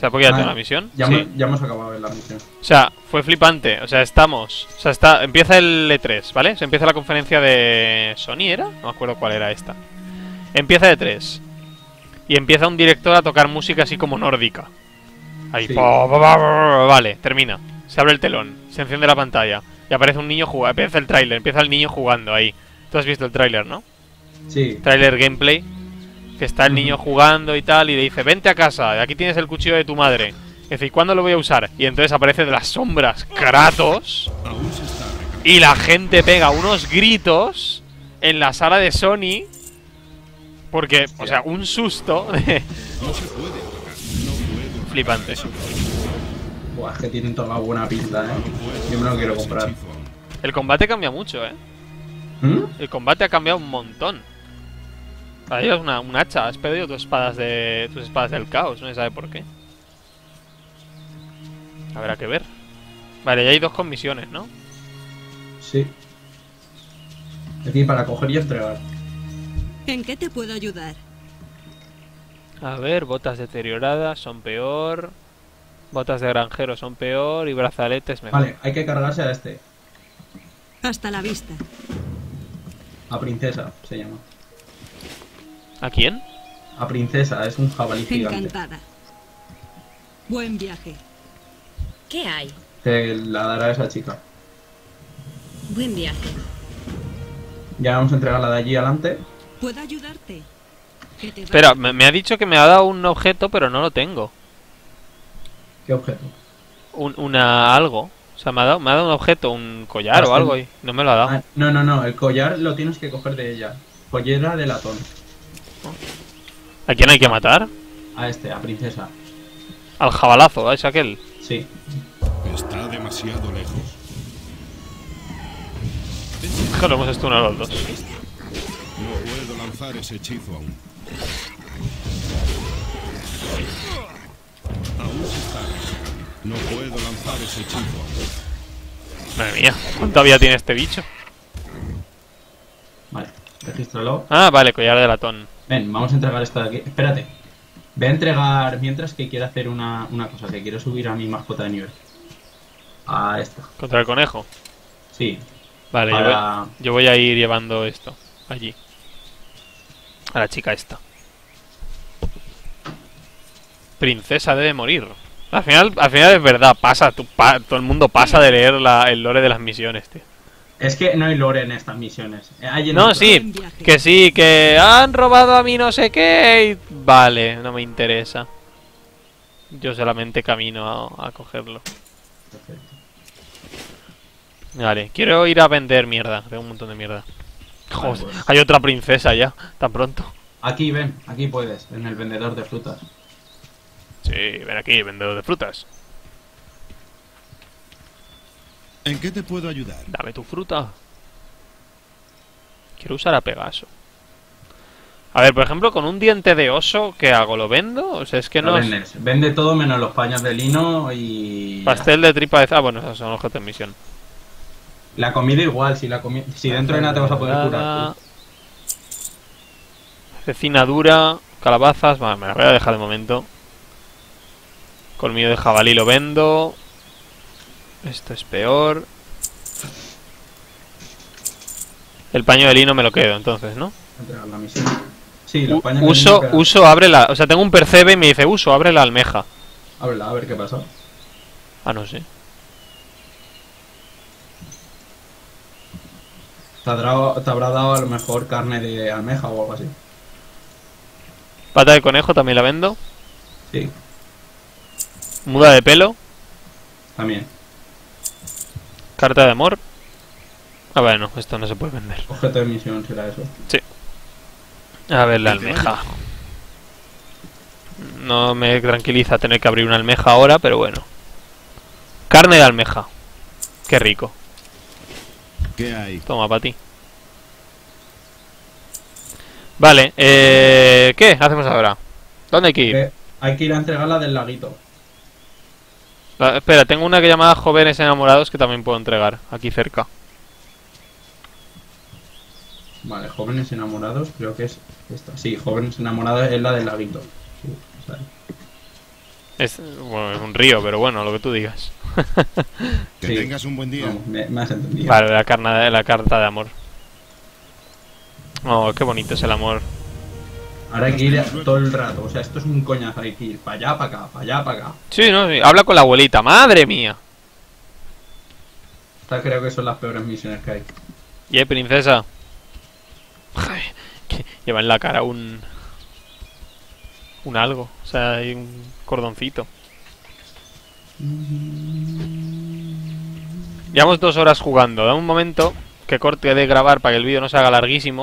Sea, ¿por qué ya Ah, tengo la misión? Ya, Sí. hemos, ya hemos acabado la misión. O sea, fue flipante. O sea, estamos. O sea, está. Empieza el E3, ¿vale? Se empieza la conferencia de. ¿Sony era? No me acuerdo cuál era esta. Empieza E3. Y empieza un director a tocar música así como nórdica. Ahí. Sí. Vale, termina. Se abre el telón. Se enciende la pantalla. Y aparece un niño jugando. Empieza el tráiler. Empieza el niño jugando ahí. Tú has visto el tráiler, ¿no? Sí, Tráiler gameplay. Que está el niño jugando y tal. Y le dice: Vente a casa. Aquí tienes el cuchillo de tu madre. Y dice: ¿y cuándo lo voy a usar? Y entonces aparece de las sombras Kratos. Y la gente pega unos gritos en la sala de Sony. Porque, o sea, un susto de- No se puede atacar. No puedo atacar Flipante. Buah, es que tienen toda la buena pinta, eh. Yo me lo quiero comprar. El combate cambia mucho, ¿eh? ¿Mm? El combate ha cambiado un montón. Para ellos una, un hacha. Has perdido tus espadas de. tus espadas del caos. No se sabe por qué. Habrá que ver. Vale, ya hay dos comisiones, ¿no? Sí. Aquí para coger y entregar. ¿En qué te puedo ayudar? A ver, botas deterioradas son peor. Botas de granjero son peor. Y brazaletes mejor. Vale, hay que cargarse a este. Hasta la vista. A princesa se llama. ¿A quién? A princesa, es un jabalí gigante. Encantada. Buen viaje. ¿Qué hay? Te la dará esa chica. Buen viaje. Ya vamos a entregarla de allí adelante. ¿Puedo ayudarte? Que te Espera, me, me ha dicho que me ha dado un objeto, pero no lo tengo. ¿Qué objeto? Un, una algo. O sea, me ha, dado, me ha dado un objeto, un collar o Bastante. algo y no me lo ha dado. Ah, no, no, no, el collar lo tienes que coger de ella. Collera de latón. ¿A quién hay que matar? A este, a princesa. Al jabalazo, ¿es aquel? Sí. Está demasiado lejos. Que lo hemos estunado los dos. No puedo lanzar ese hechizo aún. Aún se está. No puedo lanzar ese hechizo aún. Madre mía, ¿cuánta vida tiene este bicho? Vale, regístralo. Ah, vale, collar de latón. Ven, vamos a entregar esto de aquí. Espérate. Voy a entregar mientras que quiero hacer una, una cosa, que quiero subir a mi mascota de nivel. A esta. Contra el conejo. Sí. Vale, yo, voy, yo voy a ir llevando esto allí. A la chica esta. Princesa debe morir. Al final, al final es verdad, pasa, tú pa- todo el mundo pasa de leer la- el lore de las misiones, tío. Es que no hay lore en estas misiones. Eh, Hay en No, sí, que sí, que han robado a mí no sé qué. y- Vale, no me interesa. Yo solamente camino a, a cogerlo. Perfecto. Vale, quiero ir a vender mierda. Tengo un montón de mierda. Joder, pues. hay otra princesa ya, tan pronto. Aquí, ven, aquí puedes, en el vendedor de frutas. Sí, ven aquí, vendedor de frutas. ¿En qué te puedo ayudar? Dame tu fruta. Quiero usar a Pegaso. A ver, por ejemplo, con un diente de oso, ¿qué hago? ¿Lo vendo? O sea, es que Lo no es... vendes. Vende todo menos los paños de lino y. Pastel de tripa de... Ah, bueno, esos son objetos de misión. La comida igual, si la comi- si dentro de nada te vas a poder curar. Cecina dura, calabazas... Vale, me la voy a dejar de momento. Colmillo de jabalí lo vendo. Esto es peor. El paño de lino me lo quedo, entonces, ¿no? La misión. Sí, los U- paños de uso, lino, uso, abre la... O sea, tengo un percebe y me dice uso, abre la almeja. Ábrela, a ver qué pasa. Ah, no sé. Te habrá, te habrá dado a lo mejor carne de almeja o algo así. Pata de conejo también la vendo. Sí, Muda de pelo. también. Carta de amor. Ah, bueno, esto no se puede vender. Objeto de misión será eso. A ver, la almeja. No me tranquiliza tener que abrir una almeja ahora, pero bueno. Carne de almeja. Qué rico. ¿Qué hay? Toma, para ti. Vale, eh... ¿Qué hacemos ahora? ¿Dónde hay que ir? Eh, hay que ir a entregarla del laguito. La- espera, tengo una que llamada Jóvenes Enamorados que también puedo entregar, aquí cerca. Vale, jóvenes enamorados, creo que es esta. Sí, jóvenes enamorados es la del laguito. Sí, es. Bueno, es un río, pero bueno, lo que tú digas. Que Sí. tengas un buen día. Me, me has entendido. Vale, la, carna de, la carta de amor. Oh, qué bonito es el amor. Ahora hay que ir todo el rato. O sea, esto es un coñazo. Hay que ir para allá, para acá, para allá, para acá. Sí, no, sí, habla con la abuelita. ¡Madre mía! Estas creo que son las peores misiones que hay. Y princesa. Lleva en la cara un. Un algo. O sea, hay un cordoncito. Llevamos dos horas jugando. Da un momento que corte de grabar para que el vídeo no se haga larguísimo.